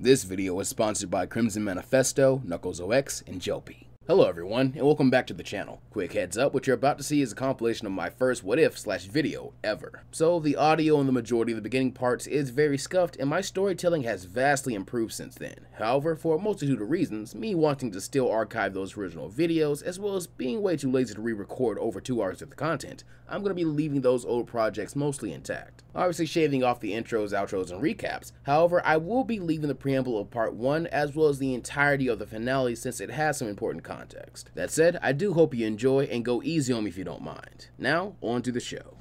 This video was sponsored by Crimson Manifesto, Knuckles OX, and Jopi. Hello everyone, and welcome back to the channel. Quick heads up, what you're about to see is a compilation of my first what if slash video ever. So the audio in the majority of the beginning parts is very scuffed, and my storytelling has vastly improved since then. However, for a multitude of reasons, me wanting to still archive those original videos, as well as being way too lazy to re-record over two hours of the content, I'm going to be leaving those old projects mostly intact. Obviously shaving off the intros, outros, and recaps, however, I will be leaving the preamble of part 1 as well as the entirety of the finale since it has some important content context. That said, I do hope you enjoy and go easy on me if you don't mind. Now, on to the show.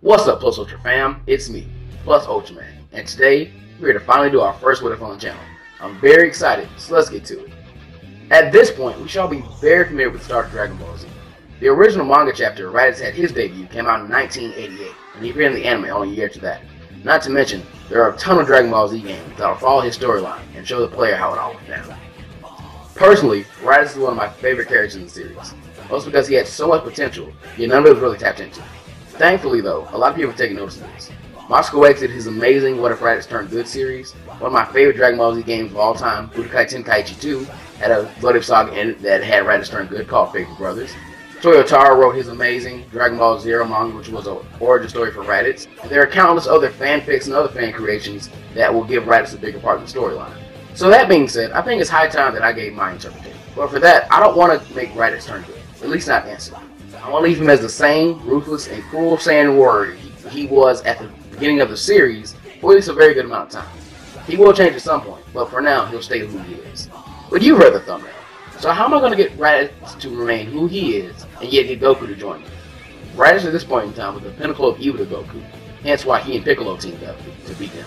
What's up, Plus Ultra fam? It's me, Plus Ultraman, and today we're here to finally do our first What If on the channel. I'm very excited, so let's get to it. At this point, we shall be very familiar with the start of Dragon Ball Z. The original manga chapter, Raditz had his debut, came out in 1988, and he in the anime only a year to that. Not to mention, there are a ton of Dragon Ball Z games that'll follow his storyline and show the player how it all went down. Personally, Raditz is one of my favorite characters in the series, mostly because he had so much potential, yet none of it was really tapped into. Thankfully though, a lot of people have taken notice of this. MasakoX did his amazing What If Raditz Turned Good series, one of my favorite Dragon Ball Z games of all time, Budokai Tenkaichi 2, had a What If saga in it that had Raditz Turned Good called Fateful Brothers. Toyotaro wrote his amazing Dragon Ball Zero manga, which was an origin story for Raditz. And there are countless other fanfics and other fan creations that will give Raditz a bigger part of the storyline. So that being said, I think it's high time that I gave my interpretation. But for that, I don't want to make Raditz turn good. At least not instantly. I want to leave him as the same ruthless and cruel Saiyan warrior he was at the beginning of the series for at least a very good amount of time. He will change at some point, but for now, he'll stay who he is. But you read the thumbnail. So how am I going to get Raditz to remain who he is, and yet get Goku to join me? Raditz at this point in time was the pinnacle of evil to Goku, hence why he and Piccolo teamed up to beat him.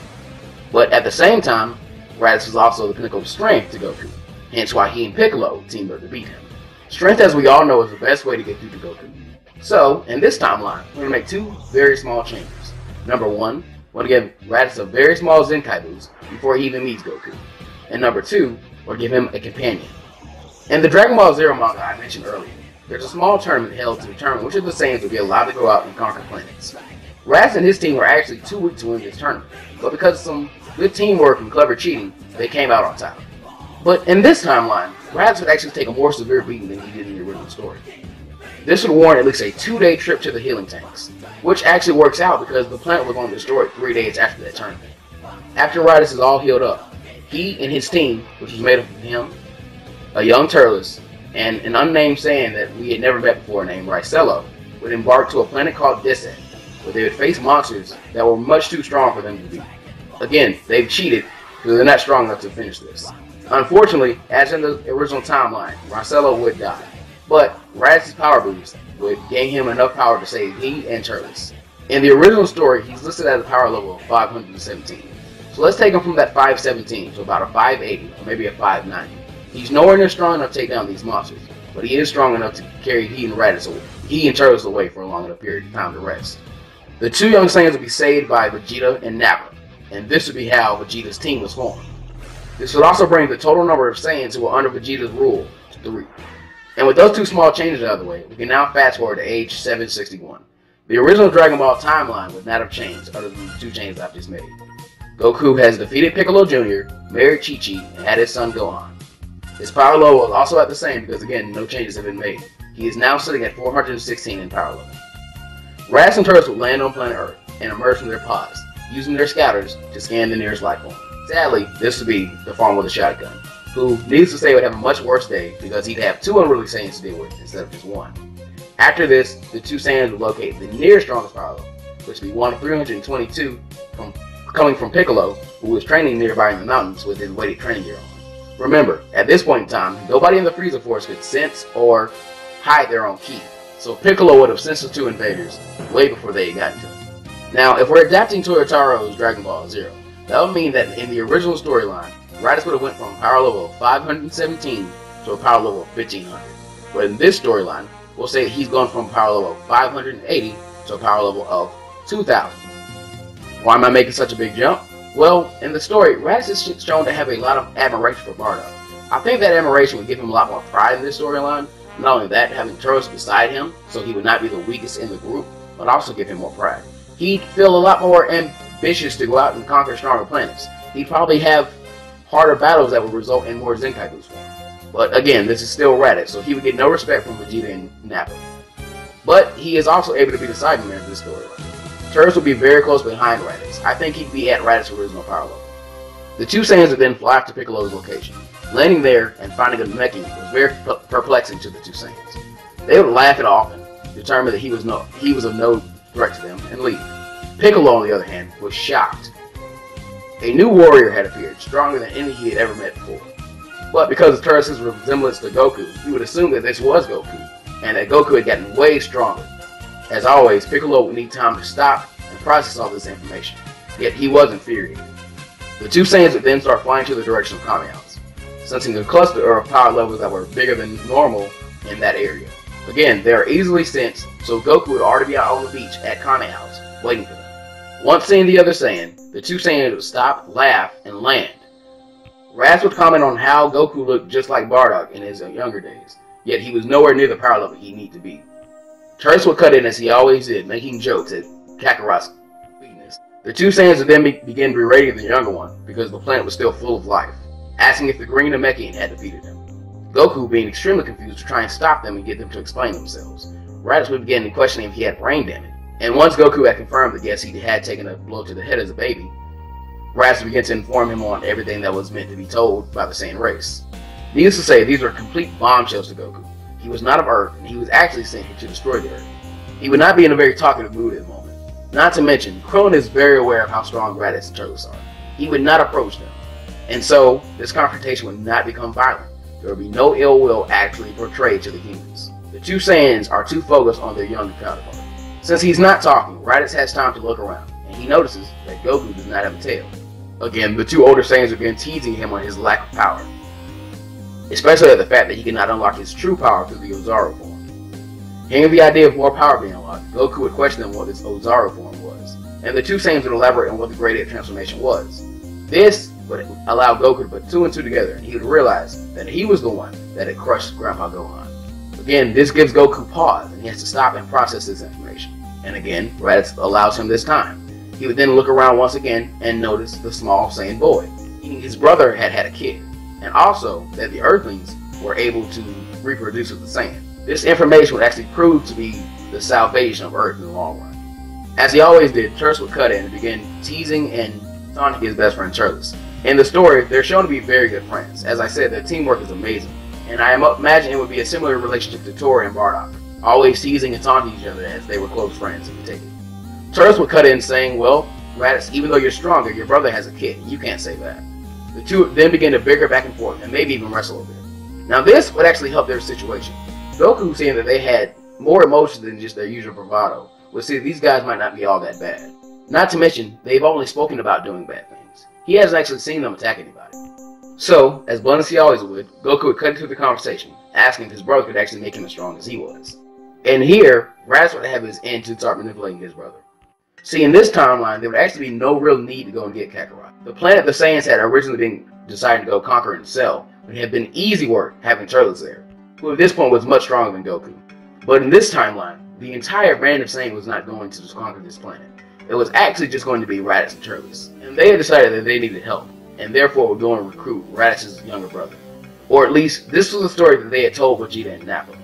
But at the same time, Raditz was also the pinnacle of strength to Goku, hence why he and Piccolo teamed up to beat him. Strength, as we all know, is the best way to get through to Goku. So, in this timeline, we're going to make two very small changes. Number one, we're going to give Raditz a very small Zenkai boost before he even meets Goku. And number two, we'll give him a companion. In the Dragon Ball Zero manga I mentioned earlier, there's a small tournament held to determine which of the Saiyans will be allowed to go out and conquer planets. Raditz and his team were actually too weak to win this tournament, but because of some good teamwork and clever cheating, they came out on top. But in this timeline, Raditz would actually take a more severe beating than he did in the original story. This would warrant at least a two-day trip to the healing tanks, which actually works out because the planet was going to destroy it three days after that tournament. After Raditz is all healed up, he and his team, which was made up of him, a young Turles, and an unnamed Saiyan that we had never met before named Ricello, would embark to a planet called Descent, where they would face monsters that were much too strong for them to beat. Again, they've cheated because they're not strong enough to finish this. Unfortunately, as in the original timeline, Ricello would die. But Raditz's power boost would gain him enough power to save he and Turles. In the original story, he's listed at a power level of 517. So let's take him from that 517 to about a 580 or maybe a 590. He's nowhere near strong enough to take down these monsters, but he is strong enough to carry he and Raditz away, he and Turles away for a long enough period of time to rest. The two young Saiyans will be saved by Vegeta and Nappa, and this would be how Vegeta's team was formed. This would also bring the total number of Saiyans who were under Vegeta's rule to three. And with those two small changes out of the way, we can now fast forward to age 761. The original Dragon Ball timeline would not have changed other than the two changes I've just made. Goku has defeated Piccolo Jr., married Chi-Chi, and had his son Gohan. His power level is also at the same because again, no changes have been made. He is now sitting at 416 in power level. Raditz and Turles would land on planet Earth and emerge from their pods, using their scouters to scan the nearest life form. Sadly, this would be the farm with a shotgun, who, needless to say, would have a much worse day because he'd have two unruly Saiyans to deal with instead of just one. After this, the two Saiyans would locate the near strongest power which would be 1 of 322 from, coming from Piccolo, who was training nearby in the mountains with his weighted training gear on. Remember, at this point in time, nobody in the Frieza Force could sense or hide their own ki, so Piccolo would have sensed the two invaders way before they had gotten to him. Now, if we're adapting Toyotaro's Dragon Ball Zero, that would mean that in the original storyline, Raditz would have went from power level 517 to a power level of 1500. But in this storyline, we'll say he's gone from power level 580 to a power level of 2000. Why am I making such a big jump? Well, in the story, Raditz is shown to have a lot of admiration for Bardock. I think that admiration would give him a lot more pride in this storyline. Not only that, having Turles beside him, so he would not be the weakest in the group, but also give him more pride he'd feel a lot more ambitious to go out and conquer stronger planets. He'd probably have harder battles that would result in more Zenkai's form. But again, this is still Raditz, so he would get no respect from Vegeta and Nappa. But he is also able to be the side man of this storyline. Turles will be very close behind Raditz. I think he'd be at Raditz's original power level. The two Saiyans would then fly to Piccolo's location. Landing there and finding a Namekian was very perplexing to the two Saiyans. They would laugh it off and determine that he was no he was of no threat to them and leave. Piccolo, on the other hand, was shocked. A new warrior had appeared, stronger than any he had ever met before. But because of Turles' resemblance to Goku, he would assume that this was Goku, and that Goku had gotten way stronger. As always, Piccolo would need time to stop and process all this information, yet he was infuriated. The two Saiyans would then start flying to the direction of House, sensing a cluster of power levels that were bigger than normal in that area. Again, they are easily sensed, so Goku would already be out on the beach at Kame House, waiting for them. Once seeing the other Saiyan, the two Saiyans would stop, laugh, and land. Raditz would comment on how Goku looked just like Bardock in his younger days, yet he was nowhere near the power level he needed to be. Turles would cut in as he always did, making jokes at Kakarot's weakness. The two Saiyans would then be begin berating the younger one because the planet was still full of life, asking if the Green Namekian had defeated him. Goku, being extremely confused, would try and stop them and get them to explain themselves. Raditz would begin questioning if he had brain damage. And once Goku had confirmed that yes, he had taken a blow to the head as a baby, Raditz began to inform him on everything that was meant to be told by the Saiyan race. Needless to say, these were complete bombshells to Goku. He was not of Earth, and he was actually sent here to destroy the Earth. He would not be in a very talkative mood at the moment. Not to mention, Krillin is very aware of how strong Raditz and Turles are. He would not approach them. And so, this confrontation would not become violent. There will be no ill will actually portrayed to the humans. The two Saiyans are too focused on their younger counterpart. Since he's not talking, Raditz has time to look around, and he notices that Goku does not have a tail. Again, the two older Saiyans been teasing him on his lack of power, especially at the fact that he cannot unlock his true power through the Ozaru form. Hearing the idea of more power being unlocked, Goku would question them what this Ozaru form was, and the two Saiyans would elaborate on what the Great Ape transformation was. This would allow Goku to put two and two together, and he would realize that he was the one that had crushed Grandpa Gohan. Again, this gives Goku pause, and he has to stop and process this information. And again, Raditz allows him this time. He would then look around once again and notice the small Saiyan boy. His brother had had a kid, and also that the Earthlings were able to reproduce with the Saiyan. This information would actually prove to be the salvation of Earth in the long run. As he always did, Turles would cut in and begin teasing and taunting his best friend Turles. In the story, they're shown to be very good friends. As I said, their teamwork is amazing, and I imagine it would be a similar relationship to Tora and Bardock, always teasing and taunting each other as they were close friends take it. Turles would cut in saying, well, Raditz, even though you're stronger, your brother has a kid. You can't say that. The two then begin to bicker back and forth and maybe even wrestle a bit. Now this would actually help their situation. Goku seeing that they had more emotion than just their usual bravado would see these guys might not be all that bad. Not to mention, they've only spoken about doing bad things. He hasn't actually seen them attack anybody. So, as blunt as he always would, Goku would cut into the conversation, asking if his brother could actually make him as strong as he was. And here, Raditz would have his end to start manipulating his brother. See, in this timeline, there would actually be no real need to go and get Kakarot. The planet the Saiyans had originally been decided to go conquer and sell would have been easy work having Turles there, who at this point was much stronger than Goku. But in this timeline, the entire band of Saiyan was not going to just conquer this planet. It was actually just going to be Raditz and Turles. And they had decided that they needed help, and therefore were going to recruit Raditz's younger brother. Or at least, this was the story that they had told Vegeta and Nappa.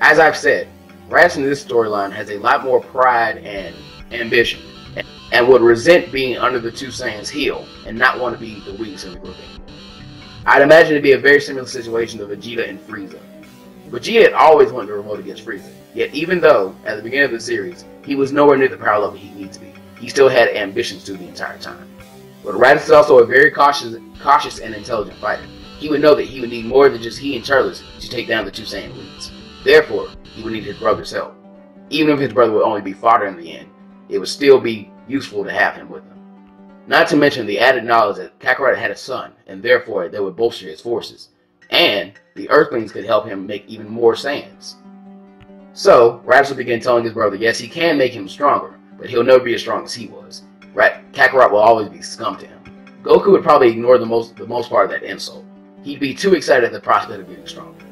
As I've said, Raditz in this storyline has a lot more pride and ambition, and would resent being under the two Saiyans' heel, and not want to be the weakest in the group. I'd imagine it'd be a very similar situation to Vegeta and Frieza. Vegeta had always wanted to revolt against Frieza, yet even though, at the beginning of the series, he was nowhere near the power level he needs to be. He still had ambitions to the entire time. But Raditz is also a very cautious, cautious and intelligent fighter. He would know that he would need more than just he and Turles to take down the two Saiyan leads. Therefore, he would need his brother's help. Even if his brother would only be fodder in the end, it would still be useful to have him with him. Not to mention the added knowledge that Kakarot had a son, and therefore they would bolster his forces. And the Earthlings could help him make even more Saiyans. So, Raditz would begin telling his brother, yes, he can make him stronger, but he'll never be as strong as he was. Right? Kakarot will always be scum to him. Goku would probably ignore the most the most part of that insult. He'd be too excited at the prospect of getting stronger.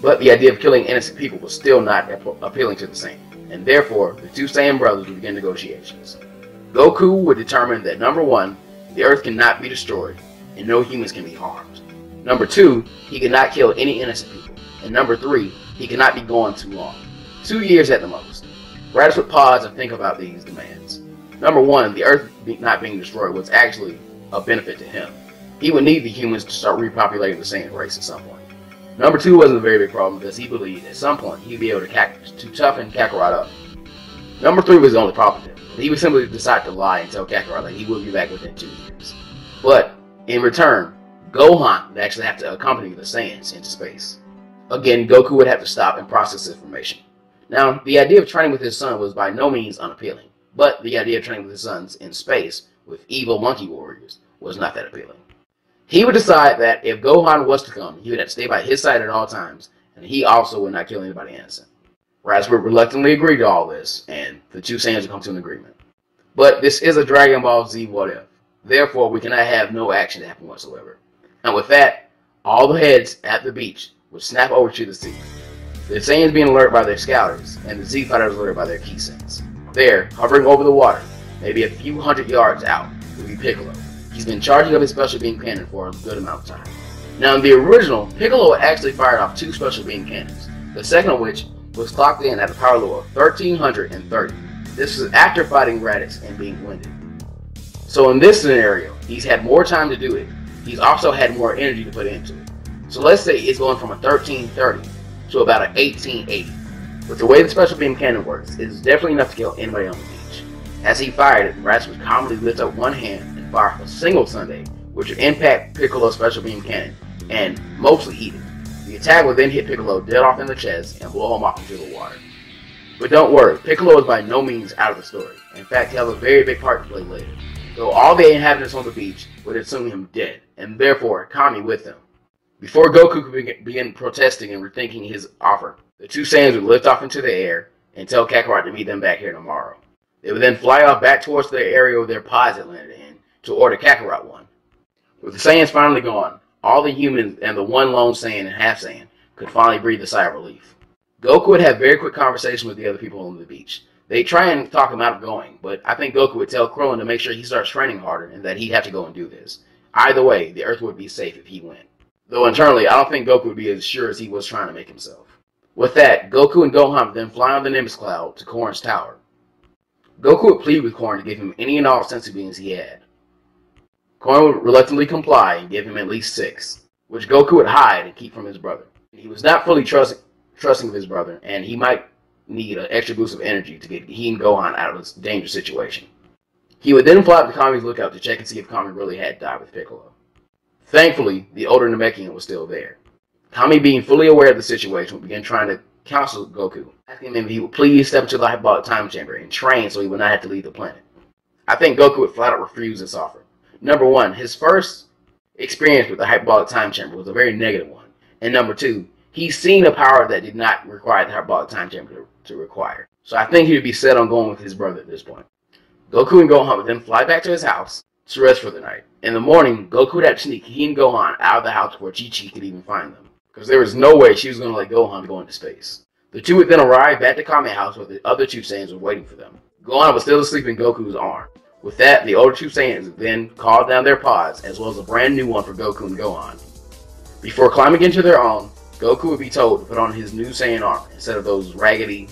But the idea of killing innocent people was still not appealing to the Saiyan, and therefore the two Saiyan brothers would begin negotiations. Goku would determine that number one, the Earth cannot be destroyed, and no humans can be harmed. Number two, he cannot kill any innocent people. And number three, he cannot be gone too long. Two years at the most. Raditz would pause and think about these demands. Number one, the Earth not being destroyed was actually a benefit to him. He would need the humans to start repopulating the Saiyan race at some point. Number two wasn't a very big problem because he believed at some point he'd be able to, to toughen Kakarot up. Number three was the only problem He would simply decide to lie and tell Kakarot that he would be back within two years. But in return, Gohan would actually have to accompany the Saiyans into space. Again, Goku would have to stop and process information. Now, the idea of training with his son was by no means unappealing, but the idea of training his sons in space with evil monkey warriors was not that appealing. He would decide that if Gohan was to come, he would have to stay by his side at all times, and he also would not kill anybody innocent. Raditz reluctantly agree to all this, and the two Saiyans would come to an agreement. But this is a Dragon Ball Z what if. Therefore, we cannot have no action happen whatsoever. And with that, all the heads at the beach would snap over to the sea. The Saiyans being alerted by their scouters, and the Z fighters alerted by their ki sense. There, hovering over the water, maybe a few hundred yards out, would be Piccolo. He's been charging up his special beam cannon for a good amount of time. Now, in the original, Piccolo actually fired off two special beam cannons, the second of which was clocked in at a power level of 1330. This was after fighting Raditz and being winded. So in this scenario, he's had more time to do it. He's also had more energy to put into it. So let's say it's going from a 1330 to about an 1880. With the way the special beam cannon works, it is definitely enough to kill anybody on the beach. As he fired it, Raditz would calmly lift up one hand and fire a single Sunday, which would impact Piccolo's special beam cannon and mostly eat it. The attack would then hit Piccolo dead off in the chest and blow him off into the water. But don't worry, Piccolo is by no means out of the story. In fact, he has a very big part to play later. Though all the inhabitants on the beach would assume him dead, and therefore Kami with them. Before Goku could begin protesting and rethinking his offer, the two Saiyans would lift off into the air and tell Kakarot to meet them back here tomorrow. They would then fly off back towards the area where their pods had landed in to order Kakarot one. With the Saiyans finally gone, all the humans and the one lone Saiyan and half Saiyan could finally breathe a sigh of relief. Goku would have very quick conversation with the other people on the beach. They try and talk him out of going, but I think Goku would tell Krillin to make sure he starts training harder and that he'd have to go and do this. Either way, the Earth would be safe if he went. Though internally, I don't think Goku would be as sure as he was trying to make himself. With that, Goku and Gohan then fly on the Nimbus Cloud to Korin's tower. Goku would plead with Korin to give him any and all senzu beans he had. Korin would reluctantly comply and give him at least six, which Goku would hide and keep from his brother. He was not fully trust, trusting of his brother, and he might need an extra boost of energy to get he and Gohan out of this dangerous situation. He would then fly up to Kami's lookout to check and see if Kami really had died with Piccolo. Thankfully, the older Namekian was still there. Kami, being fully aware of the situation, began trying to counsel Goku, asking him if he would please step into the hyperbolic time chamber and train so he would not have to leave the planet. I think Goku would flat out refuse this offer. Number one, his first experience with the hyperbolic time chamber was a very negative one. And number two, he's seen a power that did not require the hyperbolic time chamber to, to require. So I think he would be set on going with his brother at this point. Goku and Gohan would then fly back to his house to rest for the night. In the morning, Goku would have to sneak he and Gohan out of the house before Chi Chi could even find them. Because there was no way she was going to let Gohan go into space. The two would then arrive at the Kame house where the other two Saiyans were waiting for them. Gohan was still asleep in Goku's arm. With that, the older two Saiyans then called down their pods, as well as a brand new one for Goku and Gohan. Before climbing into their own, Goku would be told to put on his new Saiyan armor instead of those raggedy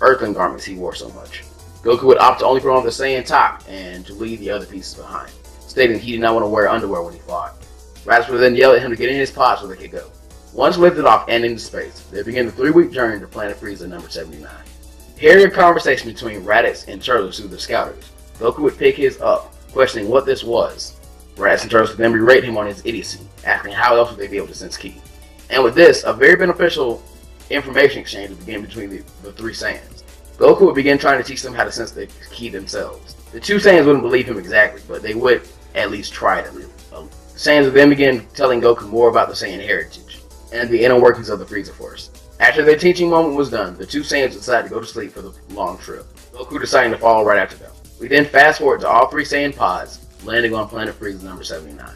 earthling garments he wore so much. Goku would opt to only put on the Saiyan top and to leave the other pieces behind, stating he did not want to wear underwear when he fought. Raditz would then yell at him to get in his pod so they could go. Once lifted off and into space, they begin the three-week journey to Planet Frieza number 79. Hearing a conversation between Raditz and Turles through the scouters, Goku would pick his up, questioning what this was. Raditz and Turles would then berate him on his idiocy, asking how else would they be able to sense ki. And with this, a very beneficial information exchange would begin between the, the three Saiyans. Goku would begin trying to teach them how to sense the ki themselves. The two Saiyans wouldn't believe him exactly, but they would at least try to. Um, Saiyans would then begin telling Goku more about the Saiyan heritage and the inner workings of the Frieza Force. After their teaching moment was done, the two Saiyans decided to go to sleep for the long trip. Goku deciding to follow right after them. We then fast forward to all three Saiyan pods, landing on planet Frieza number 79.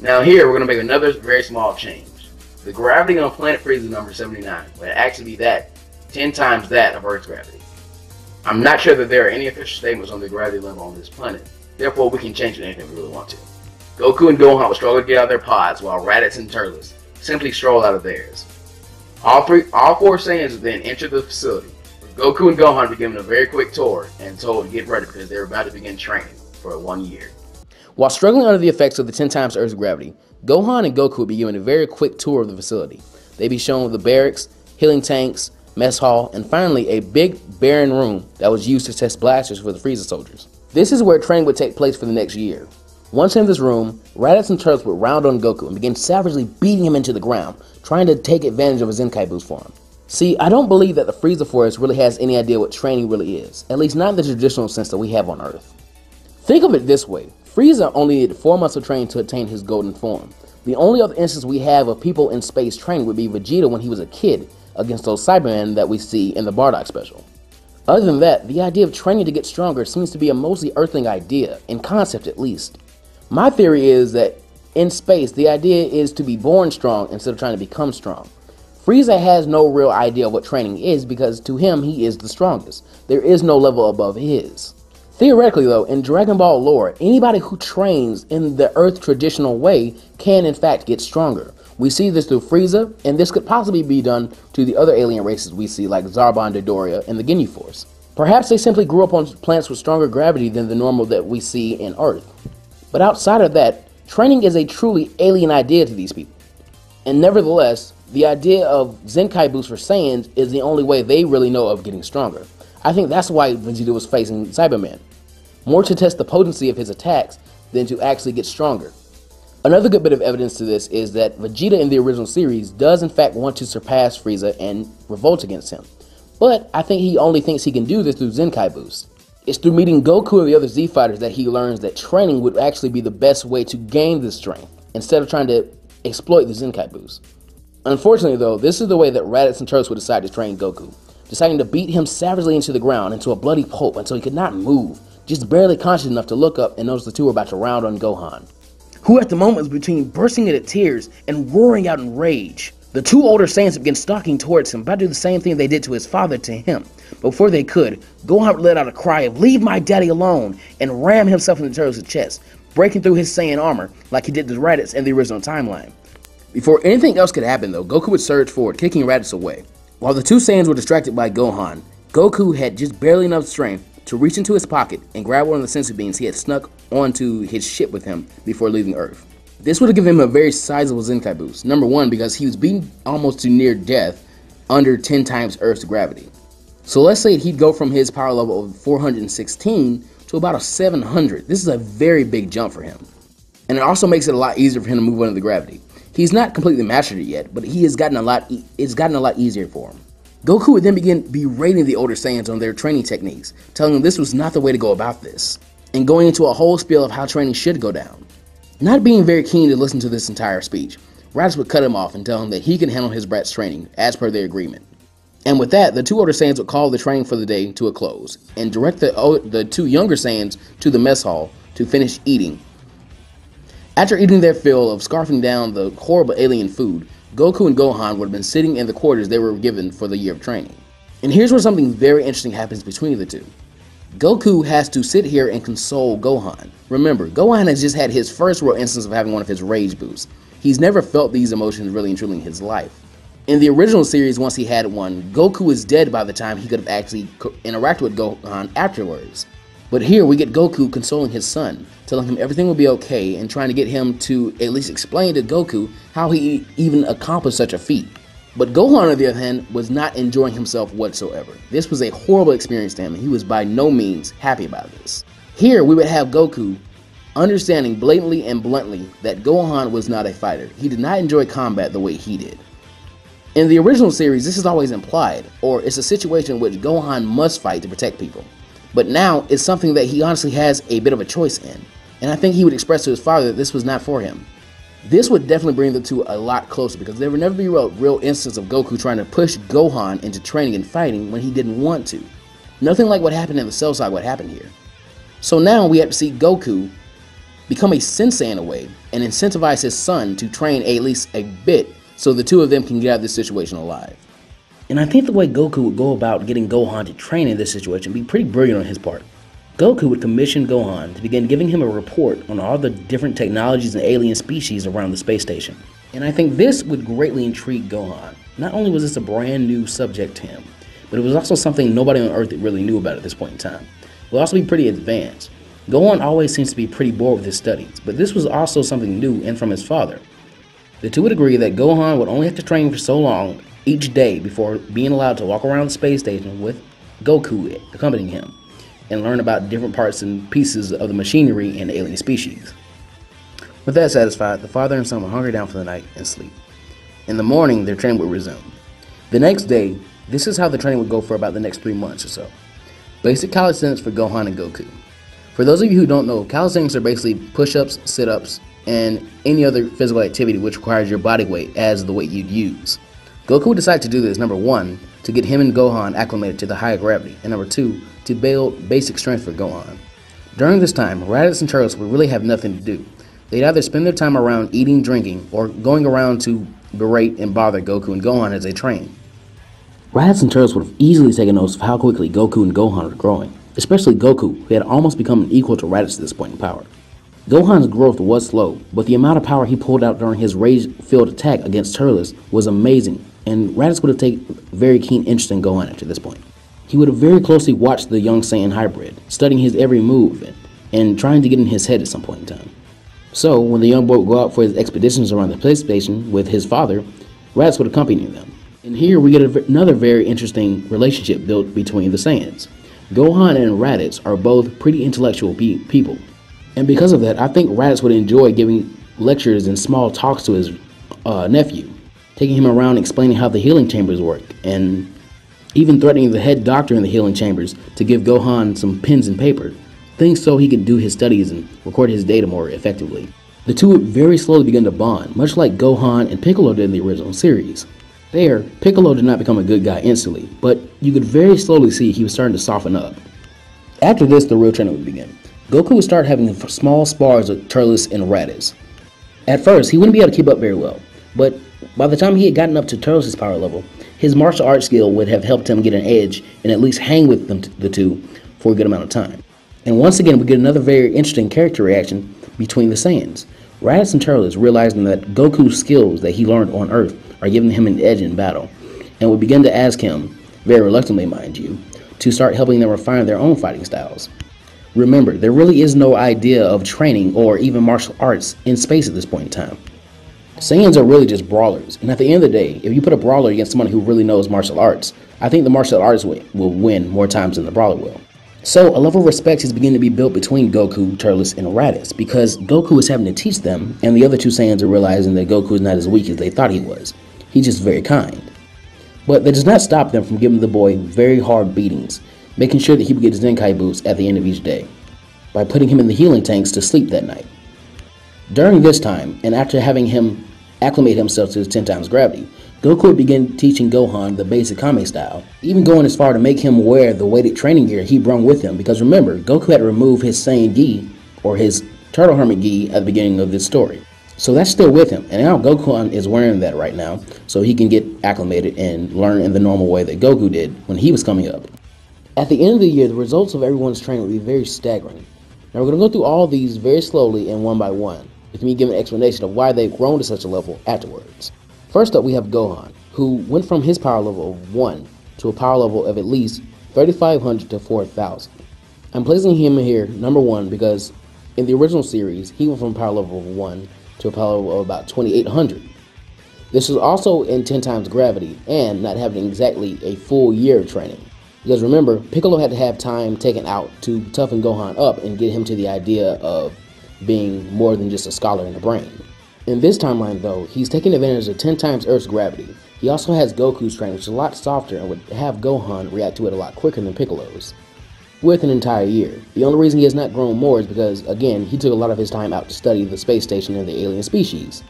Now here, we're going to make another very small change. The gravity on planet Frieza number 79 would actually be that 10 times that of Earth's gravity. I'm not sure that there are any official statements on the gravity level on this planet, therefore we can change it anything we really want to. Goku and Gohan will struggle to get out of their pods while Raditz and Turles simply stroll out of theirs. All three, all four Saiyans then enter the facility. Goku and Gohan be given a very quick tour and told to get ready because they're about to begin training for one year. While struggling under the effects of the 10 times Earth's gravity, Gohan and Goku would be given a very quick tour of the facility. They'd be shown the barracks, healing tanks, mess hall, and finally a big barren room that was used to test blasters for the Frieza soldiers. This is where training would take place for the next year. Once in this room, Raditz and Turles would round on Goku and begin savagely beating him into the ground, trying to take advantage of his Zenkai boost for him. See, I don't believe that the Frieza Force really has any idea what training really is, at least not in the traditional sense that we have on Earth. Think of it this way, Frieza only needed 4 months of training to attain his golden form. The only other instance we have of people in space training would be Vegeta when he was a kid against those Saibamen that we see in the Bardock special. Other than that, the idea of training to get stronger seems to be a mostly earthling idea, in concept at least. My theory is that in space, the idea is to be born strong instead of trying to become strong. Frieza has no real idea what training is because to him, he is the strongest. There is no level above his. Theoretically, though, in Dragon Ball lore, anybody who trains in the Earth traditional way can in fact get stronger. We see this through Frieza, and this could possibly be done to the other alien races we see like Zarbon Dodoria and the Ginyu Force. Perhaps they simply grew up on planets with stronger gravity than the normal that we see in Earth. But outside of that, training is a truly alien idea to these people. And nevertheless, the idea of Zenkai boost for Saiyans is the only way they really know of getting stronger. I think that's why Vegeta was facing Saibaman. More to test the potency of his attacks than to actually get stronger. Another good bit of evidence to this is that Vegeta in the original series does in fact want to surpass Frieza and revolt against him. But I think he only thinks he can do this through Zenkai boost. It's through meeting Goku and the other Z fighters that he learns that training would actually be the best way to gain this strength, instead of trying to exploit the Zenkai boost. Unfortunately though, this is the way that Raditz and Turles would decide to train Goku, deciding to beat him savagely into the ground into a bloody pulp until he could not move, just barely conscious enough to look up and notice the two were about to round on Gohan, who at the moment was between bursting into tears and roaring out in rage. The two older Saiyans begin stalking towards him, about to do the same thing they did to his father to him. Before they could, Gohan let out a cry of "Leave my daddy alone!" and rammed himself into Turles' chest, breaking through his Saiyan armor like he did to Raditz in the original timeline. Before anything else could happen though, Goku would surge forward, kicking Raditz away. While the two Saiyans were distracted by Gohan, Goku had just barely enough strength to reach into his pocket and grab one of the senzu beans he had snuck onto his ship with him before leaving Earth. This would have given him a very sizable Zenkai boost. Number one, because he was beaten almost to near death under 10 times Earth's gravity. So let's say he'd go from his power level of 416 to about a 700. This is a very big jump for him. And it also makes it a lot easier for him to move under the gravity. He's not completely mastered it yet, but he has gotten a lot e it's gotten a lot easier for him. Goku would then begin berating the older Saiyans on their training techniques, telling them this was not the way to go about this, and going into a whole spiel of how training should go down. Not being very keen to listen to this entire speech, Raditz would cut him off and tell him that he can handle his brat's training, as per their agreement. And with that, the two older Saiyans would call the training for the day to a close, and direct the, the two younger Saiyans to the mess hall to finish eating. After eating their fill of scarfing down the horrible alien food, Goku and Gohan would have been sitting in the quarters they were given for the year of training. And here's where something very interesting happens between the two. Goku has to sit here and console Gohan. Remember, Gohan has just had his first real instance of having one of his rage boosts. He's never felt these emotions really and truly in his life. In the original series, once he had one, Goku was dead by the time he could have actually interacted with Gohan afterwards. But here we get Goku consoling his son, telling him everything will be okay and trying to get him to at least explain to Goku how he even accomplished such a feat. But Gohan, on the other hand, was not enjoying himself whatsoever. This was a horrible experience to him, and he was by no means happy about this. Here, we would have Goku understanding blatantly and bluntly that Gohan was not a fighter. He did not enjoy combat the way he did. In the original series, this is always implied, or it's a situation in which Gohan must fight to protect people. But now, it's something that he honestly has a bit of a choice in, and I think he would express to his father that this was not for him. This would definitely bring the two a lot closer because there would never be a real, real instance of Goku trying to push Gohan into training and fighting when he didn't want to. Nothing like what happened in the Cell Saga would happen here. So now we have to see Goku become a sensei in a way and incentivize his son to train at least a bit so the two of them can get out of this situation alive. And I think the way Goku would go about getting Gohan to train in this situation would be pretty brilliant on his part. Goku would commission Gohan to begin giving him a report on all the different technologies and alien species around the space station. And I think this would greatly intrigue Gohan. Not only was this a brand new subject to him, but it was also something nobody on Earth really knew about at this point in time. It would also be pretty advanced. Gohan always seems to be pretty bored with his studies, but this was also something new and from his father. The two would agree that Gohan would only have to train for so long each day before being allowed to walk around the space station with Goku accompanying him and learn about different parts and pieces of the machinery and the alien species. With that satisfied, the father and son would hunker down for the night and sleep. In the morning, their training would resume. The next day, this is how the training would go for about the next three months or so. Basic calisthenics for Gohan and Goku. For those of you who don't know, calisthenics are basically push-ups, sit-ups, and any other physical activity which requires your body weight as the weight you'd use. Goku would decide to do this, number one, to get him and Gohan acclimated to the higher gravity, and number two, to build basic strength for Gohan. During this time, Raditz and Turles would really have nothing to do. They'd either spend their time around eating, drinking, or going around to berate and bother Goku and Gohan as they train. Raditz and Turles would have easily taken notice of how quickly Goku and Gohan were growing, especially Goku, who had almost become an equal to Raditz at this point in power. Gohan's growth was slow, but the amount of power he pulled out during his rage-filled attack against Turles was amazing, and Raditz would have taken very keen interest in Gohan after this point. He would have very closely watched the young Saiyan hybrid, studying his every move and trying to get in his head at some point in time. So, when the young boy would go out for his expeditions around the space station with his father, Raditz would accompany them. And here we get another very interesting relationship built between the Saiyans. Gohan and Raditz are both pretty intellectual pe people, and because of that, I think Raditz would enjoy giving lectures and small talks to his uh, nephew, taking him around explaining how the healing chambers work, and even threatening the head doctor in the healing chambers to give Gohan some pens and paper, things so he could do his studies and record his data more effectively. The two would very slowly begin to bond, much like Gohan and Piccolo did in the original series. There, Piccolo did not become a good guy instantly, but you could very slowly see he was starting to soften up. After this, the real training would begin. Goku would start having small spars with Turles and Raditz. At first, he wouldn't be able to keep up very well, but by the time he had gotten up to Turles' power level, his martial arts skill would have helped him get an edge and at least hang with them the two for a good amount of time. And once again, we get another very interesting character reaction between the Saiyans. Raditz and Turles realizing that Goku's skills that he learned on Earth are giving him an edge in battle, and would begin to ask him, very reluctantly mind you, to start helping them refine their own fighting styles. Remember, there really is no idea of training or even martial arts in space at this point in time. Saiyans are really just brawlers, and at the end of the day, if you put a brawler against someone who really knows martial arts, I think the martial arts will win more times than the brawler will. So, a level of respect is beginning to be built between Goku, Turles, and Raditz because Goku is having to teach them, and the other two Saiyans are realizing that Goku is not as weak as they thought he was. He's just very kind. But that does not stop them from giving the boy very hard beatings, making sure that he would get his Zenkai boost at the end of each day, by putting him in the healing tanks to sleep that night. During this time, and after having him acclimate himself to his 10 times gravity, Goku would begin teaching Gohan the basic Kame style, even going as far to make him wear the weighted training gear he brought with him, because remember, Goku had removed his Saiyan Gi, or his Turtle Hermit Gi, at the beginning of this story. So that's still with him, and now Goku is wearing that right now, so he can get acclimated and learn in the normal way that Goku did when he was coming up. At the end of the year, the results of everyone's training will be very staggering. Now we're going to go through all these very slowly and one by one, with me giving an explanation of why they've grown to such a level afterwards. First up, we have Gohan, who went from his power level of 1 to a power level of at least 3500 to 4000. I'm placing him here number 1 because in the original series, he went from power level of 1 to a power level of about 2800. This was also in 10 times gravity and not having exactly a full year of training. Because remember, Piccolo had to have time taken out to toughen Gohan up and get him to the idea of being more than just a scholar in the brain. In this timeline, though, he's taking advantage of 10 times Earth's gravity. He also has Goku's training, which is a lot softer and would have Gohan react to it a lot quicker than Piccolo's. With an entire year. The only reason he has not grown more is because, again, he took a lot of his time out to study the space station and the alien species.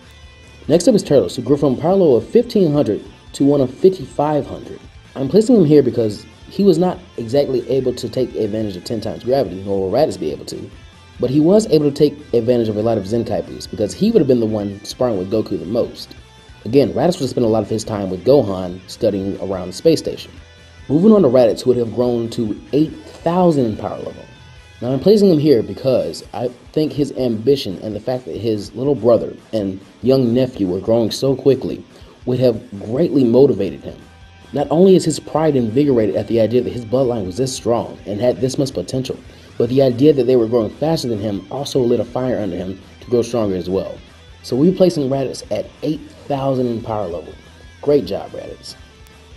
Next up is Turles, who grew from a level of 1500 to one of 5500. I'm placing him here because he was not exactly able to take advantage of 10 times gravity, nor will Raditz be able to. But he was able to take advantage of a lot of Zenkai boosts because he would have been the one sparring with Goku the most. Again, Raditz would spent a lot of his time with Gohan studying around the space station. Moving on to Raditz, who would have grown to 8,000 in power level. Now I'm placing him here because I think his ambition and the fact that his little brother and young nephew were growing so quickly would have greatly motivated him. Not only is his pride invigorated at the idea that his bloodline was this strong and had this much potential, but the idea that they were growing faster than him also lit a fire under him to grow stronger as well. So we're placing Raditz at 8,000 in power level. Great job, Raditz.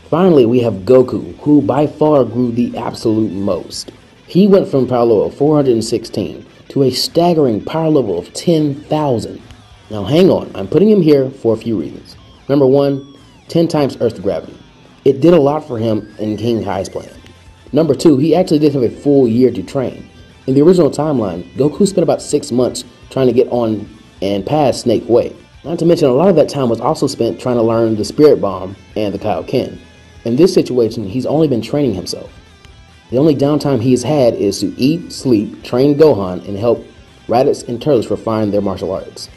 Finally, we have Goku, who by far grew the absolute most. He went from power level of 416 to a staggering power level of 10,000. Now hang on, I'm putting him here for a few reasons. Number one, 10 times Earth's gravity. It did a lot for him in King Kai's plan. Number two, he actually did have a full year to train. In the original timeline, Goku spent about six months trying to get on and pass Snake Way. Not to mention, a lot of that time was also spent trying to learn the Spirit Bomb and the Kaioken. In this situation, he's only been training himself. The only downtime he has had is to eat, sleep, train Gohan, and help Raditz and Turles refine their martial arts.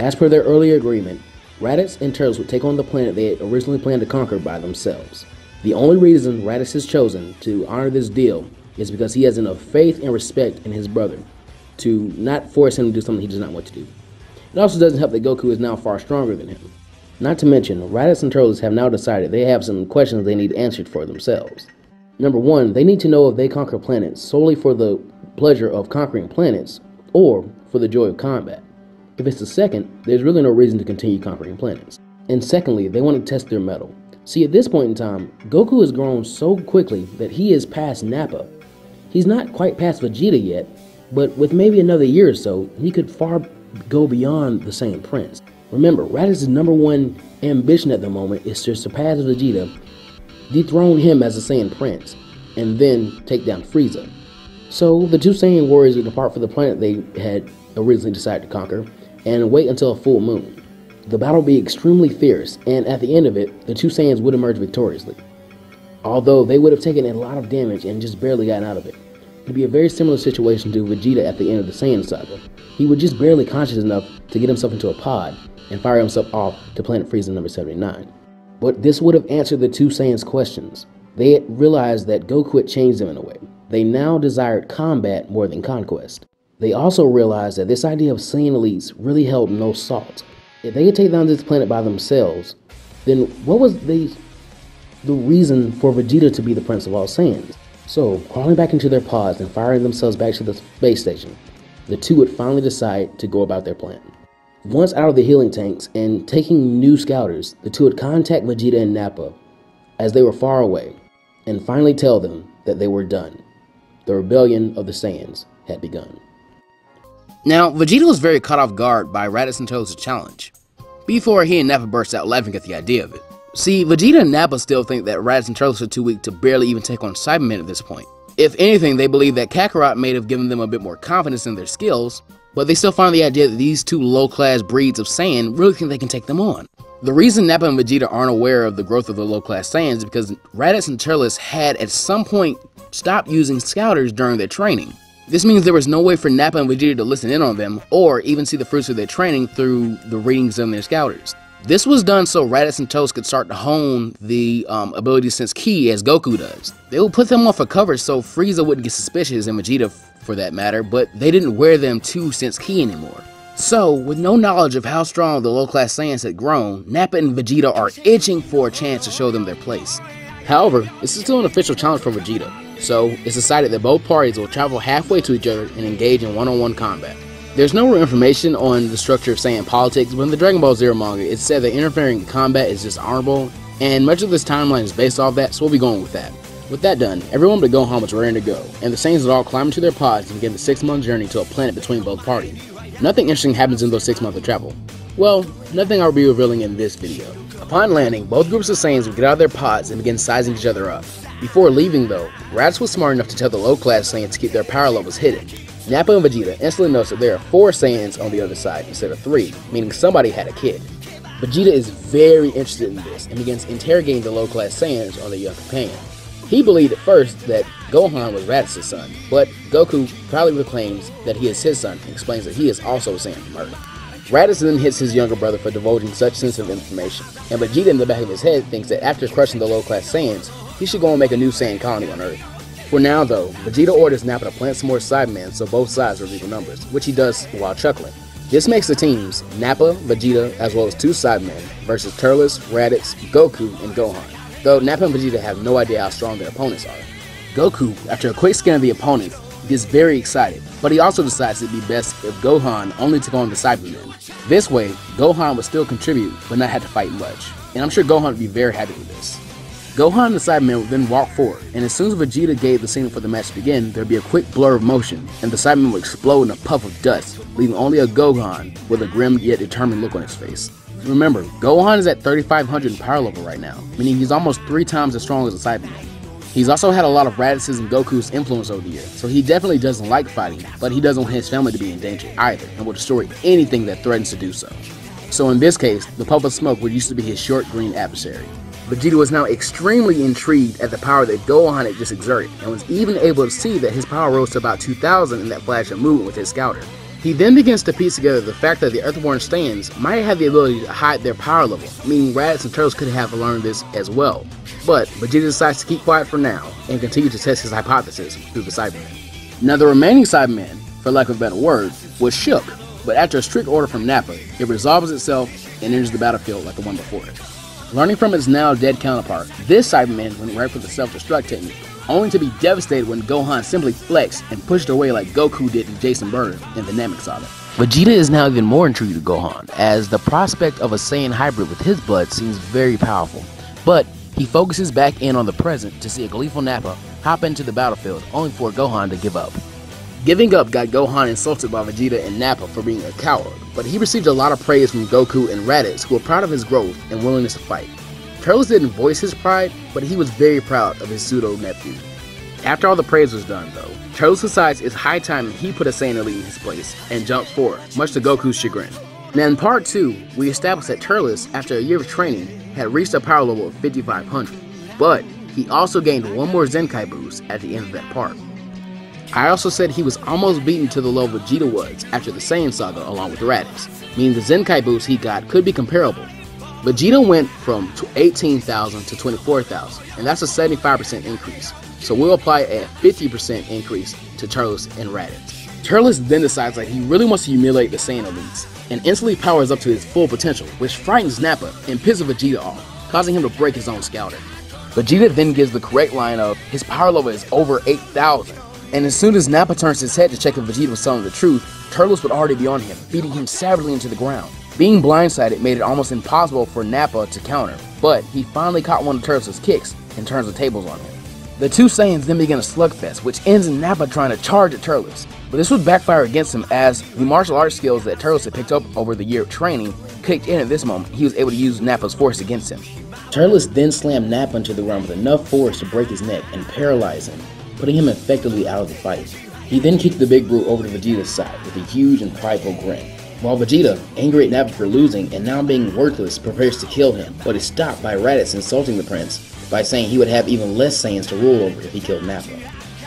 As per their earlier agreement, Raditz and Turles would take on the planet they had originally planned to conquer by themselves. The only reason Raditz has chosen to honor this deal is because he has enough faith and respect in his brother to not force him to do something he does not want to do. It also doesn't help that Goku is now far stronger than him. Not to mention, Raditz and Turles have now decided they have some questions they need answered for themselves. Number one, they need to know if they conquer planets solely for the pleasure of conquering planets or for the joy of combat. If it's the second, there's really no reason to continue conquering planets. And secondly, they want to test their mettle. See, at this point in time, Goku has grown so quickly that he is past Nappa. He's not quite past Vegeta yet, but with maybe another year or so, he could far go beyond the Saiyan Prince. Remember, Raditz's number one ambition at the moment is to surpass Vegeta, dethrone him as the Saiyan Prince, and then take down Frieza. So the two Saiyan warriors depart for the planet they had originally decided to conquer, and wait until a full moon. The battle would be extremely fierce, and at the end of it, the two Saiyans would emerge victoriously. Although they would have taken a lot of damage and just barely gotten out of it. It'd be a very similar situation to Vegeta at the end of the Saiyan saga. He was just barely conscious enough to get himself into a pod and fire himself off to planet Frieza number 79. But this would have answered the two Saiyans' questions. They had realized that Goku had changed them in a way. They now desired combat more than conquest. They also realized that this idea of Saiyan elites really held no salt. If they could take down this planet by themselves, then what was the the reason for Vegeta to be the Prince of all Saiyans? So, crawling back into their pods and firing themselves back to the space station, the two would finally decide to go about their plan. Once out of the healing tanks and taking new scouters, the two would contact Vegeta and Nappa as they were far away and finally tell them that they were done. The rebellion of the Saiyans had begun. Now, Vegeta was very caught off guard by Raditz and Turles' challenge, before he and Nappa burst out laughing at the idea of it. See, Vegeta and Nappa still think that Raditz and Turles are too weak to barely even take on Saibamen at this point. If anything, they believe that Kakarot may have given them a bit more confidence in their skills, but they still find the idea that these two low-class breeds of Saiyan really think they can take them on. The reason Nappa and Vegeta aren't aware of the growth of the low-class Saiyans is because Raditz and Turles had at some point stopped using scouters during their training. This means there was no way for Nappa and Vegeta to listen in on them, or even see the fruits of their training through the readings of their scouters. This was done so Raditz and Turles could start to hone the um, ability sense ki as Goku does. They would put them off a cover so Frieza wouldn't get suspicious, and Vegeta for that matter, but they didn't wear them to sense ki anymore. So, with no knowledge of how strong the low-class Saiyans had grown, Nappa and Vegeta are itching for a chance to show them their place. However, this is still an official challenge for Vegeta, so it's decided that both parties will travel halfway to each other and engage in one-on-one combat. There's no real information on the structure of Saiyan politics, but in the Dragon Ball Zero manga, it's said that interfering in combat is dishonorable, and much of this timeline is based off that, so we'll be going with that. With that done, everyone but Gohan was raring to go, and the Saiyans all climb into their pods and begin the six-month journey to a planet between both parties. Nothing interesting happens in those six months of travel. Well, nothing I'll be revealing in this video. Upon landing, both groups of Saiyans would get out of their pods and begin sizing each other up. Before leaving though, Raditz was smart enough to tell the low-class Saiyans to keep their power levels hidden. Nappa and Vegeta instantly notice that there are four Saiyans on the other side instead of three, meaning somebody had a kid. Vegeta is very interested in this and begins interrogating the low-class Saiyans on their young companion. He believed at first that Gohan was Raditz's son, but Goku proudly proclaims that he is his son and explains that he is also a Saiyan from Earth. Raditz then hits his younger brother for divulging such sensitive information, and Vegeta in the back of his head thinks that after crushing the low-class Saiyans, he should go and make a new Saiyan colony on Earth. For now, though, Vegeta orders Nappa to plant some more Saibamen so both sides are equal numbers, which he does while chuckling. This makes the teams Nappa, Vegeta, as well as two Saibamen versus Turles, Raditz, Goku, and Gohan, though Nappa and Vegeta have no idea how strong their opponents are. Goku, after a quick scan of the opponent, gets very excited, but he also decides it'd be best if Gohan only took on the Saibamen. This way, Gohan would still contribute, but not have to fight much, and I'm sure Gohan would be very happy with this. Gohan and the Saibamen would then walk forward, and as soon as Vegeta gave the signal for the match to begin, there'd be a quick blur of motion, and the Saibamen would explode in a puff of dust, leaving only a Gohan with a grim yet determined look on his face. Remember, Gohan is at 3500 in power level right now, meaning he's almost three times as strong as the Saibamen. He's also had a lot of Raditz's and Goku's influence over the years, so he definitely doesn't like fighting, but he doesn't want his family to be in danger either, and will destroy anything that threatens to do so. So in this case, the puff of smoke would used to be his short green adversary. Vegeta was now extremely intrigued at the power that Gohan had just exerted, and was even able to see that his power rose to about 2000 in that flash of movement with his scouter. He then begins to piece together the fact that the Earthborn Saiyans might have the ability to hide their power level, meaning Raditz and Turles could have learned this as well. But Vegeta decides to keep quiet for now, and continue to test his hypothesis through the Saibamen. Now the remaining Saibamen, for lack of a better word, was shook, but after a strict order from Nappa, it resolves itself and enters the battlefield like the one before it. Learning from its now dead counterpart, this Saibaman went right for the self-destruct technique, only to be devastated when Gohan simply flexed and pushed away like Goku did to Jason Bird in the Namek Saga. Vegeta is now even more intrigued to Gohan, as the prospect of a Saiyan hybrid with his blood seems very powerful. But he focuses back in on the present to see a gleeful Nappa hop into the battlefield, only for Gohan to give up. Giving up got Gohan insulted by Vegeta and Nappa for being a coward, but he received a lot of praise from Goku and Raditz who were proud of his growth and willingness to fight. Turles didn't voice his pride, but he was very proud of his pseudo-nephew. After all the praise was done, though, Turles decides it's high time he put a Saiyan Elite in his place and jumps forward, much to Goku's chagrin. Now in part 2, we established that Turles, after a year of training, had reached a power level of 5500, but he also gained one more Zenkai boost at the end of that part. I also said he was almost beaten to the level Vegeta was after the Saiyan Saga along with Raditz, meaning the Zenkai boost he got could be comparable. Vegeta went from 18,000 to 24,000, and that's a 75% increase, so we'll apply a 50% increase to Turles and Raditz. Turles then decides that he really wants to humiliate the Saiyan elites, and instantly powers up to his full potential, which frightens Nappa and pisses Vegeta off, causing him to break his own scouter. Vegeta then gives the correct line of, his power level is over 8,000, and as soon as Nappa turns his head to check if Vegeta was telling the truth, Turles would already be on him, beating him savagely into the ground. Being blindsided made it almost impossible for Nappa to counter, but he finally caught one of Turles' kicks and turns the tables on him. The two Saiyans then begin a slugfest, which ends in Nappa trying to charge at Turles. But this would backfire against him as the martial arts skills that Turles had picked up over the year of training kicked in at this moment. He was able to use Nappa's force against him. Turles then slammed Nappa into the ground with enough force to break his neck and paralyze him putting him effectively out of the fight. He then kicked the big brute over to Vegeta's side with a huge and prideful grin. While Vegeta, angry at Nappa for losing and now being worthless, prepares to kill him, but is stopped by Raditz insulting the prince by saying he would have even less Saiyans to rule over if he killed Nappa.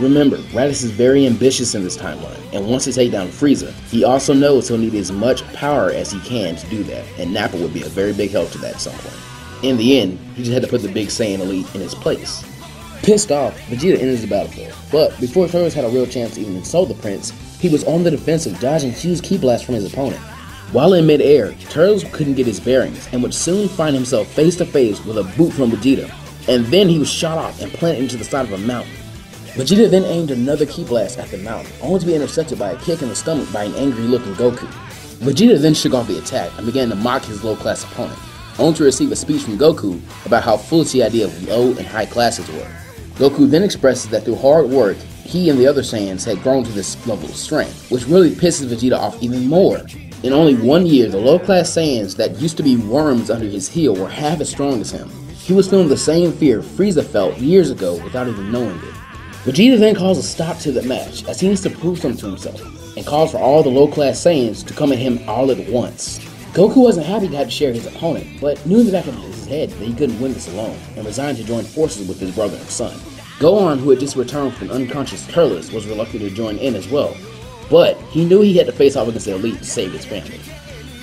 Remember, Raditz is very ambitious in this timeline and wants to take down Frieza. He also knows he'll need as much power as he can to do that, and Nappa would be a very big help to that at some point. In the end, he just had to put the big Saiyan Elite in his place. Pissed off, Vegeta enters the battlefield, but before Turles had a real chance to even insult the prince, he was on the defensive dodging huge ki blasts from his opponent. While in midair, Turles couldn't get his bearings and would soon find himself face to face with a boot from Vegeta, and then he was shot off and planted into the side of a mountain. Vegeta then aimed another ki blast at the mountain, only to be intercepted by a kick in the stomach by an angry looking Goku. Vegeta then shook off the attack and began to mock his low class opponent, only to receive a speech from Goku about how foolish the idea of low and high classes were. Goku then expresses that through hard work, he and the other Saiyans had grown to this level of strength, which really pisses Vegeta off even more. In only one year, the low-class Saiyans that used to be worms under his heel were half as strong as him. He was feeling the same fear Frieza felt years ago without even knowing it. Vegeta then calls a stop to the match as he needs to prove something to himself, and calls for all the low-class Saiyans to come at him all at once. Goku wasn't happy to have to share his opponent, but knew in the back of his head that he couldn't win this alone, and resigned to join forces with his brother and son. Gohan, who had just returned from an unconscious Turles, was reluctant to join in as well, but he knew he had to face off against the Elite to save his family.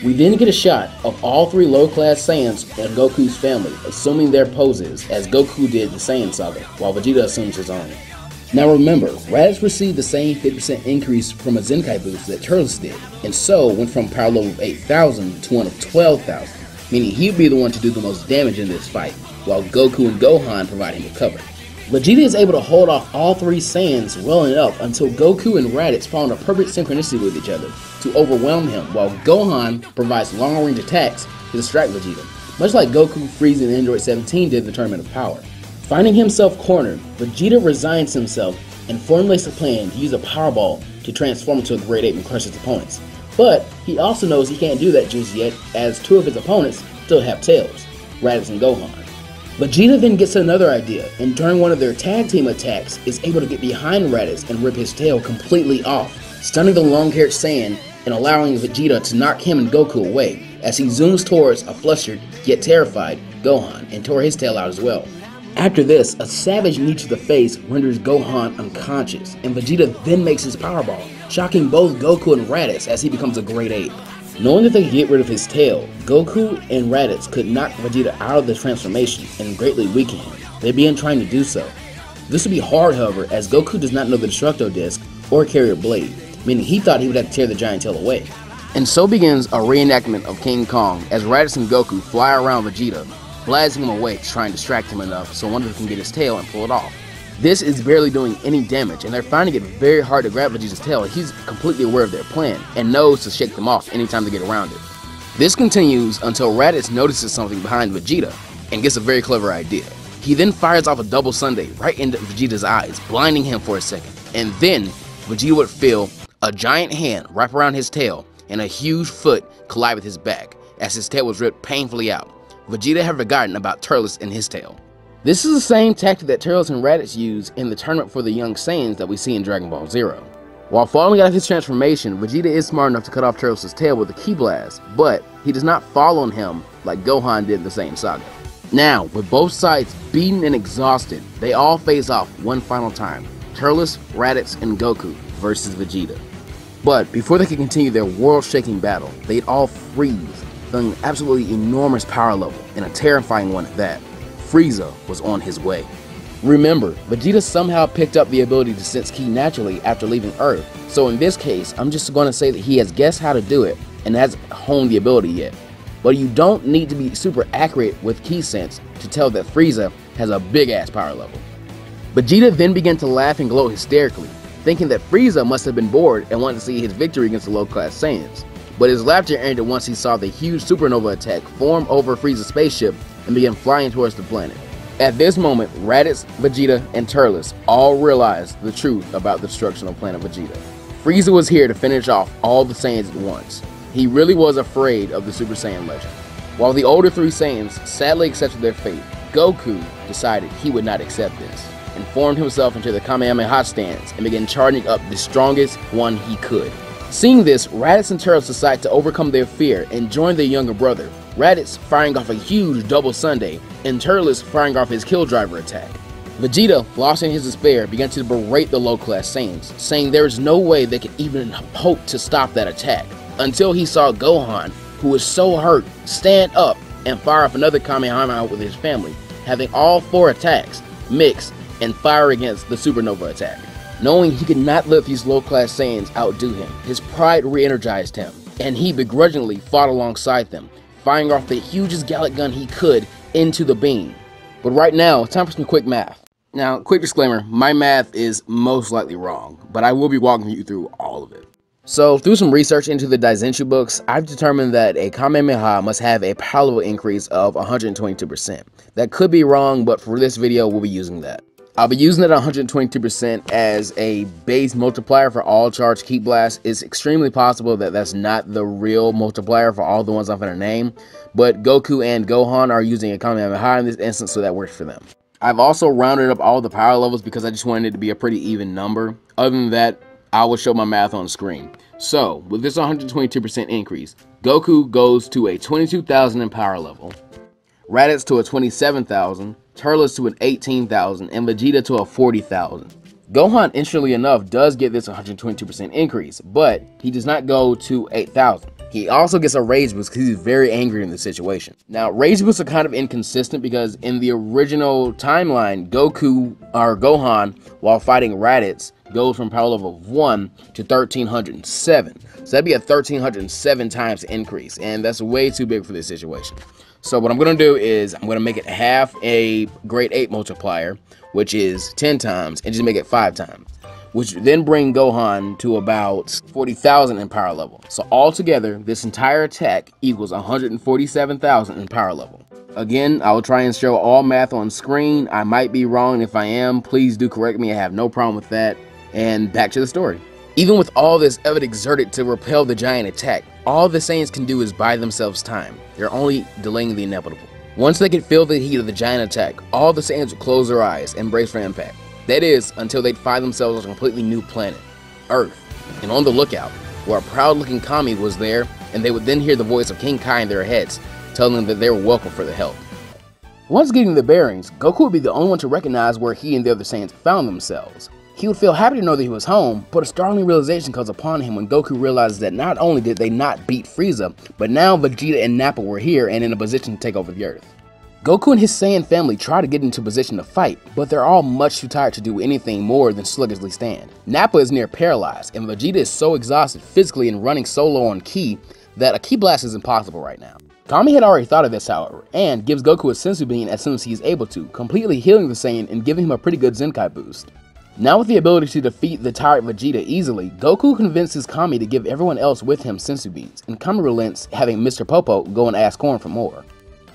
We then get a shot of all three low-class Saiyans and Goku's family assuming their poses as Goku did the Saiyan Saga, while Vegeta assumes his own. Now remember, Raditz received the same 50% increase from a Zenkai boost that Turles did, and so went from power level of 8,000 to one of 12,000, meaning he'd be the one to do the most damage in this fight, while Goku and Gohan provide him with cover. Vegeta is able to hold off all three Saiyans well enough until Goku and Raditz fall in a perfect synchronicity with each other to overwhelm him, while Gohan provides long-range attacks to distract Vegeta, much like Goku, Frieza, and Android 17 did in the Tournament of Power. Finding himself cornered, Vegeta resigns himself and formulates a plan to use a Power Ball to transform into a Great Ape and crush his opponents. But he also knows he can't do that just yet, as two of his opponents still have tails, Raditz and Gohan. Vegeta then gets another idea, and during one of their tag team attacks, is able to get behind Raditz and rip his tail completely off, stunning the long-haired Saiyan and allowing Vegeta to knock him and Goku away, as he zooms towards a flustered, yet terrified, Gohan, and tore his tail out as well. After this, a savage knee to the face renders Gohan unconscious, and Vegeta then makes his Powerball, shocking both Goku and Raditz as he becomes a Great Ape. Knowing that they could get rid of his tail, Goku and Raditz could knock Vegeta out of the transformation and greatly weaken him. They began trying to do so. This would be hard, however, as Goku does not know the Destructo Disc or Carrier Blade, meaning he thought he would have to tear the giant tail away. And so begins a reenactment of King Kong as Raditz and Goku fly around Vegeta, blasting him away to try and distract him enough so one of them can get his tail and pull it off. This is barely doing any damage, and they're finding it very hard to grab Vegeta's tail. He's completely aware of their plan and knows to shake them off anytime they get around it. This continues until Raditz notices something behind Vegeta and gets a very clever idea. He then fires off a double Sunday right into Vegeta's eyes, blinding him for a second, and then Vegeta would feel a giant hand wrap around his tail and a huge foot collide with his back as his tail was ripped painfully out. Vegeta had forgotten about Turles and his tail. This is the same tactic that Turles and Raditz use in the tournament for the young Saiyans that we see in Dragon Ball Zero. While falling out of his transformation, Vegeta is smart enough to cut off Turles' tail with a Ki Blast, but he does not fall on him like Gohan did in the same saga. Now, with both sides beaten and exhausted, they all face off one final time. Turles, Raditz, and Goku versus Vegeta. But before they could continue their world-shaking battle, they'd all freeze, an absolutely enormous power level, and a terrifying one at that. Frieza was on his way. Remember, Vegeta somehow picked up the ability to sense Ki naturally after leaving Earth, so in this case, I'm just going to say that he has guessed how to do it and hasn't honed the ability yet. But you don't need to be super accurate with Ki sense to tell that Frieza has a big ass power level. Vegeta then began to laugh and gloat hysterically, thinking that Frieza must have been bored and wanted to see his victory against the low-class Saiyans. But his laughter ended once he saw the huge supernova attack form over Frieza's spaceship and begin flying towards the planet. At this moment, Raditz, Vegeta, and Turles all realized the truth about the destruction of planet Vegeta. Frieza was here to finish off all the Saiyans at once. He really was afraid of the Super Saiyan legend. While the older three Saiyans sadly accepted their fate, Goku decided he would not accept this and formed himself into the Kamehameha stance and began charging up the strongest one he could. Seeing this, Raditz and Turles decide to overcome their fear and join their younger brother, Raditz firing off a huge double Sunday, and Turles firing off his Kill Driver attack. Vegeta, lost in his despair, began to berate the low-class Saiyans, saying there is no way they could even hope to stop that attack, until he saw Gohan, who was so hurt, stand up and fire off another Kamehameha with his family, having all four attacks mix and fire against the supernova attack. Knowing he could not let these low-class Saiyans outdo him, his pride re-energized him, and he begrudgingly fought alongside them, firing off the hugest Galick gun he could into the beam. But right now, time for some quick math. Now, quick disclaimer, my math is most likely wrong, but I will be walking you through all of it. So, through some research into the Daizenshuu books, I've determined that a Kamehameha must have a power level increase of 122%. That could be wrong, but for this video, we'll be using that. I'll be using it 122% as a base multiplier for all charge Ki blasts. It's extremely possible that that's not the real multiplier for all the ones I'm going to name, but Goku and Gohan are using a Kamehameha in this instance, so that works for them. I've also rounded up all the power levels because I just wanted it to be a pretty even number. Other than that, I will show my math on screen. So, with this 122% increase, Goku goes to a 22,000 in power level, Raditz to a 27,000, Turles to an 18,000, and Vegeta to a 40,000. Gohan, interestingly enough, does get this 122% increase, but he does not go to 8,000. He also gets a rage boost because he's very angry in the situation. Now, rage boosts are kind of inconsistent because in the original timeline, Goku or Gohan, while fighting Raditz, goes from power level of 1 to 1307. So that'd be a 1307 times increase, and that's way too big for this situation. So what I'm going to do is I'm going to make it half a grade 8 multiplier, which is 10 times, and just make it 5 times which then bring Gohan to about 40,000 in power level. So altogether, this entire attack equals 147,000 in power level. Again, I will try and show all math on screen. I might be wrong. If I am, please do correct me. I have no problem with that. And back to the story. Even with all this effort exerted to repel the giant attack, all the Saiyans can do is buy themselves time. They're only delaying the inevitable. Once they could feel the heat of the giant attack, all the Saiyans would close their eyes and brace for impact. That is, until they'd find themselves on a completely new planet, Earth, and on the lookout, where a proud looking Kami was there, and they would then hear the voice of King Kai in their heads, telling them that they were welcome for the help. Once getting the bearings, Goku would be the only one to recognize where he and the other Saiyans found themselves. He would feel happy to know that he was home, but a startling realization comes upon him when Goku realizes that not only did they not beat Frieza, but now Vegeta and Nappa were here and in a position to take over the Earth. Goku and his Saiyan family try to get into position to fight, but they're all much too tired to do anything more than sluggishly stand. Nappa is near paralyzed, and Vegeta is so exhausted physically and running so low on ki that a ki blast is impossible right now. Kami had already thought of this, however, and gives Goku a Senzu Bean as soon as he is able to, completely healing the Saiyan and giving him a pretty good Zenkai boost. Now with the ability to defeat the tired Vegeta easily, Goku convinces Kami to give everyone else with him Senzu Beans, and Kami relents having Mr. Popo go and ask Korin for more.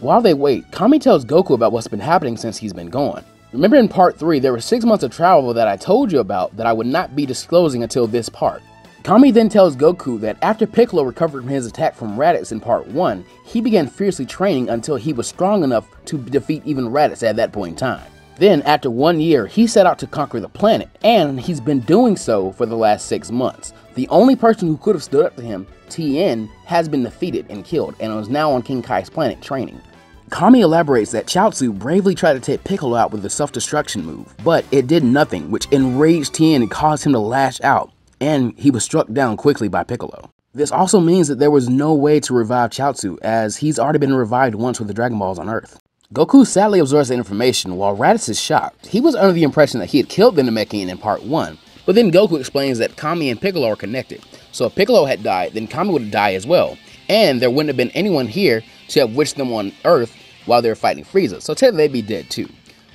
While they wait, Kami tells Goku about what's been happening since he's been gone. Remember in part 3, there were 6 months of travel that I told you about that I would not be disclosing until this part. Kami then tells Goku that after Piccolo recovered from his attack from Raditz in part 1, he began fiercely training until he was strong enough to defeat even Raditz at that point in time. Then, after one year, he set out to conquer the planet, and he's been doing so for the last six months. The only person who could have stood up to him, Tien, has been defeated and killed, and is now on King Kai's planet training. Kami elaborates that Chaozu bravely tried to take Piccolo out with the self-destruction move, but it did nothing, which enraged Tien and caused him to lash out, and he was struck down quickly by Piccolo. This also means that there was no way to revive Chaozu, as he's already been revived once with the Dragon Balls on Earth. Goku sadly absorbs the information while Raditz is shocked. He was under the impression that he had killed the Namekian in part 1, but then Goku explains that Kami and Piccolo are connected. So if Piccolo had died, then Kami would have died as well. And there wouldn't have been anyone here to have wished them on Earth while they were fighting Frieza. So technically they'd be dead too.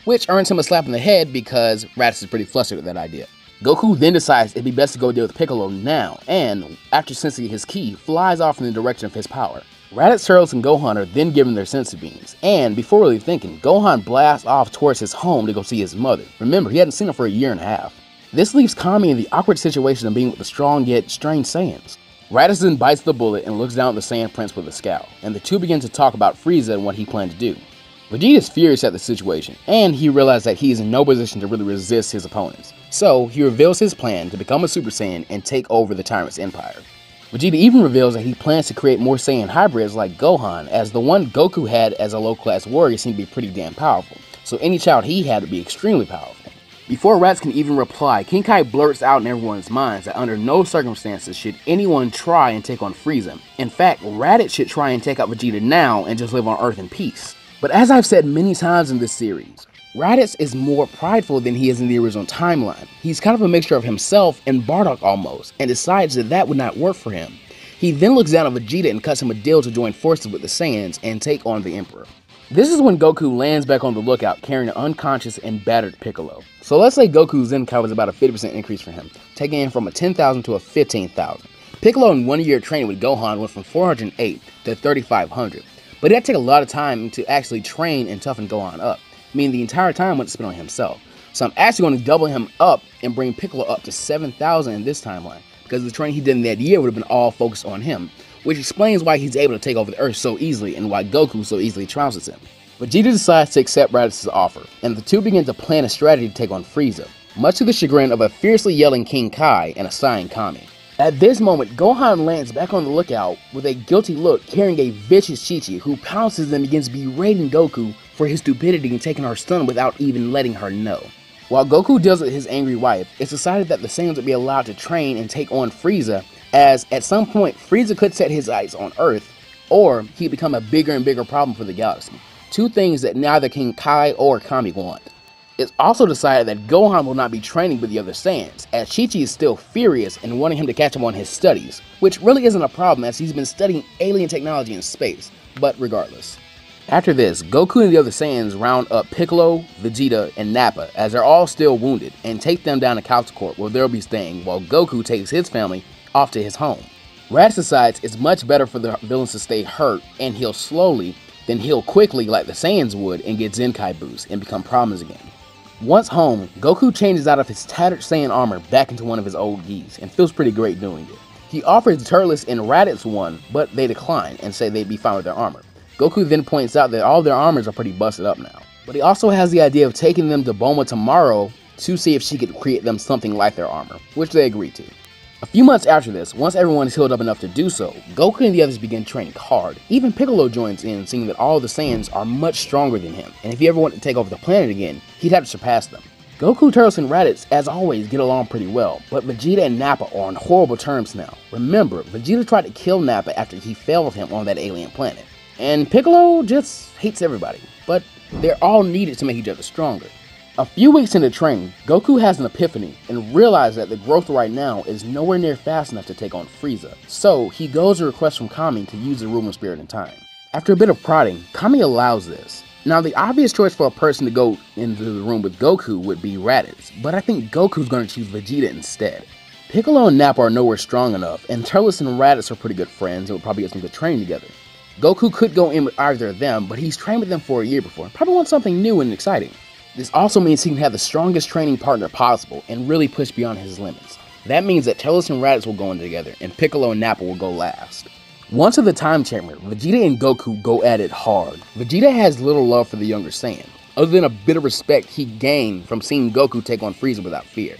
Which earns him a slap in the head because Raditz is pretty flustered with that idea. Goku then decides it'd be best to go deal with Piccolo now, and after sensing his ki, flies off in the direction of his power. Raditz, Turles, and Gohan are then given their senzu beans, and before really thinking, Gohan blasts off towards his home to go see his mother. Remember, he hadn't seen her for a year and a half. This leaves Kami in the awkward situation of being with the strong yet strange Saiyans. Raditz then bites the bullet and looks down at the Saiyan Prince with a scowl, and the two begin to talk about Frieza and what he planned to do. Vegeta is furious at the situation, and he realizes that he is in no position to really resist his opponents. So, he reveals his plan to become a Super Saiyan and take over the Tyrant's empire. Vegeta even reveals that he plans to create more Saiyan hybrids like Gohan, as the one Goku had as a low-class warrior seemed to be pretty damn powerful, so any child he had would be extremely powerful. Before Raditz can even reply, King Kai blurts out in everyone's minds that under no circumstances should anyone try and take on Frieza. In fact, Raditz should try and take out Vegeta now and just live on Earth in peace. But as I've said many times in this series, Raditz is more prideful than he is in the original timeline. He's kind of a mixture of himself and Bardock almost, and decides that that would not work for him. He then looks down at Vegeta and cuts him a deal to join forces with the Saiyans and take on the Emperor. This is when Goku lands back on the lookout carrying an unconscious and battered Piccolo. So let's say Goku's Zenkai was about a 50% increase for him, taking him from a 10,000 to a 15,000. Piccolo in one year training with Gohan went from 408 to 3,500, but it had to take a lot of time to actually train and toughen Gohan up meaning the entire time went to spend on himself. So I'm actually going to double him up and bring Piccolo up to 7,000 in this timeline, because the training he did in that year would have been all focused on him, which explains why he's able to take over the Earth so easily and why Goku so easily trounces him. Vegeta decides to accept Raditz's offer, and the two begin to plan a strategy to take on Frieza, much to the chagrin of a fiercely yelling King Kai and a sighing Kami. At this moment, Gohan lands back on the lookout with a guilty look carrying a vicious Chi-Chi who pounces and begins berating Goku for his stupidity in taking her stun without even letting her know. While Goku deals with his angry wife, it's decided that the Saiyans would be allowed to train and take on Frieza, as at some point Frieza could set his eyes on Earth, or he'd become a bigger and bigger problem for the galaxy. Two things that neither King Kai or Kami want. It's also decided that Gohan will not be training with the other Saiyans, as Chi-Chi is still furious and wanting him to catch him on his studies, which really isn't a problem as he's been studying alien technology in space, but regardless. After this, Goku and the other Saiyans round up Piccolo, Vegeta, and Nappa as they're all still wounded and take them down to Court where they'll be staying while Goku takes his family off to his home. Raditz decides it's much better for the villains to stay hurt and heal slowly than heal quickly like the Saiyans would and get Zenkai boost and become problems again. Once home, Goku changes out of his tattered Saiyan armor back into one of his old gis and feels pretty great doing it. He offers Turles and Raditz one, but they decline and say they'd be fine with their armor. Goku then points out that all their armors are pretty busted up now. But he also has the idea of taking them to Bulma tomorrow to see if she could create them something like their armor, which they agree to. A few months after this, once everyone is healed up enough to do so, Goku and the others begin training hard. Even Piccolo joins in, seeing that all the Saiyans are much stronger than him, and if he ever wanted to take over the planet again, he'd have to surpass them. Goku, Turles, and Raditz, as always, get along pretty well, but Vegeta and Nappa are on horrible terms now. Remember, Vegeta tried to kill Nappa after he failed him on that alien planet. And Piccolo just hates everybody, but they're all needed to make each other stronger. A few weeks into training, Goku has an epiphany and realizes that the growth right now is nowhere near fast enough to take on Frieza, so he goes to request from Kami to use the Ruling Spirit in time. After a bit of prodding, Kami allows this. Now, the obvious choice for a person to go into the room with Goku would be Raditz, but I think Goku's going to choose Vegeta instead. Piccolo and Nappa are nowhere strong enough, and Turles and Raditz are pretty good friends and would probably get some good training together. Goku could go in with either of them, but he's trained with them for a year before, probably wants something new and exciting. This also means he can have the strongest training partner possible and really push beyond his limits. That means that Turles and Raditz will go in together, and Piccolo and Nappa will go last. Once in the time chamber, Vegeta and Goku go at it hard. Vegeta has little love for the younger Saiyan, other than a bit of respect he gained from seeing Goku take on Frieza without fear.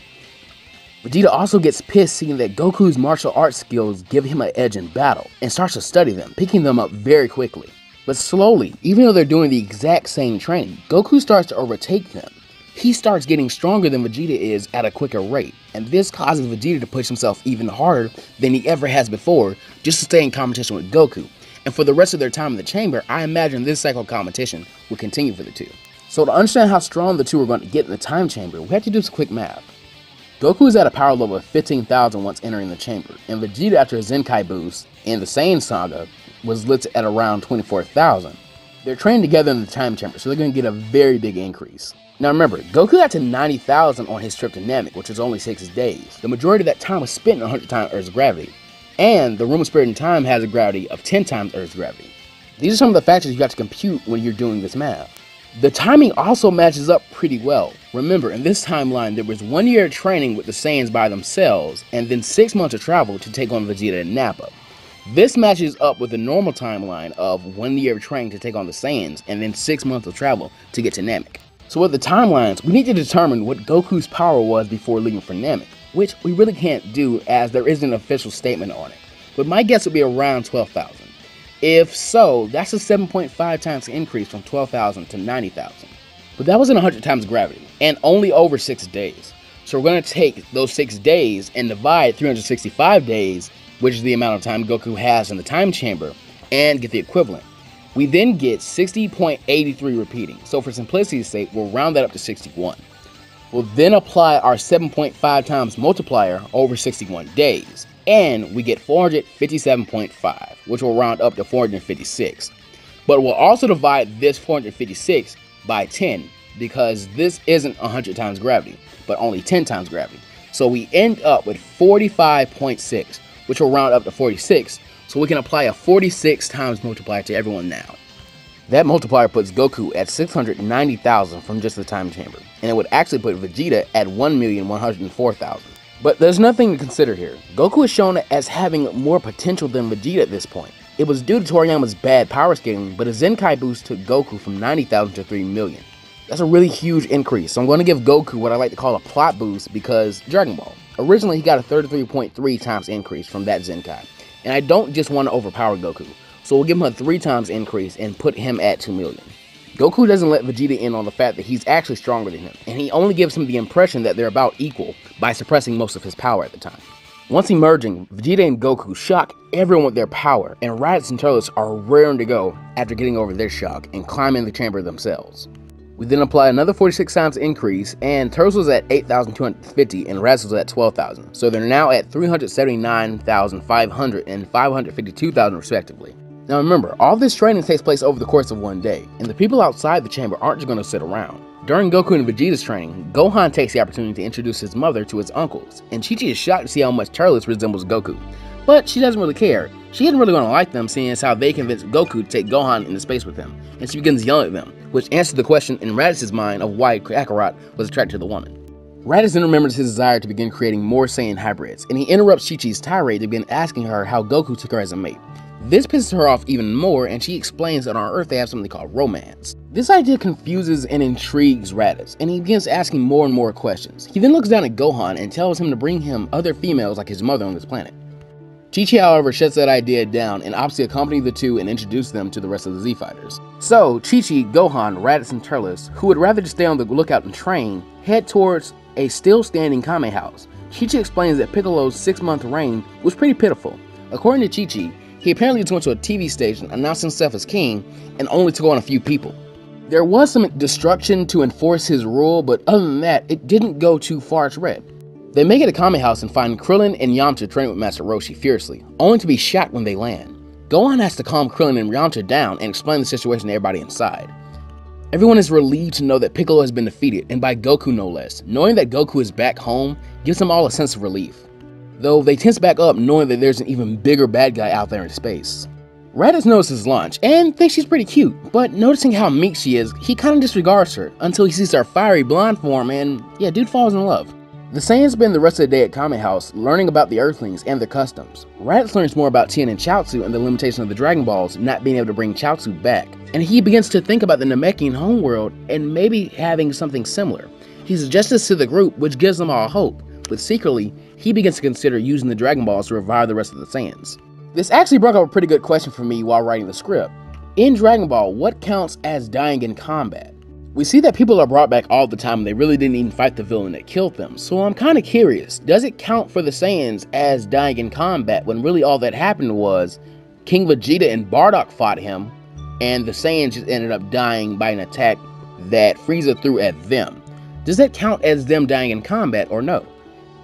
Vegeta also gets pissed seeing that Goku's martial arts skills give him an edge in battle, and starts to study them, picking them up very quickly. But slowly, even though they're doing the exact same training, Goku starts to overtake them. He starts getting stronger than Vegeta is at a quicker rate, and this causes Vegeta to push himself even harder than he ever has before just to stay in competition with Goku. And for the rest of their time in the chamber, I imagine this cycle of competition will continue for the two. So to understand how strong the two are going to get in the time chamber, we have to do some quick math. Goku is at a power level of 15,000 once entering the chamber, and Vegeta after his Zenkai boost in the Saiyan Saga was lit at around 24,000. They're trained together in the time chamber, so they're going to get a very big increase. Now remember, Goku got to 90,000 on his trip to Namek, which was only 6 days. The majority of that time was spent in 100 times Earth's gravity. And the Room of Spirit in Time has a gravity of 10 times Earth's gravity. These are some of the factors you got to compute when you're doing this math. The timing also matches up pretty well. Remember, in this timeline, there was one year of training with the Saiyans by themselves, and then 6 months of travel to take on Vegeta and Nappa. This matches up with the normal timeline of one year of training to take on the Saiyans, and then six months of travel to get to Namek. So with the timelines, we need to determine what Goku's power was before leaving for Namek, which we really can't do as there isn't an official statement on it. But my guess would be around 12,000. If so, that's a 7.5 times increase from 12,000 to 90,000. But that wasn't 100 times gravity, and only over 6 days. So we're going to take those 6 days and divide 365 days which is the amount of time Goku has in the time chamber, and get the equivalent. We then get 60.83 repeating, so for simplicity's sake, we'll round that up to 61. We'll then apply our 7.5 times multiplier over 61 days, and we get 457.5, which will round up to 456. But we'll also divide this 456 by 10, because this isn't 100 times gravity, but only 10 times gravity. So we end up with 45.6, which will round up to 46, so we can apply a 46 times multiplier to everyone now. That multiplier puts Goku at 690,000 from just the time chamber, and it would actually put Vegeta at 1,104,000. But there's nothing to consider here. Goku is shown as having more potential than Vegeta at this point. It was due to Toriyama's bad power scaling, but a Zenkai boost took Goku from 90,000 to 3 million. That's a really huge increase, so I'm going to give Goku what I like to call a plot boost because Dragon Ball. Originally, he got a 33.3 times increase from that Zenkai. And I don't just want to overpower Goku, so we'll give him a 3 times increase and put him at 2 million. Goku doesn't let Vegeta in on the fact that he's actually stronger than him, and he only gives him the impression that they're about equal by suppressing most of his power at the time. Once emerging, Vegeta and Goku shock everyone with their power, and Raditz and Turles are raring to go after getting over their shock and climbing the chamber themselves. We then apply another 46 times increase, and Turles was at 8,250 and Raditz was at 12,000, so they're now at 379,500 and 552,000 respectively. Now remember, all this training takes place over the course of one day, and the people outside the chamber aren't just going to sit around. During Goku and Vegeta's training, Gohan takes the opportunity to introduce his mother to his uncles, and Chi Chi is shocked to see how much Turles resembles Goku. But she doesn't really care. She isn't really going to like them seeing as how they convince Goku to take Gohan into space with him, and she begins yelling at them, which answers the question in Raditz's mind of why Kakarot was attracted to the woman. Raditz then remembers his desire to begin creating more Saiyan hybrids, and he interrupts Chi Chi's tirade to begin asking her how Goku took her as a mate. This pisses her off even more, and she explains that on Earth they have something called romance. This idea confuses and intrigues Raditz, and he begins asking more and more questions. He then looks down at Gohan and tells him to bring him other females like his mother on this planet. Chi Chi, however, shuts that idea down and opts to accompany the two and introduce them to the rest of the Z Fighters. So, Chi Chi, Gohan, Raditz, and Turles, who would rather just stay on the lookout and train, head towards a still standing Kame house. Chi Chi explains that Piccolo's six month reign was pretty pitiful. According to Chi Chi, he apparently just went to a TV station, announced himself as king, and only took on a few people. There was some destruction to enforce his rule, but other than that, it didn't go too far to red. They make it to Kame House and find Krillin and Yamcha training with Master Roshi fiercely, only to be shot when they land. Gohan has to calm Krillin and Yamcha down and explain the situation to everybody inside. Everyone is relieved to know that Piccolo has been defeated, and by Goku no less. Knowing that Goku is back home gives them all a sense of relief though they tense back up knowing that there's an even bigger bad guy out there in space. Raditz notices Launch and thinks she's pretty cute, but noticing how meek she is, he kinda disregards her until he sees her fiery blonde form and yeah, dude falls in love. The Saiyans spend the rest of the day at Kame House learning about the Earthlings and their customs. Raditz learns more about Tien and Chaozu and the limitation of the Dragon Balls not being able to bring Chaozu back, and he begins to think about the Namekian homeworld and maybe having something similar. He suggests this to the group, which gives them all hope, but secretly, he begins to consider using the Dragon Balls to revive the rest of the Saiyans. This actually brought up a pretty good question for me while writing the script. In Dragon Ball, what counts as dying in combat? We see that people are brought back all the time and they really didn't even fight the villain that killed them, so I'm kinda curious, does it count for the Saiyans as dying in combat when really all that happened was King Vegeta and Bardock fought him, and the Saiyans just ended up dying by an attack that Frieza threw at them? Does that count as them dying in combat or no?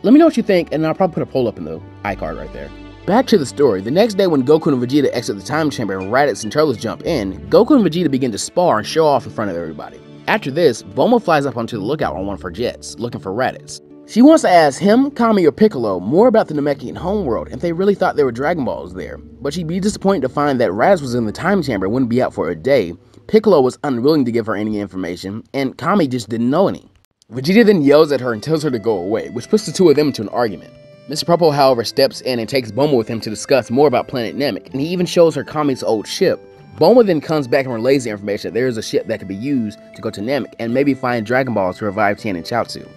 Let me know what you think, and I'll probably put a poll up in the iCard right there. Back to the story. The next day when Goku and Vegeta exit the time chamber and Raditz and Turles jump in, Goku and Vegeta begin to spar and show off in front of everybody. After this, Bulma flies up onto the lookout on one of her jets, looking for Raditz. She wants to ask him, Kami, or Piccolo more about the Namekian homeworld and if they really thought there were Dragon Balls there, but she'd be disappointed to find that Raditz was in the time chamber and wouldn't be out for a day. Piccolo was unwilling to give her any information, and Kami just didn't know any. Vegeta then yells at her and tells her to go away, which puts the two of them into an argument. Mr. Popo, however, steps in and takes Bulma with him to discuss more about Planet Namek, and he even shows her Kami's old ship. Bulma then comes back and relays the information that there is a ship that could be used to go to Namek and maybe find Dragon Balls to revive Tien and Chaozu.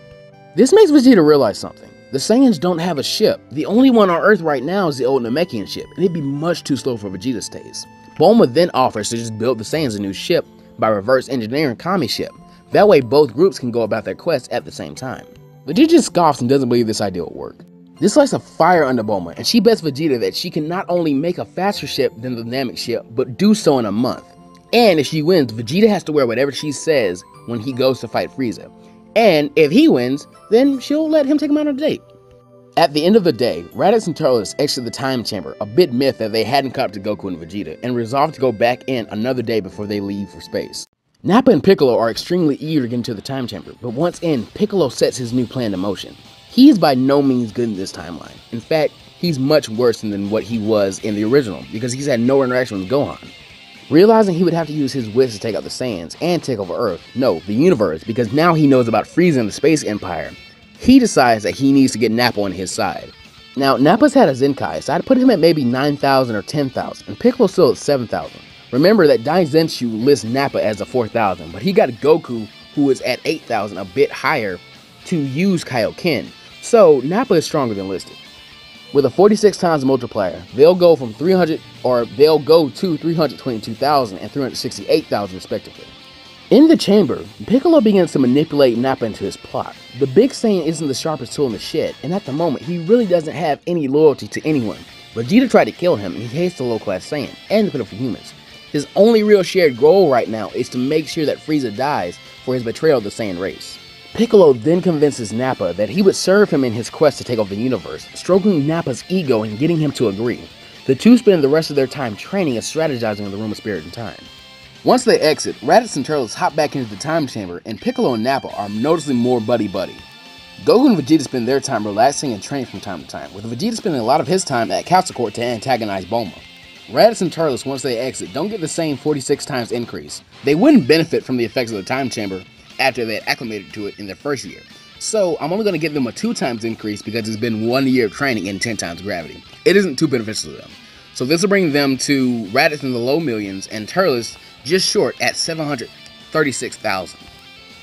This makes Vegeta realize something. The Saiyans don't have a ship. The only one on Earth right now is the old Namekian ship, and it'd be much too slow for Vegeta's taste. Bulma then offers to just build the Saiyans a new ship by reverse engineering Kami's ship, that way both groups can go about their quest at the same time. Vegeta scoffs and doesn't believe this idea will work. This lights a fire under Bulma, and she bets Vegeta that she can not only make a faster ship than the Namek ship, but do so in a month. And if she wins, Vegeta has to wear whatever she says when he goes to fight Frieza. And if he wins, then she'll let him take him out on a date. At the end of the day, Raditz and Turles exit the time chamber, a bit myth that they hadn't caught to Goku and Vegeta, and resolve to go back in another day before they leave for space. Nappa and Piccolo are extremely eager to get into the time chamber, but once in, Piccolo sets his new plan in motion. He is by no means good in this timeline. In fact, he's much worse than what he was in the original, because he's had no interaction with Gohan. Realizing he would have to use his wits to take out the Saiyans and take over Earth, no, the universe, because now he knows about Frieza and the Space Empire, he decides that he needs to get Nappa on his side. Now, Nappa's had a Zenkai, so I'd put him at maybe 9,000 or 10,000, and Piccolo's still at 7,000. Remember that Dai Zenshuu lists Nappa as a 4,000, but he got Goku, who is at 8,000, a bit higher, to use Kaioken. So Nappa is stronger than listed. With a 46 times multiplier, they'll go from 300 or they'll go to 322,000 and 368,000 respectively. In the chamber, Piccolo begins to manipulate Nappa into his plot. The Big Saiyan isn't the sharpest tool in the shed, and at the moment, he really doesn't have any loyalty to anyone. Vegeta tried to kill him, and he hates the low-class Saiyan and the pitiful humans. His only real shared goal right now is to make sure that Frieza dies for his betrayal of the Saiyan race. Piccolo then convinces Nappa that he would serve him in his quest to take over the universe, stroking Nappa's ego and getting him to agree. The two spend the rest of their time training and strategizing in the Room of Spirit and Time. Once they exit, Raditz and Turles hop back into the time chamber, and Piccolo and Nappa are noticeably more buddy-buddy. Goku and Vegeta spend their time relaxing and training from time to time, with Vegeta spending a lot of his time at Capsule Corp to antagonize Bulma. Raditz and Turles, once they exit, don't get the same 46 times increase. They wouldn't benefit from the effects of the time chamber after they acclimated to it in their first year. So I'm only going to give them a 2 times increase because it's been 1 year of training and 10 times gravity. It isn't too beneficial to them. So this will bring them to Raditz in the low millions and Turles just short at 736,000.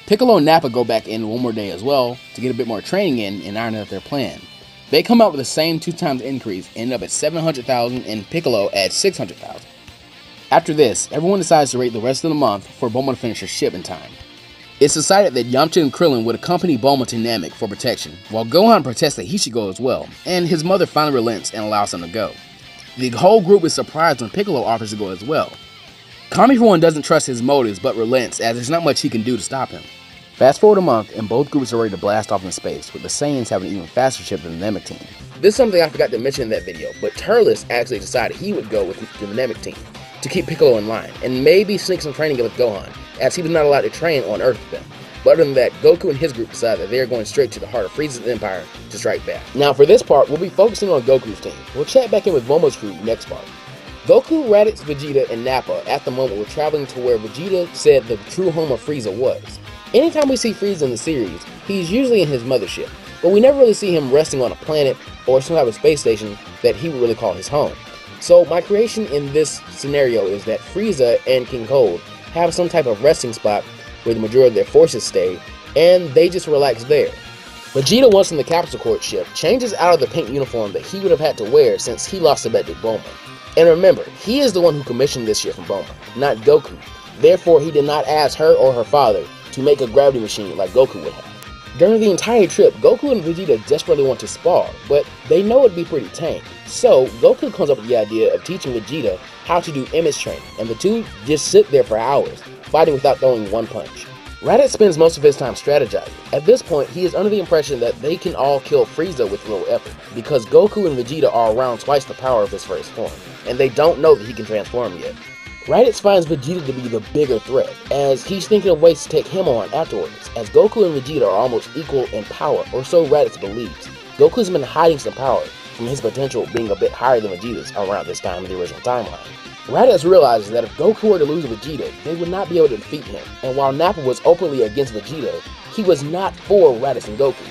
Piccolo and Nappa go back in one more day as well to get a bit more training in and iron out their plan. They come out with the same two times increase, end up at 700,000 and Piccolo at 600,000. After this, everyone decides to wait the rest of the month for Bulma to finish her ship in time. It's decided that Yamcha and Krillin would accompany Bulma to Namek for protection, while Gohan protests that he should go as well, and his mother finally relents and allows him to go. The whole group is surprised when Piccolo offers to go as well. Kami for one doesn't trust his motives but relents as there's not much he can do to stop him. Fast forward a month and both groups are ready to blast off in space, with the Saiyans having an even faster ship than the Namek team. This is something I forgot to mention in that video, but Turles actually decided he would go with the Namek team to keep Piccolo in line, and maybe sneak some training in with Gohan, as he was not allowed to train on Earth them. But other than that, Goku and his group decide that they are going straight to the heart of Frieza's Empire to strike back. Now for this part, we'll be focusing on Goku's team. We'll chat back in with Momo's crew next part. Goku, Raditz, Vegeta, and Nappa at the moment were traveling to where Vegeta said the true home of Frieza was. Anytime we see Frieza in the series, he's usually in his mothership, but we never really see him resting on a planet or some type of space station that he would really call his home. So my creation in this scenario is that Frieza and King Cold have some type of resting spot where the majority of their forces stay, and they just relax there. Vegeta, once in the Capsule Corp ship, changes out of the pink uniform that he would have had to wear since he lost the bet to Bulma. And remember, he is the one who commissioned this ship from Bulma, not Goku. Therefore, he did not ask her or her father to make a gravity machine like Goku would have. During the entire trip, Goku and Vegeta desperately want to spar, but they know it'd be pretty tame. So, Goku comes up with the idea of teaching Vegeta how to do image training, and the two just sit there for hours, fighting without throwing one punch. Raditz spends most of his time strategizing. At this point, he is under the impression that they can all kill Frieza with little effort, because Goku and Vegeta are around twice the power of his first form, and they don't know that he can transform yet. Raditz finds Vegeta to be the bigger threat, as he's thinking of ways to take him on afterwards, as Goku and Vegeta are almost equal in power, or so Raditz believes. Goku's been hiding some power from his potential being a bit higher than Vegeta's around this time in the original timeline. Raditz realizes that if Goku were to lose Vegeta, they would not be able to defeat him, and while Nappa was openly against Vegeta, he was not for Raditz and Goku.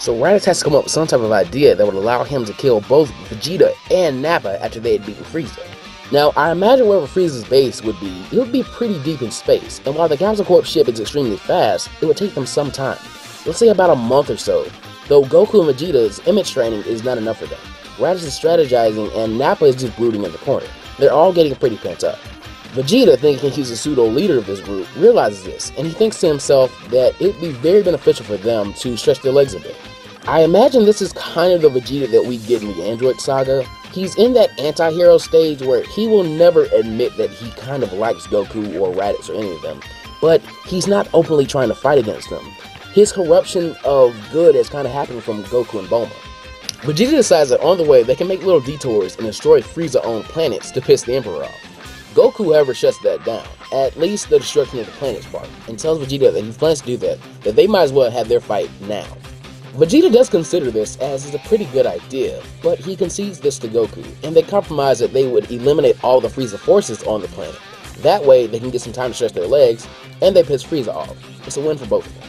So Raditz has to come up with some type of idea that would allow him to kill both Vegeta and Nappa after they had beaten Frieza. Now, I imagine wherever Frieza's base would be, it would be pretty deep in space, and while the Capsule Corp ship is extremely fast, it would take them some time. Let's say about a month or so, though Goku and Vegeta's image training is not enough for them. Raditz is strategizing, and Nappa is just brooding in the corner. They're all getting pretty pent up. Vegeta, thinking he's a pseudo leader of this group, realizes this, and he thinks to himself that it'd be very beneficial for them to stretch their legs a bit. I imagine this is kind of the Vegeta that we get in the Android saga. He's in that anti-hero stage where he will never admit that he kind of likes Goku or Raditz or any of them, but he's not openly trying to fight against them. His corruption of good has kind of happened from Goku and Bulma. Vegeta decides that on the way they can make little detours and destroy Frieza-owned planets to piss the Emperor off. Goku, however, shuts that down, at least the destruction of the planets part, and tells Vegeta that he plans to do that, that they might as well have their fight now. Vegeta does consider this as is a pretty good idea, but he concedes this to Goku, and they compromise that they would eliminate all the Frieza forces on the planet. That way, they can get some time to stretch their legs, and they piss Frieza off. It's a win for both of them.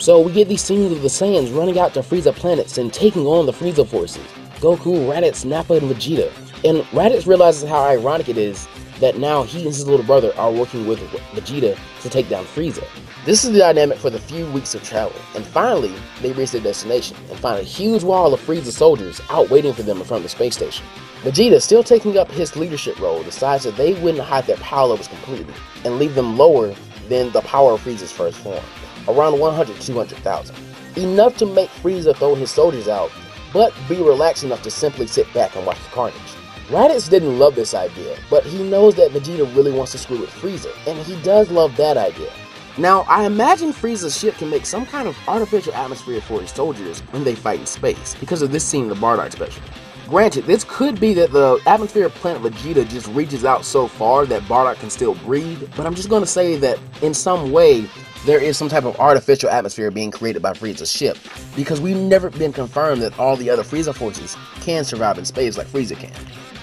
So we get these scenes of the Saiyans running out to Frieza planets and taking on the Frieza forces. Goku, Raditz, Nappa, and Vegeta. And Raditz realizes how ironic it is that now he and his little brother are working with Vegeta to take down Frieza. This is the dynamic for the few weeks of travel, and finally, they reach their destination and find a huge wall of Frieza soldiers out waiting for them in front of the space station. Vegeta, still taking up his leadership role, decides that they wouldn't hide their power levels completely and leave them lower than the power of Frieza's first form, around 100 200,000. Enough to make Frieza throw his soldiers out, but be relaxed enough to simply sit back and watch the carnage. Raditz didn't love this idea, but he knows that Vegeta really wants to screw with Frieza, and he does love that idea. Now, I imagine Frieza's ship can make some kind of artificial atmosphere for his soldiers when they fight in space, because of this scene in the Bardock special. Granted, this could be that the atmosphere of planet Vegeta just reaches out so far that Bardock can still breathe, but I'm just going to say that in some way, there is some type of artificial atmosphere being created by Frieza's ship, because we've never been confirmed that all the other Frieza forces can survive in space like Frieza can.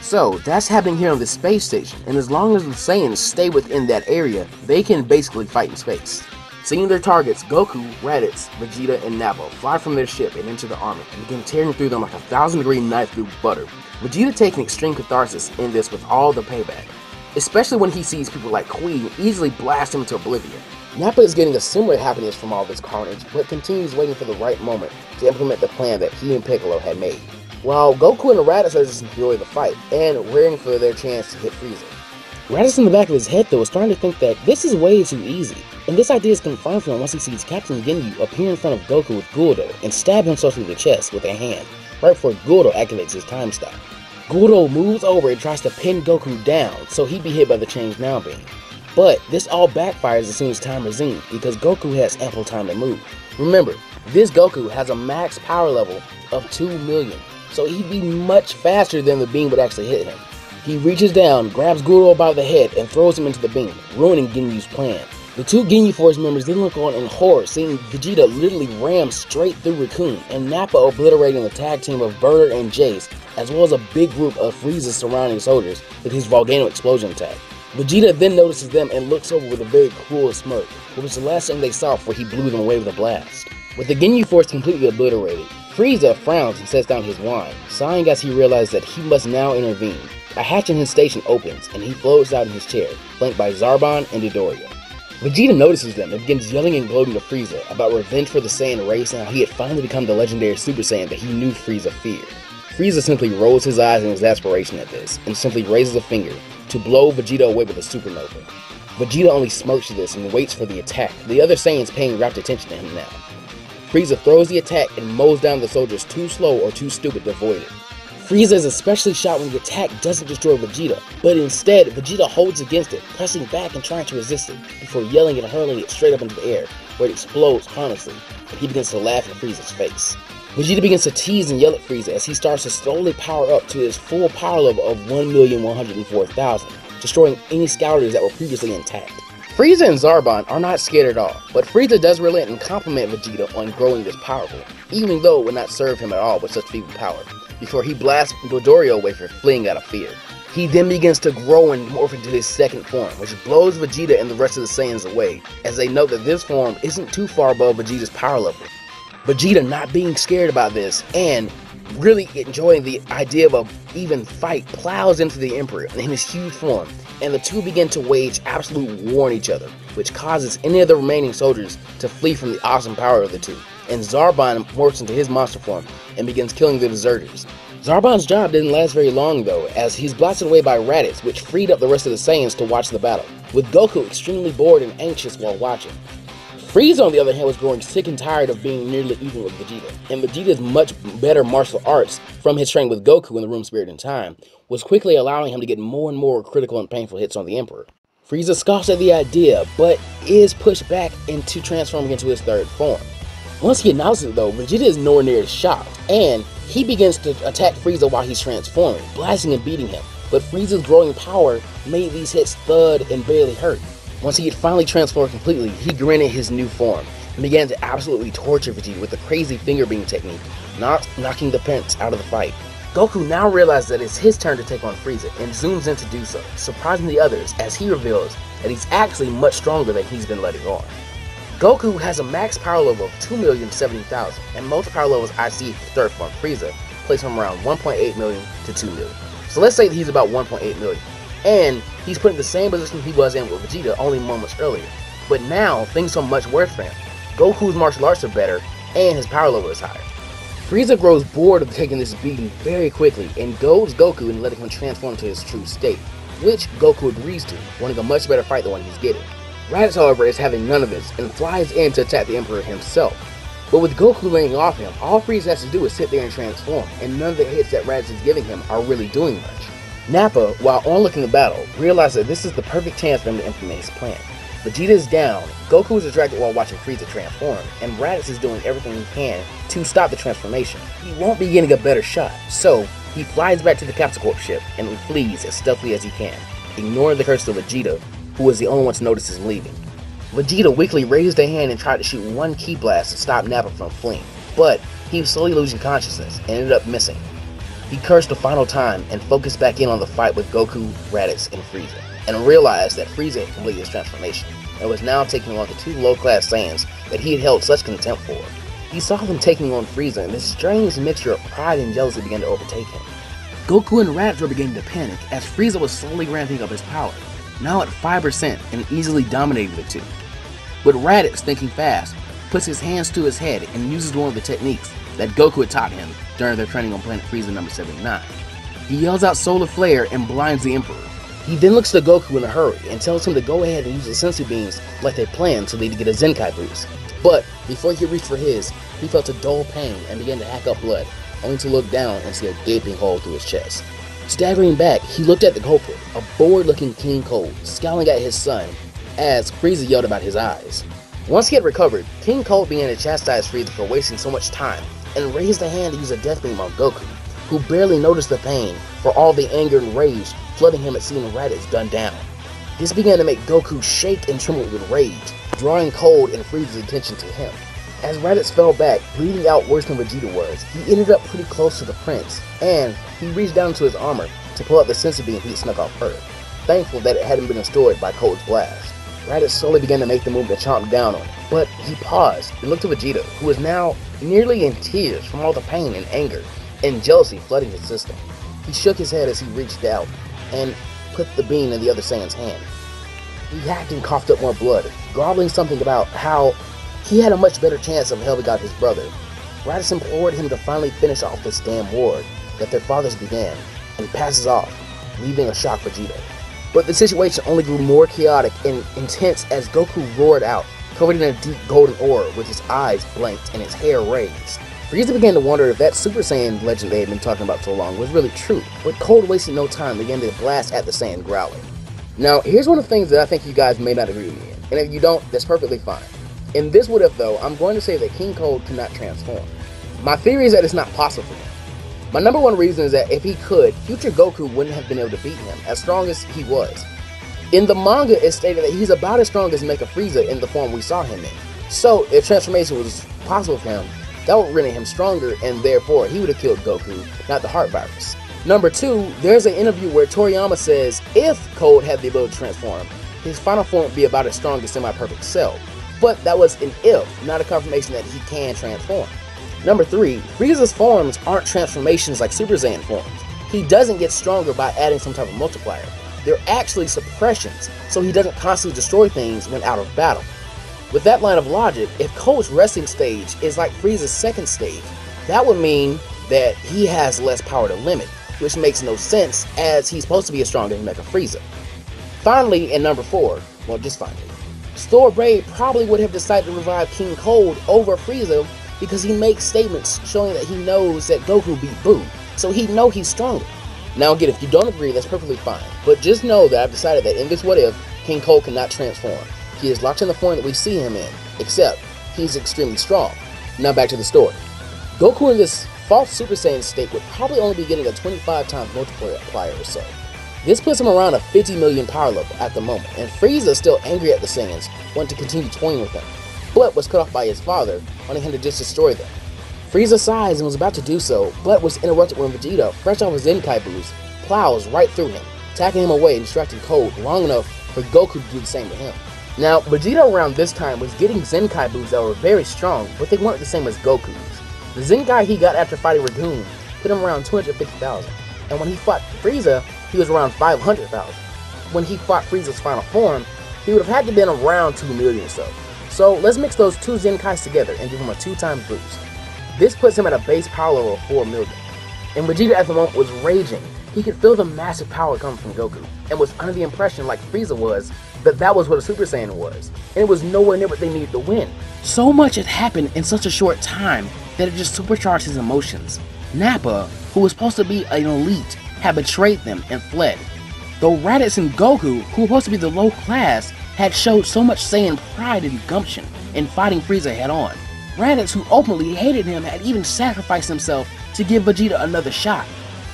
So, that's happening here on the space station, and as long as the Saiyans stay within that area, they can basically fight in space. Seeing their targets, Goku, Raditz, Vegeta, and Nappa fly from their ship and into the army and begin tearing through them like a thousand degree knife through butter. Vegeta taking extreme catharsis in this with all the payback, especially when he sees people like Queen easily blast him into oblivion. Nappa is getting a similar happiness from all this carnage, but continues waiting for the right moment to implement the plan that he and Piccolo had made while Goku and Raditz are just enjoying the fight and waiting for their chance to hit Frieza. Raditz in the back of his head though is starting to think that this is way too easy, and this idea is confirmed for him once he sees Captain Ginyu appear in front of Goku with Guldo and stab himself through the chest with a hand, right before Guldo activates his time stop. Guldo moves over and tries to pin Goku down so he'd be hit by the Change Now beam. But this all backfires as soon as time resumes because Goku has ample time to move. Remember, this Goku has a max power level of 2 million, so he'd be much faster than the beam would actually hit him. He reaches down, grabs Guldo by the head, and throws him into the beam, ruining Ginyu's plan. The two Ginyu Force members then look on in horror, seeing Vegeta literally ram straight through Recoome, and Nappa obliterating the tag team of Burter and Jeice, as well as a big group of Frieza's surrounding soldiers with his Volcano Explosion attack. Vegeta then notices them and looks over with a very cruel smirk, which was the last thing they saw before he blew them away with a blast. With the Ginyu Force completely obliterated, Frieza frowns and sets down his wine, sighing as he realizes that he must now intervene. A hatch in his station opens, and he floats out in his chair, flanked by Zarbon and Dodoria. Vegeta notices them and begins yelling and gloating to Frieza about revenge for the Saiyan race and how he had finally become the legendary Super Saiyan that he knew Frieza feared. Frieza simply rolls his eyes in exasperation at this, and simply raises a finger to blow Vegeta away with a supernova. Vegeta only smirks at this and waits for the attack, the other Saiyans paying rapt attention to him now. Frieza throws the attack and mows down the soldiers too slow or too stupid to avoid it. Frieza is especially shocked when the attack doesn't destroy Vegeta, but instead Vegeta holds against it, pressing back and trying to resist it, before yelling and hurling it straight up into the air, where it explodes harmlessly, and he begins to laugh in Frieza's face. Vegeta begins to tease and yell at Frieza as he starts to slowly power up to his full power level of 1,104,000, destroying any scouters that were previously intact. Frieza and Zarbon are not scared at all, but Frieza does relent and compliment Vegeta on growing this powerful, even though it would not serve him at all with such feeble power, before he blasts Dodoria away for fleeing out of fear. He then begins to grow and morph into his second form, which blows Vegeta and the rest of the Saiyans away, as they note that this form isn't too far above Vegeta's power level. Vegeta not being scared about this, and really enjoying the idea of a even fight, plows into the Emperor in his huge form, and the two begin to wage absolute war on each other, which causes any of the remaining soldiers to flee from the awesome power of the two. And Zarbon morphs into his monster form and begins killing the deserters. Zarbon's job didn't last very long though, as he's blasted away by Raditz, which freed up the rest of the Saiyans to watch the battle, with Goku extremely bored and anxious while watching. Frieza, on the other hand, was growing sick and tired of being nearly even with Vegeta, and Vegeta's much better martial arts from his training with Goku in the Room Spirit in Time was quickly allowing him to get more and more critical and painful hits on the Emperor. Frieza scoffs at the idea, but is pushed back into transforming into his third form. Once he announces it though, Vegeta is nowhere near shocked, and he begins to attack Frieza while he's transforming, blasting and beating him. But Frieza's growing power made these hits thud and barely hurt. Once he had finally transformed completely, he granted his new form and began to absolutely torture Vegeta with the crazy finger beam technique, not knocking the Prince out of the fight. Goku now realizes that it's his turn to take on Frieza and zooms in to do so, surprising the others as he reveals that he's actually much stronger than he's been letting on. Goku has a max power level of 2,070,000, and most power levels I see for third form Frieza place him around 1.8 million to 2 million. So let's say that he's about 1.8 million and he's put in the same position he was in with Vegeta only moments earlier. But now, things are much worse for him. Goku's martial arts are better, and his power level is higher. Frieza grows bored of taking this beating very quickly and goads Goku into letting him transform to his true state, which Goku agrees to, wanting a much better fight than one he's getting. Raditz, however, is having none of this and flies in to attack the Emperor himself. But with Goku laying off him, all Frieza has to do is sit there and transform, and none of the hits that Raditz is giving him are really doing much. Nappa, while onlooking the battle, realizes that this is the perfect chance for him to implement his plan. Vegeta is down, Goku is distracted while watching Frieza transform, and Raditz is doing everything he can to stop the transformation. He won't be getting a better shot, so he flies back to the Capsule Corp ship and flees as stealthily as he can, ignoring the curse of Vegeta, who was the only one to notice him leaving. Vegeta weakly raised a hand and tried to shoot one ki blast to stop Nappa from fleeing, but he was slowly losing consciousness and ended up missing. He cursed a final time and focused back in on the fight with Goku, Raditz, and Frieza, and realized that Frieza had completed his transformation and was now taking on the two low-class Saiyans that he had held such contempt for. He saw them taking on Frieza, and this strange mixture of pride and jealousy began to overtake him. Goku and Raditz were beginning to panic as Frieza was slowly ramping up his power, now at 5% and easily dominating the two. But Raditz, thinking fast, puts his hands to his head and uses one of the techniques that Goku had taught him during their training on Planet Frieza number 79. He yells out Solar Flare and blinds the Emperor. He then looks to Goku in a hurry and tells him to go ahead and use the senzu beans like they planned so they could get a Zenkai boost. But before he could reach for his, he felt a dull pain and began to hack up blood, only to look down and see a gaping hole through his chest. Staggering back, he looked at the culprit, a bored-looking King Cold, scowling at his son, as Frieza yelled about his eyes. Once he had recovered, King Cold began to chastise Frieza for wasting so much time, and raised a hand to use a death beam on Goku, who barely noticed the pain for all the anger and rage flooding him at seeing Raditz gunned down. This began to make Goku shake and tremble with rage, drawing Cold and Frieza's attention to him. As Raditz fell back, bleeding out worse than Vegeta was, he ended up pretty close to the prince, and he reached down into his armor to pull out the senzu bean he had snuck off Earth, thankful that it hadn't been destroyed by Cold's blast. Raditz slowly began to make the move to chomp down on but he paused and looked at Vegeta, who was now nearly in tears from all the pain and anger and jealousy flooding his system. He shook his head as he reached out and put the bean in the other Saiyan's hand. He hacked and coughed up more blood, groveling something about how he had a much better chance of helping out his brother. Raditz implored him to finally finish off this damn war that their fathers began, and passes off, leaving a shocked Vegeta. But the situation only grew more chaotic and intense as Goku roared out, covered in a deep golden aura with his eyes blanked and his hair raised. Frieza began to wonder if that Super Saiyan legend they had been talking about so long was really true, but Cold wasted no time began to blast at the Saiyan growling. Now, here's one of the things that I think you guys may not agree with me in, and if you don't, that's perfectly fine. In this what if though, I'm going to say that King Cold cannot transform. My theory is that it's not possible. My number one reason is that if he could, future Goku wouldn't have been able to beat him, as strong as he was. In the manga, it's stated that he's about as strong as Mecha Frieza in the form we saw him in. So, if transformation was possible for him, that would render him stronger, and therefore he would have killed Goku, not the heart virus. Number two, there's an interview where Toriyama says if Cold had the ability to transform, his final form would be about as strong as semi-perfect Cell. But that was an if, not a confirmation that he can transform. Number 3. Frieza's forms aren't transformations like Super Saiyan forms. He doesn't get stronger by adding some type of multiplier. They're actually suppressions, so he doesn't constantly destroy things when out of battle. With that line of logic, if Cold's resting stage is like Frieza's second stage, that would mean that he has less power to limit, which makes no sense as he's supposed to be as strong as Mecha Frieza. Finally, in number 4, well just finally, Store Brave probably would have decided to revive King Cold over Frieza because he makes statements showing that he knows that Goku beat Buu, so he know he's stronger. Now again, if you don't agree, that's perfectly fine. But just know that I've decided that in this what if, King Cold cannot transform. He is locked in the form that we see him in, except he's extremely strong. Now back to the story. Goku in this false Super Saiyan state would probably only be getting a 25 times multiplier or so. This puts him around a 50 million power level at the moment, and Frieza still angry at the Saiyans, wanting to continue toying with them but was cut off by his father, wanting him to just destroy them. Frieza sighs and was about to do so, but was interrupted when Vegeta, fresh off his Zenkai boost, plows right through him, attacking him away and distracting Cold long enough for Goku to do the same to him. Now, Vegeta around this time was getting Zenkai boosts that were very strong, but they weren't the same as Goku's. The Zenkai he got after fighting Radoon put him around 250,000, and when he fought Frieza, he was around 500,000. When he fought Frieza's final form, he would have had to been around 2 million or so. So let's mix those two Zenkais together and give him a two times boost. This puts him at a base power level of 4 million. And Vegeta at the moment was raging. He could feel the massive power coming from Goku, and was under the impression, like Frieza was, that that was what a Super Saiyan was, and it was nowhere near what they needed to win. So much had happened in such a short time that it just supercharged his emotions. Nappa, who was supposed to be an elite, had betrayed them and fled. Though Raditz and Goku, who were supposed to be the low class, had showed so much Saiyan pride and gumption in fighting Frieza head on. Raditz, who openly hated him, had even sacrificed himself to give Vegeta another shot.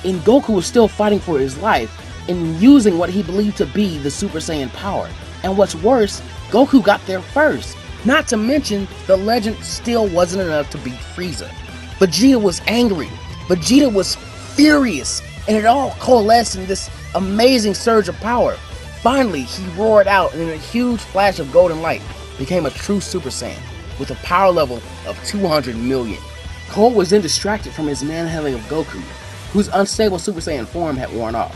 And Goku was still fighting for his life and using what he believed to be the Super Saiyan power. And what's worse, Goku got there first. Not to mention, the legend still wasn't enough to beat Frieza. Vegeta was angry. Vegeta was furious. And it all coalesced in this amazing surge of power. Finally, he roared out and in a huge flash of golden light became a true Super Saiyan with a power level of 200 million. Cold was then distracted from his manhandling of Goku, whose unstable Super Saiyan form had worn off.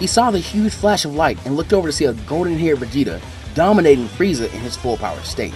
He saw the huge flash of light and looked over to see a golden-haired Vegeta dominating Frieza in his full power state.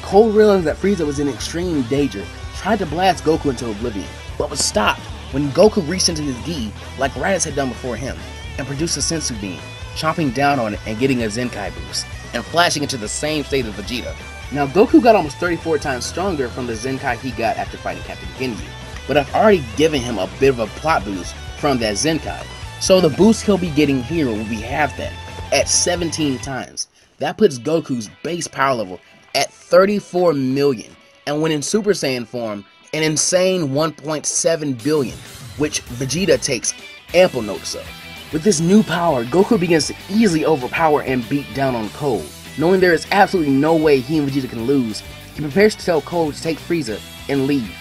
Cold realized that Frieza was in extreme danger, tried to blast Goku into oblivion, but was stopped when Goku reached into his gi like Raditz had done before him and produced a Senzu bean, chomping down on it and getting a Zenkai boost, and flashing into the same state as Vegeta. Now Goku got almost 34 times stronger from the Zenkai he got after fighting Captain Ginyu, but I've already given him a bit of a plot boost from that Zenkai, so the boost he'll be getting here will be half that, at 17 times. That puts Goku's base power level at 34 million, and when in Super Saiyan form, an insane 1.7 billion, which Vegeta takes ample notice of. With this new power, Goku begins to easily overpower and beat down on Cold. Knowing there is absolutely no way he and Vegeta can lose, he prepares to tell Cold to take Frieza and leave.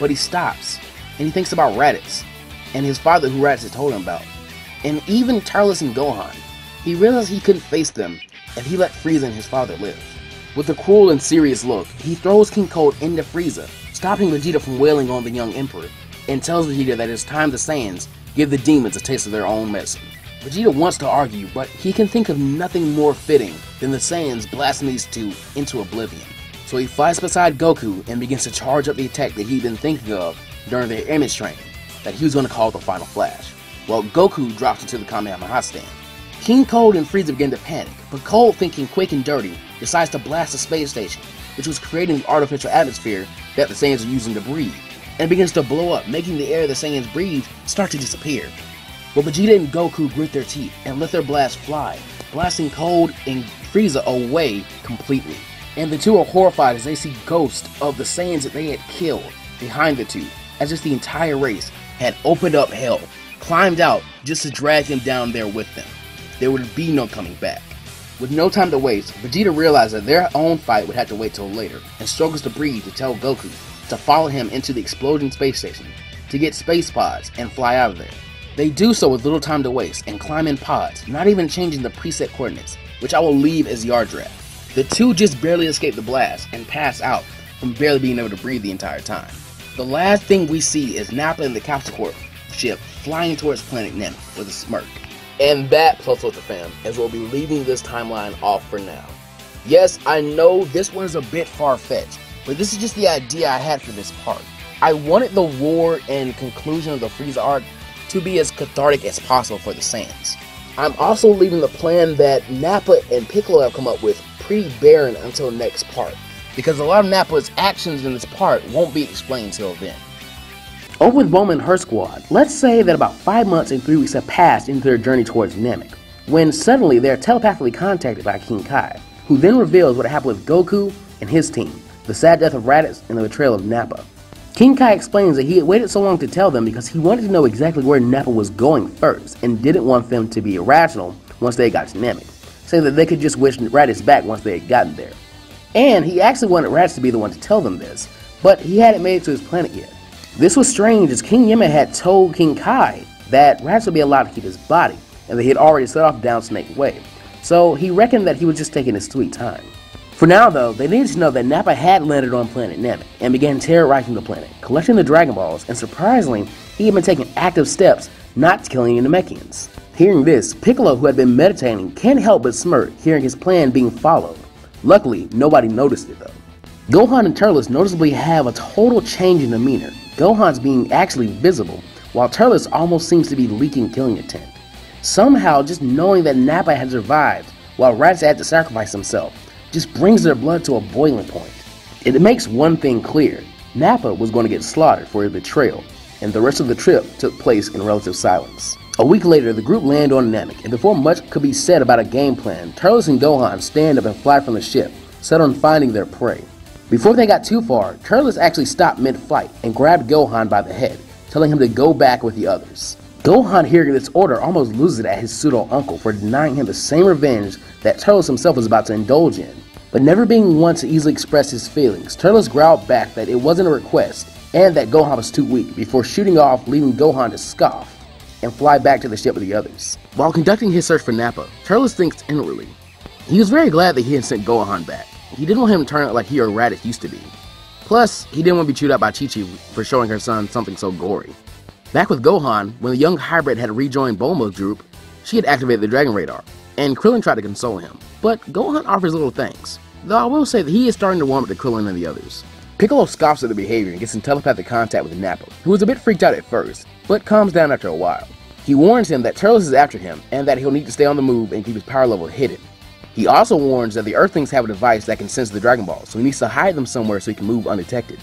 But he stops, and he thinks about Raditz, and his father who Raditz had told him about. And even Turles and Gohan. He realizes he couldn't face them if he let Frieza and his father live. With a cruel and serious look, he throws King Cold into Frieza, stopping Vegeta from wailing on the young Emperor, and tells Vegeta that it's time the Saiyans give the demons a taste of their own medicine. Vegeta wants to argue, but he can think of nothing more fitting than the Saiyans blasting these two into oblivion. So he flies beside Goku and begins to charge up the attack that he'd been thinking of during their image training, that he was going to call the Final Flash, while Goku drops into the Kamehameha stand. King Cold and Frieza begin to panic, but Cold, thinking quick and dirty, decides to blast the space station, which was creating the artificial atmosphere that the Saiyans are using to breathe, and begins to blow up, making the air the Saiyans breathe start to disappear. But Vegeta and Goku grit their teeth and let their blast fly, blasting Cold and Frieza away completely. And the two are horrified as they see ghosts of the Saiyans that they had killed behind the two, as if the entire race had opened up hell, climbed out just to drag them down there with them there would be no coming back. With no time to waste, Vegeta realized that their own fight would have to wait till later, and struggles to breathe to tell Goku to follow him into the exploding space station to get space pods and fly out of there. They do so with little time to waste and climb in pods, not even changing the preset coordinates, which I will leave as Yardrat. The two just barely escape the blast and pass out from barely being able to breathe the entire time. The last thing we see is Nappa and the Capsule Corp ship flying towards planet Namek with a smirk. And that, Plus Ultra fam, is we'll be leaving this timeline off for now. Yes, I know this one is a bit far-fetched, but this is just the idea I had for this part. I wanted the war and conclusion of the Frieza arc to be as cathartic as possible for the Saiyans. I'm also leaving the plan that Nappa and Piccolo have come up with pretty barren until next part, because a lot of Nappa's actions in this part won't be explained till then. Over with Bulma and her squad, let's say that about 5 months and 3 weeks have passed into their journey towards Namek, when suddenly they are telepathically contacted by King Kai, who then reveals what happened with Goku and his team, the sad death of Raditz and the betrayal of Nappa. King Kai explains that he had waited so long to tell them because he wanted to know exactly where Nappa was going first and didn't want them to be irrational once they got to Namek, saying that they could just wish Raditz back once they had gotten there. And he actually wanted Raditz to be the one to tell them this, but he hadn't made it to his planet yet. This was strange as King Yemma had told King Kai that Raditz would be allowed to keep his body, and that he had already set off down Snake Way. So he reckoned that he was just taking his sweet time. For now, though, they needed to know that Nappa had landed on planet Namek and began terrorizing the planet, collecting the Dragon Balls, and surprisingly, he had been taking active steps not killing any Namekians. Hearing this, Piccolo, who had been meditating, can't help but smirk hearing his plan being followed. Luckily, nobody noticed it though. Gohan and Turles noticeably have a total change in demeanor, Gohan's being actually visible, while Turles almost seems to be leaking killing intent. Somehow, just knowing that Nappa had survived while Raditz had to sacrifice himself, just brings their blood to a boiling point. It makes one thing clear Nappa was going to get slaughtered for his betrayal, and the rest of the trip took place in relative silence. A week later, the group land on Namek, and before much could be said about a game plan, Turles and Gohan stand up and fly from the ship, set on finding their prey. Before they got too far, Turles actually stopped mid-flight and grabbed Gohan by the head, telling him to go back with the others. Gohan hearing this order almost loses it at his pseudo-uncle for denying him the same revenge that Turles himself was about to indulge in. But never being one to easily express his feelings, Turles growled back that it wasn't a request and that Gohan was too weak before shooting off, leaving Gohan to scoff and fly back to the ship with the others. While conducting his search for Nappa, Turles thinks inwardly. He was very glad that he had sent Gohan back. He didn't want him to turn out like he or Raditz used to be. Plus, he didn't want to be chewed out by Chi-Chi for showing her son something so gory. Back with Gohan, when the young hybrid had rejoined Bulma's group, she had activated the Dragon Radar, and Krillin tried to console him. But Gohan offers little thanks, though I will say that he is starting to warm up to Krillin and the others. Piccolo scoffs at the behavior and gets in telepathic contact with Nappa, who is a bit freaked out at first, but calms down after a while. He warns him that Turles is after him and that he'll need to stay on the move and keep his power level hidden. He also warns that the Earthlings have a device that can sense the Dragon Balls, so he needs to hide them somewhere so he can move undetected.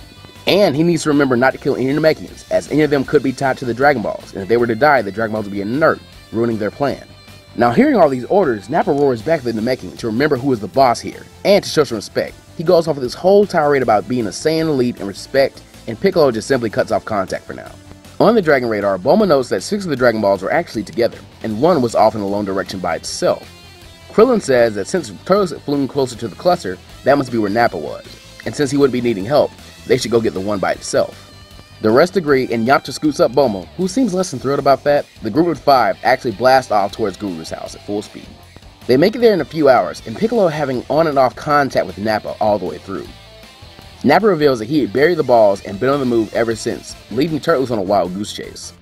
And he needs to remember not to kill any Namekians, as any of them could be tied to the Dragon Balls, and if they were to die, the Dragon Balls would be inert, ruining their plan. Now, hearing all these orders, Nappa roars back at the Namekian to remember who is the boss here, and to show some respect. He goes off with this whole tirade about being a Saiyan elite and respect, and Piccolo just simply cuts off contact for now. On the Dragon Radar, Bulma notes that six of the Dragon Balls were actually together, and one was off in a lone direction by itself. Krillin says that since Turles had flown closer to the cluster, that must be where Nappa was, and since he wouldn't be needing help, they should go get the one by itself. The rest agree, and Yamcha scoots up Bulma, who seems less than thrilled about that. The group of five actually blast off towards Guru's house at full speed. They make it there in a few hours, and Piccolo having on and off contact with Nappa all the way through. Nappa reveals that he had buried the balls and been on the move ever since, leaving Turles on a wild goose chase.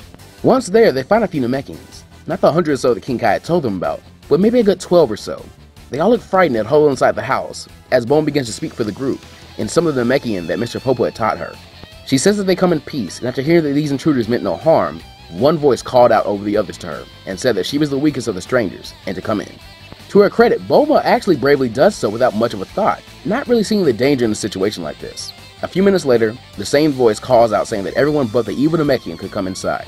Once there, they find a few Namekians, not the hundred or so that King Kai had told them about, but maybe a good 12 or so. They all look frightened and huddle inside the house, as Bone begins to speak for the group, in some of the Namekian that Mr. Popo had taught her. She says that they come in peace, and after hearing that these intruders meant no harm, one voice called out over the others to her, and said that she was the weakest of the strangers, and to come in. To her credit, Bulma actually bravely does so without much of a thought, not really seeing the danger in a situation like this. A few minutes later, the same voice calls out saying that everyone but the evil Namekian could come inside.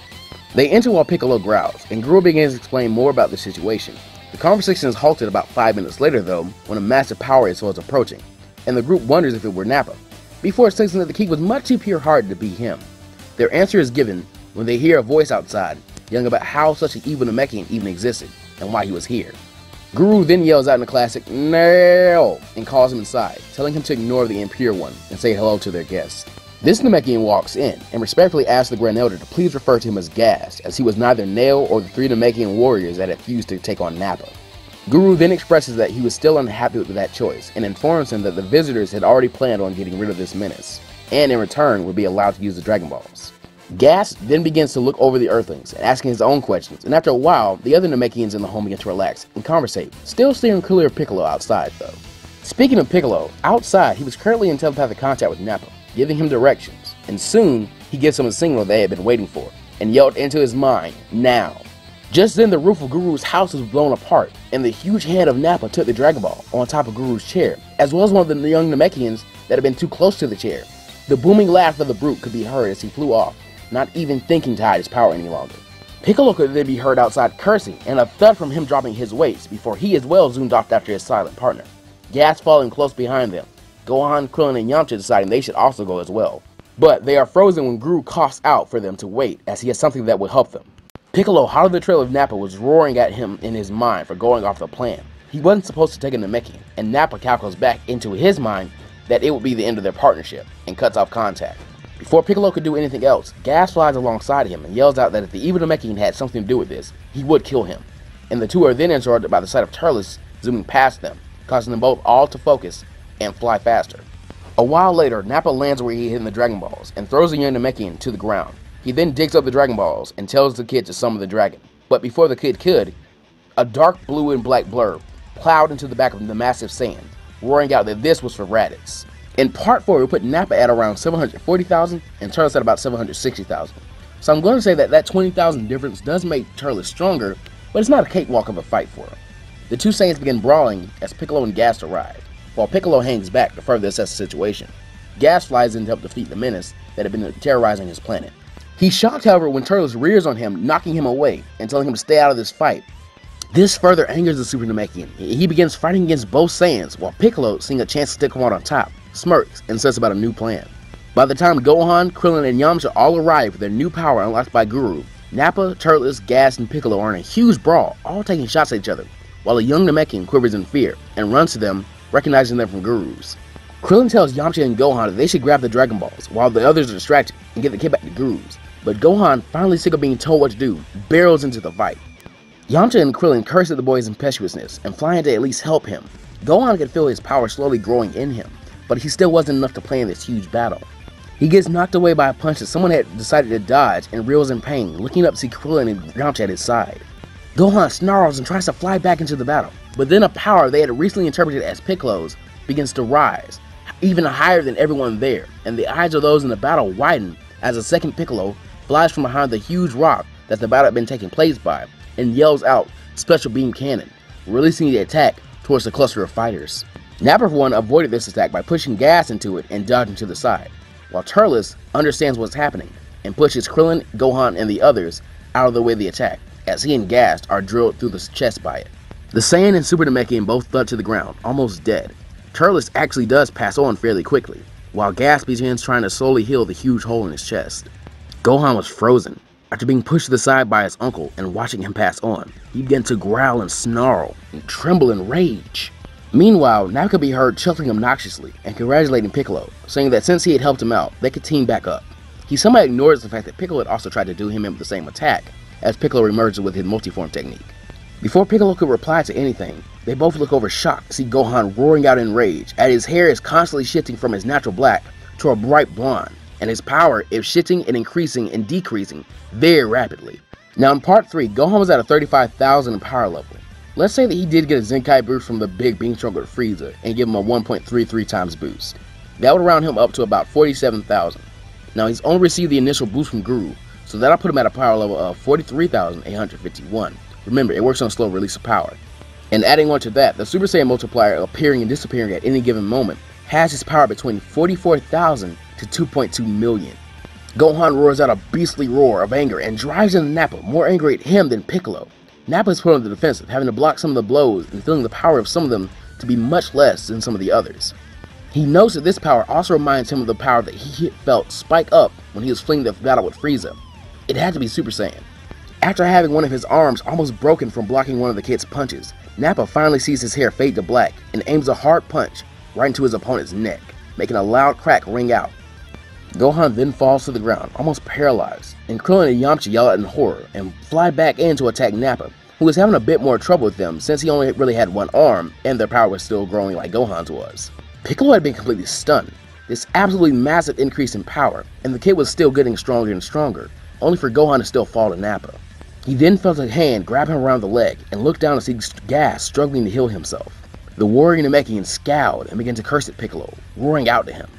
They enter while Piccolo growls, and Guru begins to explain more about the situation. The conversation is halted about five minutes later, though, when a massive power is approaching, and the group wonders if it were Nappa, before stating that the king was much too pure-hearted to be him. Their answer is given when they hear a voice outside, yelling about how such an evil Namekian even existed, and why he was here. Guru then yells out in the classic, No! and calls him inside, telling him to ignore the impure one and say hello to their guests. This Namekian walks in and respectfully asks the Grand Elder to please refer to him as Gast, as he was neither Nail or the three Namekian warriors that had fused to take on Nappa. Guru then expresses that he was still unhappy with that choice and informs him that the visitors had already planned on getting rid of this menace, and in return would be allowed to use the Dragon Balls. Gas then begins to look over the Earthlings and asking his own questions, and after a while, the other Namekians in the home begin to relax and conversate, still steering clear Piccolo outside though. Speaking of Piccolo, outside he was currently in telepathic contact with Nappa, giving him directions, and soon he gives him a signal they had been waiting for, and yelled into his mind, now. Just then the roof of Guru's house was blown apart, and the huge hand of Nappa took the Dragon Ball on top of Guru's chair, as well as one of the young Namekians that had been too close to the chair. The booming laugh of the brute could be heard as he flew off, not even thinking to hide his power any longer. Piccolo could then be heard outside cursing, and a thud from him dropping his weights before he as well zoomed off after his silent partner. Gas following close behind them, Gohan, Krillin, and Yamcha deciding they should also go as well. But they are frozen when Guru coughs out for them to wait, as he has something that would help them. Piccolo, hot on the trail of Nappa, was roaring at him in his mind for going off the plan. He wasn't supposed to take a Namekian, and Nappa calculates back into his mind that it would be the end of their partnership, and cuts off contact. Before Piccolo could do anything else, Gas flies alongside him and yells out that if the evil Namekian had something to do with this, he would kill him. And the two are then interrupted by the sight of Turles zooming past them, causing them both all to focus and fly faster. A while later, Nappa lands where he hid the Dragon Balls and throws the young Namekian to the ground. He then digs up the Dragon Balls and tells the kid to summon the dragon. But before the kid could, a dark blue and black blur plowed into the back of the massive sand, roaring out that this was for Raditz. In part 4, we put Nappa at around 740,000 and Turles at about 760,000. So I'm going to say that that 20,000 difference does make Turles stronger, but it's not a cakewalk of a fight for him. The two Saiyans begin brawling as Piccolo and Gas arrive, while Piccolo hangs back to further assess the situation. Gas flies in to help defeat the menace that had been terrorizing his planet. He's shocked, however, when Turles rears on him, knocking him away and telling him to stay out of this fight. This further angers the Super Namekian. He begins fighting against both Saiyans, while Piccolo, seeing a chance to stick him out on top, smirks and says about a new plan. By the time Gohan, Krillin, and Yamcha all arrive with their new power unlocked by Guru, Nappa, Turles, Gas, and Piccolo are in a huge brawl, all taking shots at each other, while a young Namekian quivers in fear and runs to them, recognizing them from Guru's. Krillin tells Yamcha and Gohan that they should grab the Dragon Balls, while the others are distracted and get the kid back to Guru's. But Gohan, finally sick of being told what to do, barrels into the fight. Yamcha and Krillin curse at the boy's impetuousness and in to at least help him. Gohan could feel his power slowly growing in him, but he still wasn't enough to play in this huge battle. He gets knocked away by a punch that someone had decided to dodge and reels in pain, looking up to see Krillin and Yamcha at his side. Gohan snarls and tries to fly back into the battle, but then a power they had recently interpreted as Piccolo's begins to rise, even higher than everyone there, and the eyes of those in the battle widen as a second Piccolo flies from behind the huge rock that the battle had been taking place by and yells out Special Beam Cannon, releasing the attack towards the cluster of fighters. Nappa one avoided this attack by pushing gas into it and dodging to the side, while Turles understands what's happening and pushes Krillin, Gohan, and the others out of the way of the attack, as he and Gas are drilled through the chest by it. The Saiyan and Super Namekian both thud to the ground, almost dead. Turles actually does pass on fairly quickly, while Gas begins trying to slowly heal the huge hole in his chest. Gohan was frozen, after being pushed to the side by his uncle and watching him pass on, he began to growl and snarl and tremble in rage. Meanwhile, Now could be heard chuckling obnoxiously and congratulating Piccolo, saying that since he had helped him out, they could team back up. He somehow ignores the fact that Piccolo had also tried to do him in with the same attack, as Piccolo emerges with his multiform technique. Before Piccolo could reply to anything, they both look over shocked to see Gohan roaring out in rage, as his hair is constantly shifting from his natural black to a bright blonde, and his power is shifting and increasing and decreasing very rapidly. Now in part 3, Gohan was at a 35,000 power level. Let's say that he did get a Zenkai boost from the big beam trunk of Frieza and give him a 1.33 times boost. That would round him up to about 47,000. Now he's only received the initial boost from Guru, so that'll put him at a power level of 43,851. Remember, it works on slow release of power. And adding on to that, the Super Saiyan multiplier appearing and disappearing at any given moment has his power between 44,000 to 2.2 million. Gohan roars out a beastly roar of anger and drives into Nappa, more angry at him than Piccolo. Nappa is put on the defensive, having to block some of the blows and feeling the power of some of them to be much less than some of the others. He knows that this power also reminds him of the power that he felt spike up when he was fleeing the battle with Frieza. It had to be Super Saiyan. After having one of his arms almost broken from blocking one of the kid's punches, Nappa finally sees his hair fade to black and aims a hard punch right into his opponent's neck, making a loud crack ring out. Gohan then falls to the ground, almost paralyzed, and Krillin and Yamcha yell out in horror and fly back in to attack Nappa, who is having a bit more trouble with them since he only really had one arm and their power was still growing like Gohan's was. Piccolo had been completely stunned, this absolutely massive increase in power, and the kid was still getting stronger and stronger, only for Gohan to still fall to Nappa. He then felt a hand grab him around the leg and looked down to see Gas struggling to heal himself. The warrior Namekian scowled and began to curse at Piccolo, roaring out to him.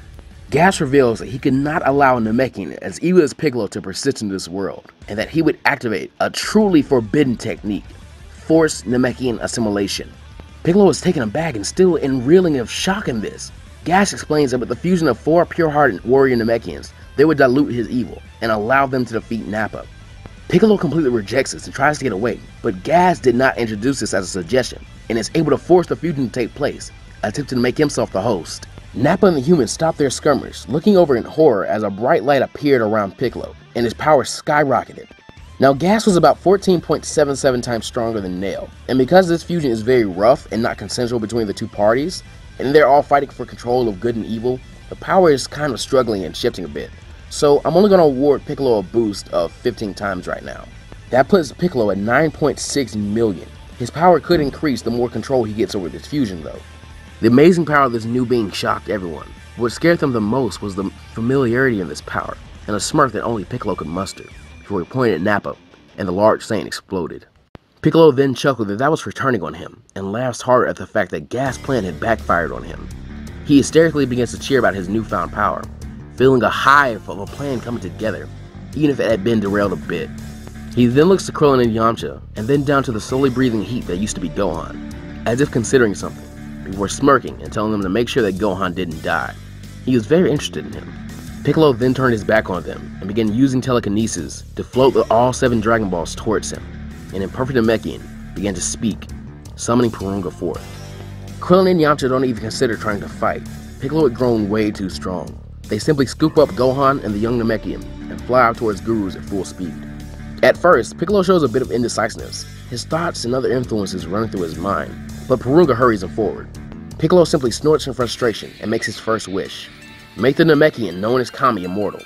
Gas reveals that he could not allow Namekian as evil as Piccolo to persist in this world, and that he would activate a truly forbidden technique, forced Namekian assimilation. Piccolo is taken aback and still in reeling of shock in this. Gas explains that with the fusion of four pure-hearted warrior Namekians, they would dilute his evil and allow them to defeat Nappa. Piccolo completely rejects this and tries to get away, but Gas did not introduce this as a suggestion, and is able to force the fusion to take place, attempting to make himself the host. Nappa and the humans stopped their skirmish, looking over in horror as a bright light appeared around Piccolo, and his power skyrocketed. Now, Gas was about 14.77 times stronger than Nail, and because this fusion is very rough and not consensual between the two parties, and they're all fighting for control of good and evil, the power is kind of struggling and shifting a bit. So I'm only going to award Piccolo a boost of 15 times right now. That puts Piccolo at 9.6 million. His power could increase the more control he gets over this fusion though. The amazing power of this new being shocked everyone. What scared them the most was the familiarity of this power, and a smirk that only Piccolo could muster, before he pointed at Nappa, and the large saint exploded. Piccolo then chuckled that that was returning on him, and laughs harder at the fact that Gas' plan had backfired on him. He hysterically begins to cheer about his newfound power, feeling a hive of a plan coming together, even if it had been derailed a bit. He then looks to Krillin and Yamcha, and then down to the slowly breathing heat that used to be Gohan. as if considering something, before smirking and telling them to make sure that Gohan didn't die. He was very interested in him. Piccolo then turned his back on them and began using telekinesis to float the all seven Dragon Balls towards him, and in perfect Namekian began to speak, summoning Porunga forth. Krillin and Yamcha don't even consider trying to fight. Piccolo had grown way too strong. They simply scoop up Gohan and the young Namekian and fly out towards Guru's at full speed. At first, Piccolo shows a bit of indecisiveness, his thoughts and other influences running through his mind, but Porunga hurries him forward. Piccolo simply snorts in frustration and makes his first wish. Make the Namekian, known as Kami, immortal.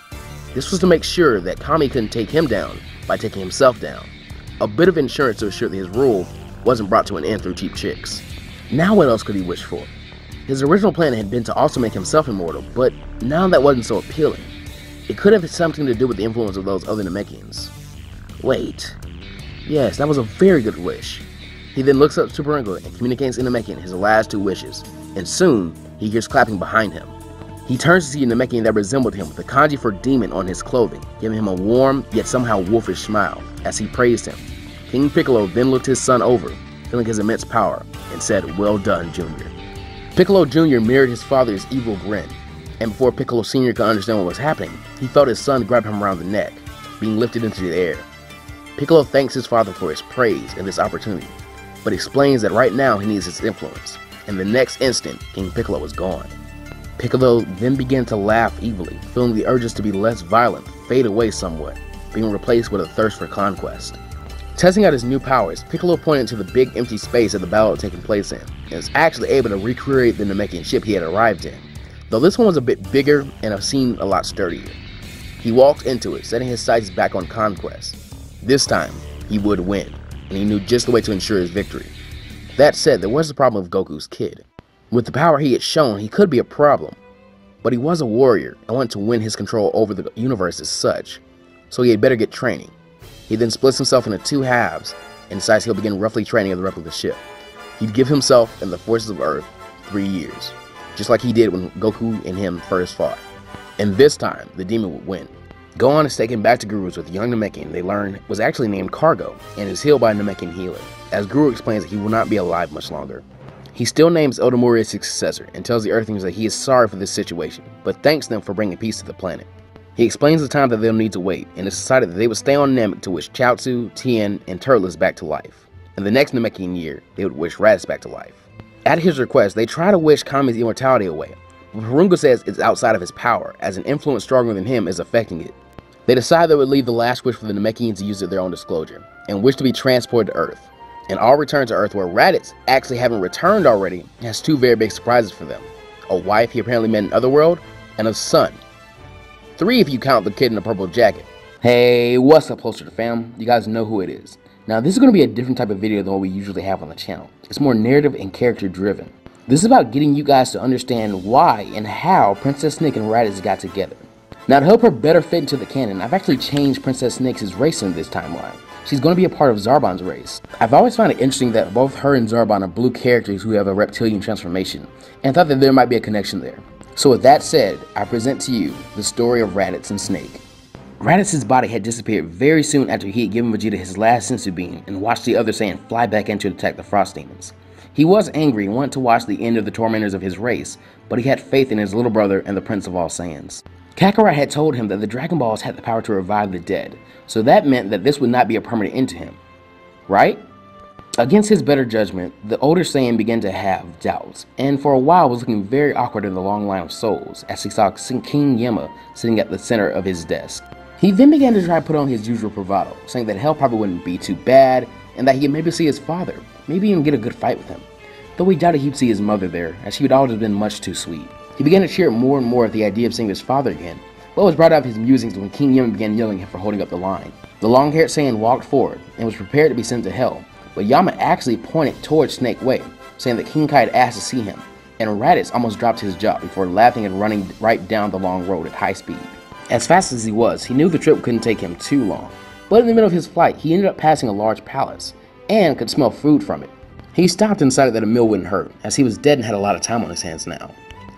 This was to make sure that Kami couldn't take him down by taking himself down. A bit of insurance to assure that his rule wasn't brought to an end through cheap chicks. Now what else could he wish for? His original plan had been to also make himself immortal, but now that wasn't so appealing. It could have something to do with the influence of those other Namekians. Wait. Yes, that was a very good wish. He then looks up to Porunga and communicates in Namekian his last two wishes, and soon he hears clapping behind him. He turns to see a Namekian that resembled him with the kanji for demon on his clothing, giving him a warm yet somehow wolfish smile as he praised him. King Piccolo then looked his son over, feeling his immense power, and said, Well done, Junior. Piccolo Jr. mirrored his father's evil grin, and before Piccolo Sr. could understand what was happening, he felt his son grab him around the neck, being lifted into the air. Piccolo thanks his father for his praise and this opportunity, but explains that right now he needs his influence, and the next instant, King Piccolo is gone. Piccolo then began to laugh evilly, feeling the urges to be less violent fade away somewhat, being replaced with a thirst for conquest. Testing out his new powers, Piccolo pointed to the big empty space that the battle had taken place in, and was actually able to recreate the Namekian ship he had arrived in, though this one was a bit bigger and seemed a lot sturdier. He walked into it, setting his sights back on conquest. This time, he would win and he knew just the way to ensure his victory. That said, there was the problem of Goku's kid. With the power he had shown, he could be a problem, but he was a warrior and wanted to win his control over the universe as such, so he had better get training. He then splits himself into two halves and decides he'll begin roughly training of the replica ship. He'd give himself and the forces of Earth three years, just like he did when Goku and him first fought. And this time, the demon would win. Gohan is taken back to Guru's with young Namekian they learn was actually named Cargo and is healed by a Namekian healer, as Guru explains that he will not be alive much longer. He still names Eldomori as his successor and tells the Earthlings that he is sorry for this situation, but thanks them for bringing peace to the planet. He explains the time that they'll need to wait and has decided that they would stay on Namek to wish Chaozu, Tien, and Turles back to life. In the next Namekian year, they would wish Raditz back to life. At his request, they try to wish Kami's immortality away, but Porunga says it's outside of his power, as an influence stronger than him is affecting it. They decide they would leave the last wish for the Namekians to use at their own disclosure, and wish to be transported to Earth. And all return to Earth where Raditz, actually having returned already, has two very big surprises for them. A wife he apparently met in Otherworld, and a son. Three if you count the kid in the purple jacket. Hey, what's up, to Fam? You guys know who it is. Now, this is going to be a different type of video than what we usually have on the channel. It's more narrative and character driven. This is about getting you guys to understand why and how Princess Snake and Raditz got together. Now to help her better fit into the canon, I've actually changed Princess Snake's race in this timeline. She's going to be a part of Zarbon's race. I've always found it interesting that both her and Zarbon are blue characters who have a reptilian transformation, and thought that there might be a connection there. So with that said, I present to you the story of Raditz and Snake. Raditz's body had disappeared very soon after he had given Vegeta his last senzu bean and watched the other Saiyan fly back in to attack the Frost Demons. He was angry and wanted to watch the end of the tormentors of his race, but he had faith in his little brother and the Prince of all Saiyans. Kakarot had told him that the Dragon Balls had the power to revive the dead, so that meant that this would not be a permanent end to him. Right? Against his better judgment, the older Saiyan began to have doubts, and for a while was looking very awkward in the long line of souls as he saw King Yama sitting at the center of his desk. He then began to try to put on his usual bravado, saying that hell probably wouldn't be too bad, and that he could maybe see his father, maybe even get a good fight with him. Though he doubted he'd see his mother there, as she would always have been much too sweet. He began to cheer more and more at the idea of seeing his father again, but was brought out of his musings when King Yama began yelling at him for holding up the line. The long-haired Saiyan walked forward and was prepared to be sent to hell, but Yama actually pointed towards Snake Way, saying that King Kai had asked to see him, and Raditz almost dropped his jaw before laughing and running right down the long road at high speed. As fast as he was, he knew the trip couldn't take him too long, but in the middle of his flight, he ended up passing a large palace, and could smell food from it. He stopped and decided that a meal wouldn't hurt, as he was dead and had a lot of time on his hands now.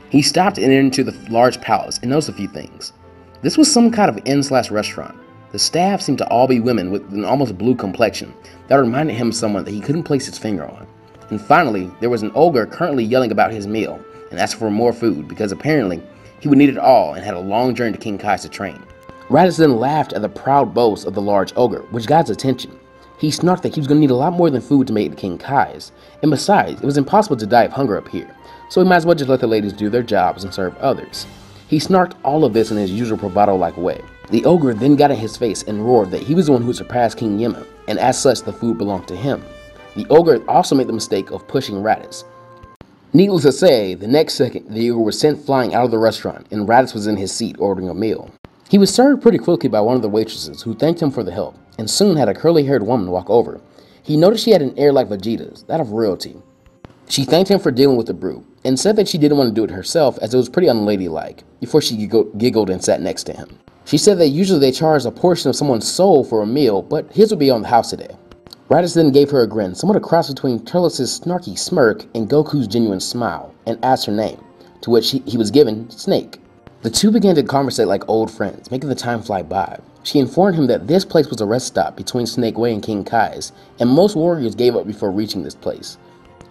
He stopped and entered into the large palace and noticed a few things. This was some kind of inn slash restaurant. The staff seemed to all be women with an almost blue complexion that reminded him of someone that he couldn't place his finger on. And finally, there was an ogre currently yelling about his meal and asked for more food because apparently he would need it all and had a long journey to King Kai's to train. Raditz then laughed at the proud boast of the large ogre, which got his attention. He snarked that he was going to need a lot more than food to make it to King Kai's, and besides, it was impossible to die of hunger up here, so we might as well just let the ladies do their jobs and serve others. He snarked all of this in his usual bravado-like way. The ogre then got in his face and roared that he was the one who surpassed King Yima, and as such the food belonged to him. The ogre also made the mistake of pushing Raditz. Needless to say, the next second, the ogre was sent flying out of the restaurant, and Raditz was in his seat ordering a meal. He was served pretty quickly by one of the waitresses, who thanked him for the help, and soon had a curly-haired woman walk over. He noticed she had an air like Vegeta's, that of royalty. She thanked him for dealing with the brew, and said that she didn't want to do it herself as it was pretty unladylike, before she giggled and sat next to him. She said that usually they charge a portion of someone's soul for a meal, but his would be on the house today. Raditz then gave her a grin, somewhat a cross between Turles' snarky smirk and Goku's genuine smile, and asked her name, to which he, he was given Snake. The two began to conversate like old friends, making the time fly by. She informed him that this place was a rest stop between Snake Way and King Kai's, and most warriors gave up before reaching this place.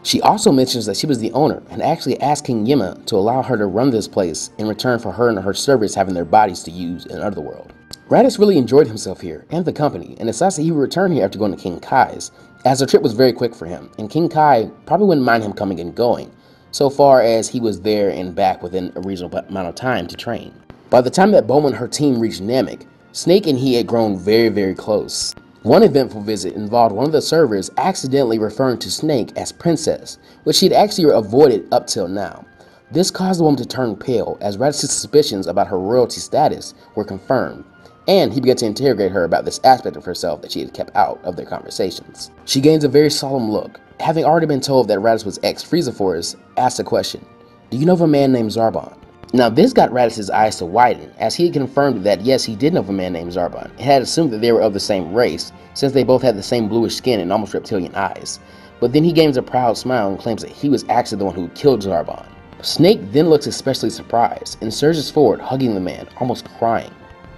She also mentions that she was the owner and actually asked King Yemma to allow her to run this place in return for her and her servants having their bodies to use in Otherworld. Raditz really enjoyed himself here and the company and decides that he would return here after going to King Kai's, as the trip was very quick for him, and King Kai probably wouldn't mind him coming and going, so far as he was there and back within a reasonable amount of time to train. By the time that Bulma and her team reached Namek, Snake and he had grown very, very close. One eventful visit involved one of the servers accidentally referring to Snake as Princess, which she had actually avoided up till now. This caused the woman to turn pale as Raditz's suspicions about her royalty status were confirmed, and he began to interrogate her about this aspect of herself that she had kept out of their conversations. She gains a very solemn look, having already been told that Raditz was ex-Frieza Force, asked a question, Do you know of a man named Zarbon? Now, this got Raditz's eyes to widen, as he had confirmed that yes, he did know of a man named Zarbon, and had assumed that they were of the same race, since they both had the same bluish skin and almost reptilian eyes. But then he gains a proud smile and claims that he was actually the one who killed Zarbon. Snake then looks especially surprised and surges forward, hugging the man, almost crying.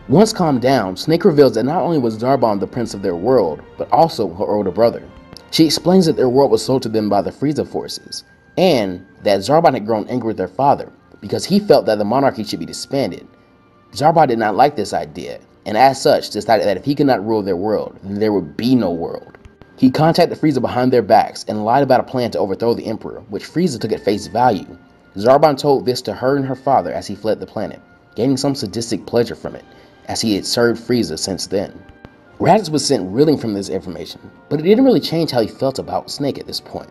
Once calmed down, Snake reveals that not only was Zarbon the prince of their world, but also her older brother. She explains that their world was sold to them by the Frieza forces, and that Zarbon had grown angry with their father, because he felt that the monarchy should be disbanded. Zarbon did not like this idea, and as such decided that if he could not rule their world, then there would be no world. He contacted Frieza behind their backs and lied about a plan to overthrow the Emperor, which Frieza took at face value. Zarbon told this to her and her father as he fled the planet, gaining some sadistic pleasure from it, as he had served Frieza since then. Raditz was sent reeling from this information, but it didn't really change how he felt about Snake at this point.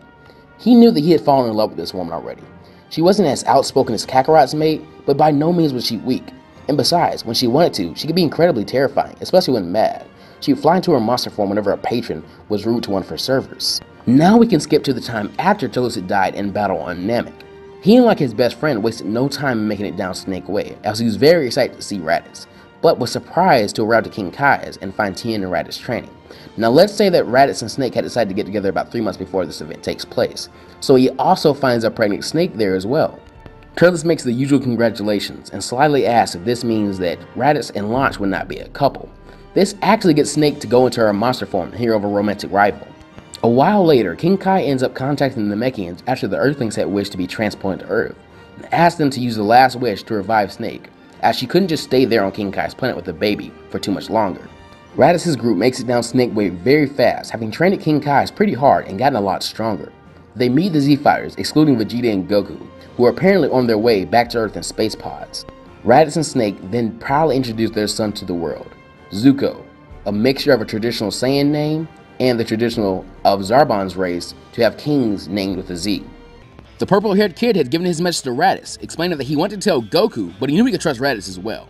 He knew that he had fallen in love with this woman already, she wasn't as outspoken as Kakarot's mate, but by no means was she weak. And besides, when she wanted to, she could be incredibly terrifying, especially when mad. She would fly into her monster form whenever a patron was rude to one of her servers. Now we can skip to the time after Turles died in battle on Namek. He, unlike his best friend, wasted no time in making it down Snake Way, as he was very excited to see Raditz, but was surprised to arrive to King Kai's and find Tien and Raditz training. Now let's say that Raditz and Snake had decided to get together about three months before this event takes place, so he also finds a pregnant Snake there as well. Turles makes the usual congratulations and slyly asks if this means that Raditz and Launch would not be a couple. This actually gets Snake to go into her monster form and hear of a romantic rival. A while later, King Kai ends up contacting the Namekians after the Earthlings had wished to be transplanted to Earth, and asks them to use the last wish to revive Snake, as she couldn't just stay there on King Kai's planet with the baby for too much longer. Raditz's group makes it down Snake Way very fast, having trained at King Kai's pretty hard and gotten a lot stronger. They meet the Z-Fighters, excluding Vegeta and Goku, who are apparently on their way back to Earth in space pods. Raditz and Snake then proudly introduce their son to the world, Zuccho, a mixture of a traditional Saiyan name and the traditional of Zarbon's race to have kings named with a Z. The purple-haired kid had given his message to Raditz, explaining that he wanted to tell Goku, but he knew he could trust Raditz as well.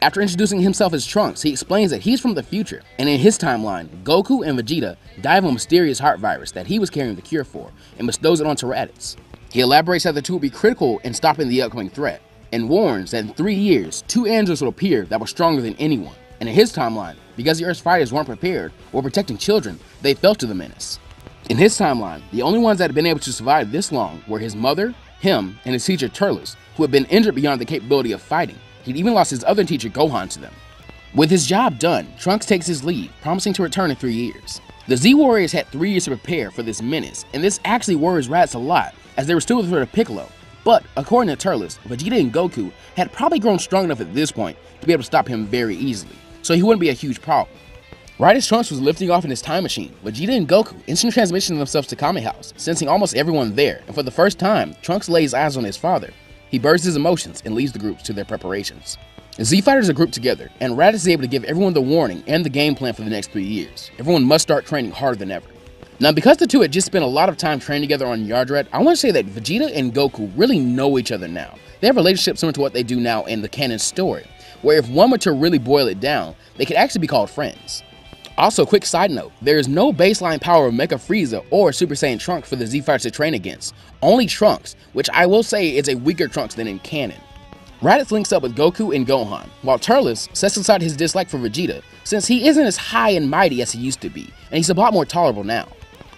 After introducing himself as Trunks, he explains that he's from the future, and in his timeline, Goku and Vegeta die of a mysterious heart virus that he was carrying the cure for, and bestows it onto Raditz. He elaborates that the two will be critical in stopping the upcoming threat, and warns that in three years, two androids will appear that were stronger than anyone. And in his timeline, because the Earth's fighters weren't prepared or protecting children, they fell to the menace. In his timeline, the only ones that had been able to survive this long were his mother, him, and his teacher Turles, who had been injured beyond the capability of fighting. He'd even lost his other teacher, Gohan, to them. With his job done, Trunks takes his leave, promising to return in three years. The Z Warriors had three years to prepare for this menace, and this actually worries Raditz a lot, as they were still with of Piccolo. But according to Turles, Vegeta and Goku had probably grown strong enough at this point to be able to stop him very easily, so he wouldn't be a huge problem. As Trunks was lifting off in his time machine, Vegeta and Goku instant transitioned themselves to Kame House, sensing almost everyone there, and for the first time, Trunks lays eyes on his father. He bursts his emotions and leads the groups to their preparations. Z Fighters are grouped together, and Raditz is able to give everyone the warning and the game plan for the next three years. Everyone must start training harder than ever. Now, because the two had just spent a lot of time training together on Yardrat, I want to say that Vegeta and Goku really know each other now. They have a relationship similar to what they do now in the canon story, where if one were to really boil it down, they could actually be called friends. Also, quick side note, there is no baseline power of Mecha Frieza or Super Saiyan Trunks for the Z Fighters to train against, only Trunks, which I will say is a weaker Trunks than in canon. Raditz links up with Goku and Gohan, while Turles sets aside his dislike for Vegeta, since he isn't as high and mighty as he used to be, and he's a lot more tolerable now.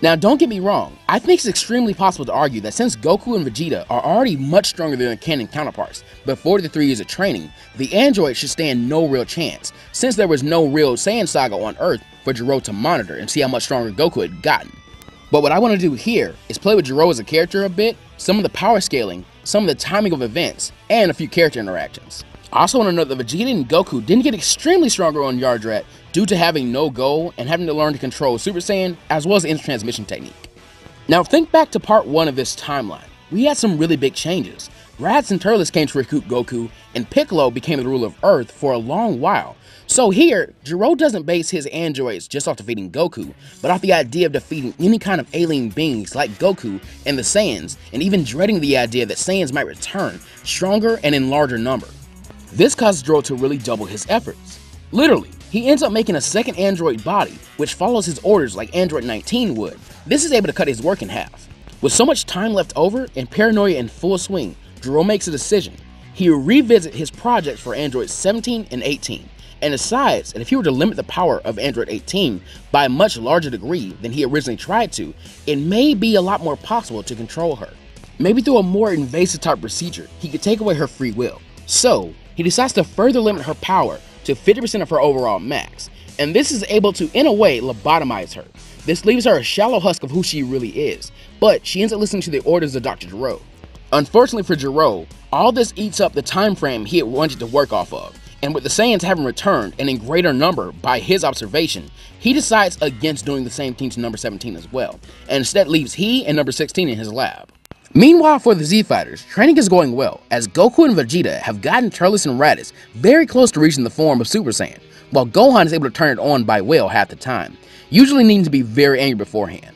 Now, don't get me wrong, I think it's extremely possible to argue that since Goku and Vegeta are already much stronger than their canon counterparts before the three years of training, the androids should stand no real chance, since there was no real Saiyan saga on Earth for Gero to monitor and see how much stronger Goku had gotten. But what I want to do here is play with Gero as a character a bit, some of the power scaling, some of the timing of events, and a few character interactions. I also want to note that Vegeta and Goku didn't get extremely stronger on Yardrat due to having no goal and having to learn to control Super Saiyan as well as the transmission technique. Now think back to part 1 of this timeline. We had some really big changes. Raditz and Turles came to recruit Goku, and Piccolo became the ruler of Earth for a long while, so here, Gero doesn't base his androids just off defeating Goku, but off the idea of defeating any kind of alien beings like Goku and the Saiyans, and even dreading the idea that Saiyans might return, stronger and in larger number. This causes Gero to really double his efforts. Literally, he ends up making a second android body, which follows his orders like Android 19 would. This is able to cut his work in half. With so much time left over and paranoia in full swing, Gero makes a decision. He will revisit his projects for Android 17 and 18, and decides that if he were to limit the power of Android 18 by a much larger degree than he originally tried to, it may be a lot more possible to control her. Maybe through a more invasive type procedure, he could take away her free will. So, he decides to further limit her power to 50% of her overall max, and this is able to, in a way, lobotomize her. This leaves her a shallow husk of who she really is, but she ends up listening to the orders of Dr. Gero. Unfortunately for Gero, all this eats up the time frame he had wanted to work off of, and with the Saiyans having returned and in greater number by his observation, he decides against doing the same thing to number 17 as well, and instead leaves he and number 16 in his lab. Meanwhile, for the Z Fighters, training is going well, as Goku and Vegeta have gotten Turles and Raditz very close to reaching the form of Super Saiyan, while Gohan is able to turn it on by will half the time, usually needing to be very angry beforehand.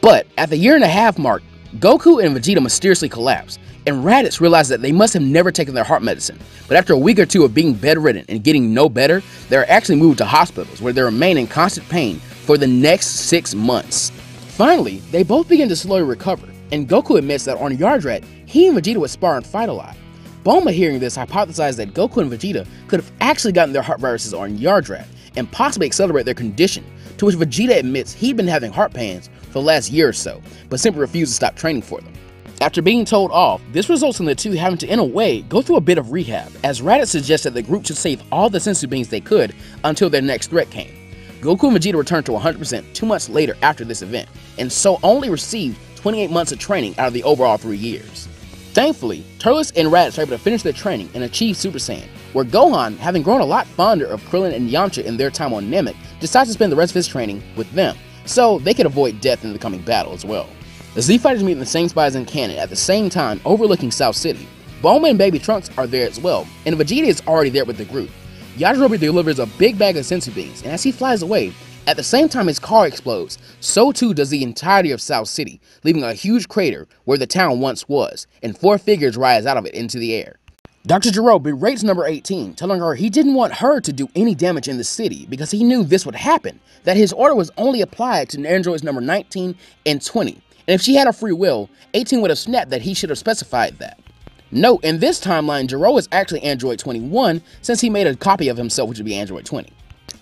But at the year and a half mark, Goku and Vegeta mysteriously collapse, and Raditz realizes that they must have never taken their heart medicine. But after a week or two of being bedridden and getting no better, they're actually moved to hospitals where they remain in constant pain for the next six months. Finally, they both begin to slowly recover, and Goku admits that on Yardrat, he and Vegeta would spar and fight a lot. Bulma hearing this hypothesized that Goku and Vegeta could have actually gotten their heart viruses on Yardrat and possibly accelerate their condition, to which Vegeta admits he'd been having heart pains for the last year or so, but simply refused to stop training for them. After being told off, this results in the two having to, in a way, go through a bit of rehab, as Raditz suggests that the group should save all the senzu beans they could until their next threat came. Goku and Vegeta returned to 100% two months later after this event, and so only received 28 months of training out of the overall three years. Thankfully, Turles and Raditz are able to finish their training and achieve Super Saiyan, where Gohan, having grown a lot fonder of Krillin and Yamcha in their time on Namek, decides to spend the rest of his training with them, so they could avoid death in the coming battle as well. The Z Fighters meet in the same spot as in canon at the same time, overlooking South City. Bulma and Baby Trunks are there as well, and Vegeta is already there with the group. Yajirobe delivers a big bag of senzu beans, and as he flies away, at the same time his car explodes, so too does the entirety of South City, leaving a huge crater where the town once was, and four figures rise out of it into the air. Dr. Gero berates number 18, telling her he didn't want her to do any damage in the city because he knew this would happen, that his order was only applied to androids number 19 and 20, and if she had a free will, 18 would have snapped that he should have specified that. Note, in this timeline, Gero is actually Android 21 since he made a copy of himself which would be Android 20.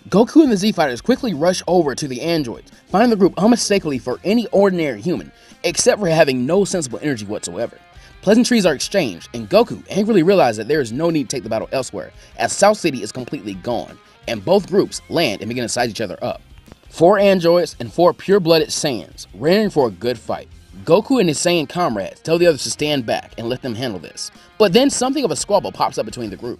Goku and the Z-Fighters quickly rush over to the androids, finding the group unmistakably for any ordinary human, except for having no sensible energy whatsoever. Pleasantries are exchanged, and Goku angrily realizes that there is no need to take the battle elsewhere, as South City is completely gone, and both groups land and begin to size each other up. Four androids and four pure-blooded Saiyans, ready for a good fight. Goku and his Saiyan comrades tell the others to stand back and let them handle this. But then something of a squabble pops up between the group.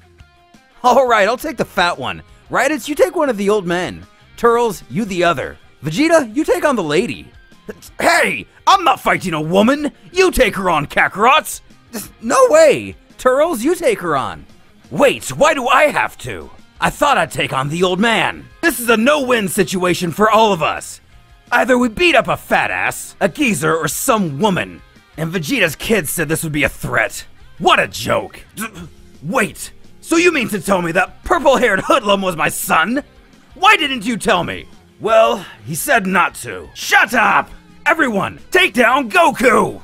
Alright, I'll take the fat one. Raditz, you take one of the old men. Turles, you the other. Vegeta, you take on the lady. Hey, I'm not fighting a woman. You take her on, Kakarot's. No way. Turles, you take her on. Wait, why do I have to? I thought I'd take on the old man. This is a no-win situation for all of us. Either we beat up a fat ass, a geezer, or some woman. And Vegeta's kids said this would be a threat. What a joke. Wait, so you mean to tell me that purple-haired hoodlum was my son? Why didn't you tell me? Well, he said not to. Shut up! Everyone, take down Goku!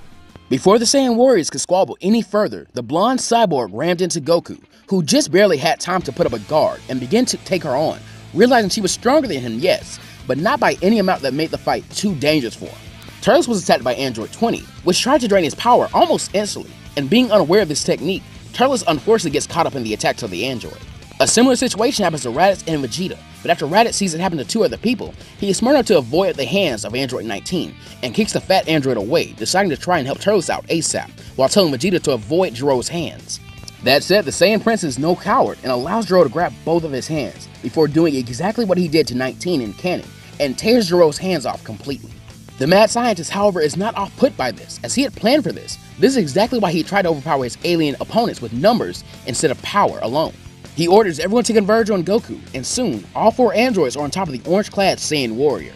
Before the Saiyan warriors could squabble any further, the blonde cyborg rammed into Goku, who just barely had time to put up a guard and begin to take her on, realizing she was stronger than him, yes, but not by any amount that made the fight too dangerous for him. Turles was attacked by Android 20, which tried to drain his power almost instantly, and being unaware of this technique, Turles unfortunately gets caught up in the attacks of the android. A similar situation happens to Raditz and Vegeta, but after Raditz sees it happen to two other people, he is smart enough to avoid the hands of Android 19 and kicks the fat android away, deciding to try and help Turles out ASAP, while telling Vegeta to avoid Gero's hands. That said, the Saiyan Prince is no coward and allows Gero to grab both of his hands, before doing exactly what he did to 19 in canon, and tears Gero's hands off completely. The mad scientist, however, is not off put by this, as he had planned for this. This is exactly why he tried to overpower his alien opponents with numbers instead of power alone. He orders everyone to converge on Goku, and soon, all four androids are on top of the orange-clad Saiyan warrior.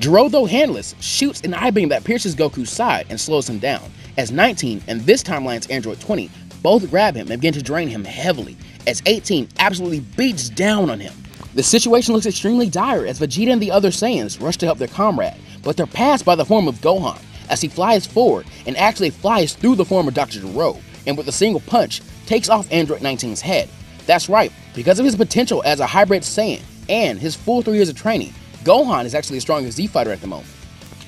Gero, though handless, shoots an eye beam that pierces Goku's side and slows him down, as 19 and this timeline's Android 20 both grab him and begin to drain him heavily, as 18 absolutely beats down on him. The situation looks extremely dire as Vegeta and the other Saiyans rush to help their comrade, but they're passed by the form of Gohan, as he flies forward and actually flies through the form of Dr. Gero, and with a single punch, takes off Android 19's head, that's right, because of his potential as a hybrid Saiyan and his full three years of training, Gohan is actually the strongest Z fighter at the moment.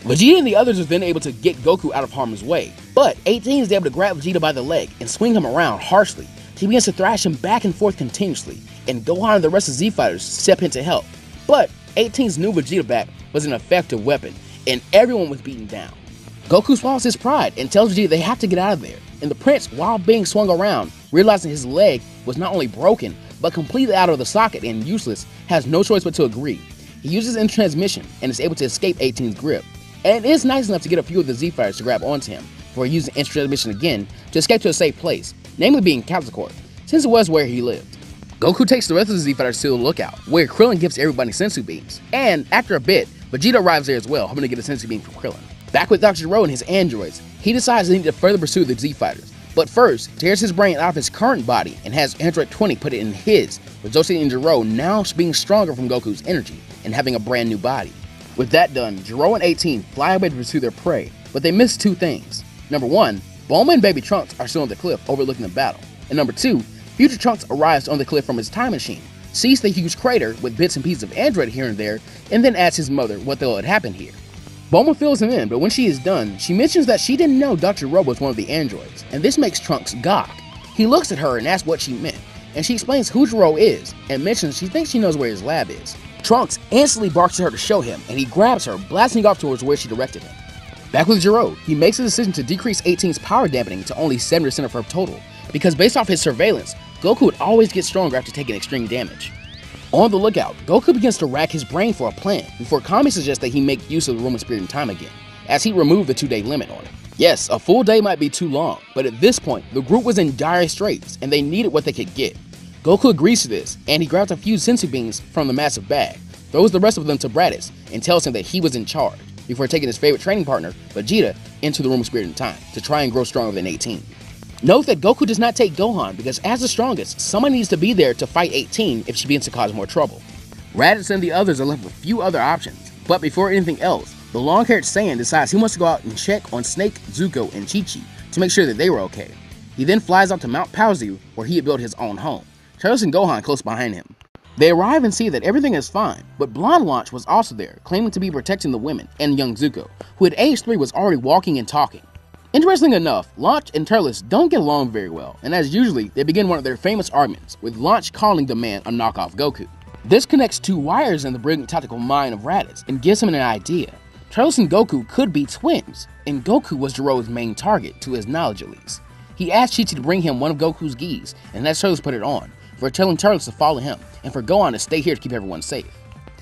Vegeta and the others are then able to get Goku out of harm's way, but 18 is able to grab Vegeta by the leg and swing him around harshly. He begins to thrash him back and forth continuously, and Gohan and the rest of Z fighters step in to help. But 18's new Vegeta back was an effective weapon, and everyone was beaten down. Goku swallows his pride and tells Vegeta they have to get out of there, and the prince, while being swung around, realizing his leg was not only broken, but completely out of the socket and useless, has no choice but to agree. He uses in transmission and is able to escape 18's grip, and is nice enough to get a few of the Z-Fighters to grab onto him before using instant transmission again to escape to a safe place, namely being Capsule Corp, since it was where he lived. Goku takes the rest of the Z-Fighters to the lookout, where Krillin gives everybody senzu beans, and after a bit, Vegeta arrives there as well, hoping to get a senzu bean from Krillin. Back with Dr. Gero and his androids, he decides they need to further pursue the Z-Fighters, but first, tears his brain out of his current body and has Android 20 put it in his, With resulting in Gero now being stronger from Goku's energy and having a brand new body. With that done, Gero and 18 fly away to pursue their prey, but they miss two things. Number one, Bulma and Baby Trunks are still on the cliff overlooking the battle. And number two, Future Trunks arrives on the cliff from his time machine, sees the huge crater with bits and pieces of Android here and there, and then asks his mother what the hell had happened here. Bulma fills him in, but when she is done, she mentions that she didn't know Dr. Robo was one of the androids, and this makes Trunks gawk. He looks at her and asks what she meant, and she explains who Gero is, and mentions she thinks she knows where his lab is. Trunks instantly barks at her to show him, and he grabs her, blasting off towards where she directed him. Back with Gero, he makes a decision to decrease 18's power dampening to only 7% of her total, because based off his surveillance, Goku would always get stronger after taking extreme damage. On the lookout, Goku begins to rack his brain for a plan before Kami suggests that he make use of the Room of Spirit and Time again, as he removed the two day limit on it. Yes, a full day might be too long, but at this point, the group was in dire straits and they needed what they could get. Goku agrees to this, and he grabs a few senzu beans from the massive bag, throws the rest of them to Raditz, and tells him that he was in charge, before taking his favorite training partner, Vegeta, into the Room of Spirit and Time to try and grow stronger than 18. Note that Goku does not take Gohan because as the strongest, someone needs to be there to fight 18 if she begins to cause more trouble. Raditz and the others are left with few other options, but before anything else, the long-haired Saiyan decides he wants to go out and check on Snake, Zuccho, and Chi-Chi to make sure that they were okay. He then flies out to Mount Paozu where he had built his own home, Turles and Gohan close behind him. They arrive and see that everything is fine, but Blonde Launch was also there, claiming to be protecting the women, and young Zuccho, who at age 3 was already walking and talking. Interesting enough, Launch and Turles don't get along very well, and as usually, they begin one of their famous arguments, with Launch calling the man a knockoff Goku. This connects two wires in the brilliant tactical mind of Raditz and gives him an idea. Turles and Goku could be twins, and Goku was Gero's main target, to his knowledge at least. He asked Chi Chi to bring him one of Goku's gis, and let Turles put it on, for telling Turles to follow him, and for Gohan to stay here to keep everyone safe.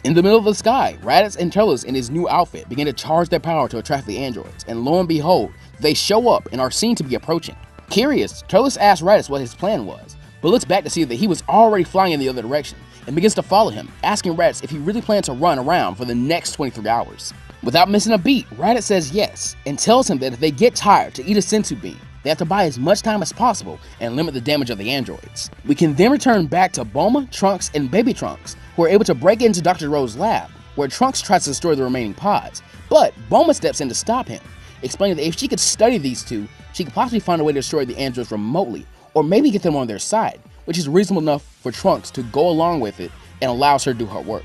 In the middle of the sky, Raditz and Turles in his new outfit begin to charge their power to attract the androids, and lo and behold, they show up and are seen to be approaching. Curious, Turles asks Raditz what his plan was, but looks back to see that he was already flying in the other direction, and begins to follow him, asking Raditz if he really planned to run around for the next 23 hours. Without missing a beat, Raditz says yes, and tells him that if they get tired to eat a senzu bean, they have to buy as much time as possible and limit the damage of the androids. We can then return back to Bulma, Trunks, and Baby Trunks, who are able to break into Dr. Rose's lab, where Trunks tries to destroy the remaining pods, but Bulma steps in to stop him, explaining that if she could study these two, she could possibly find a way to destroy the androids remotely, or maybe get them on their side, which is reasonable enough for Trunks to go along with it and allows her to do her work.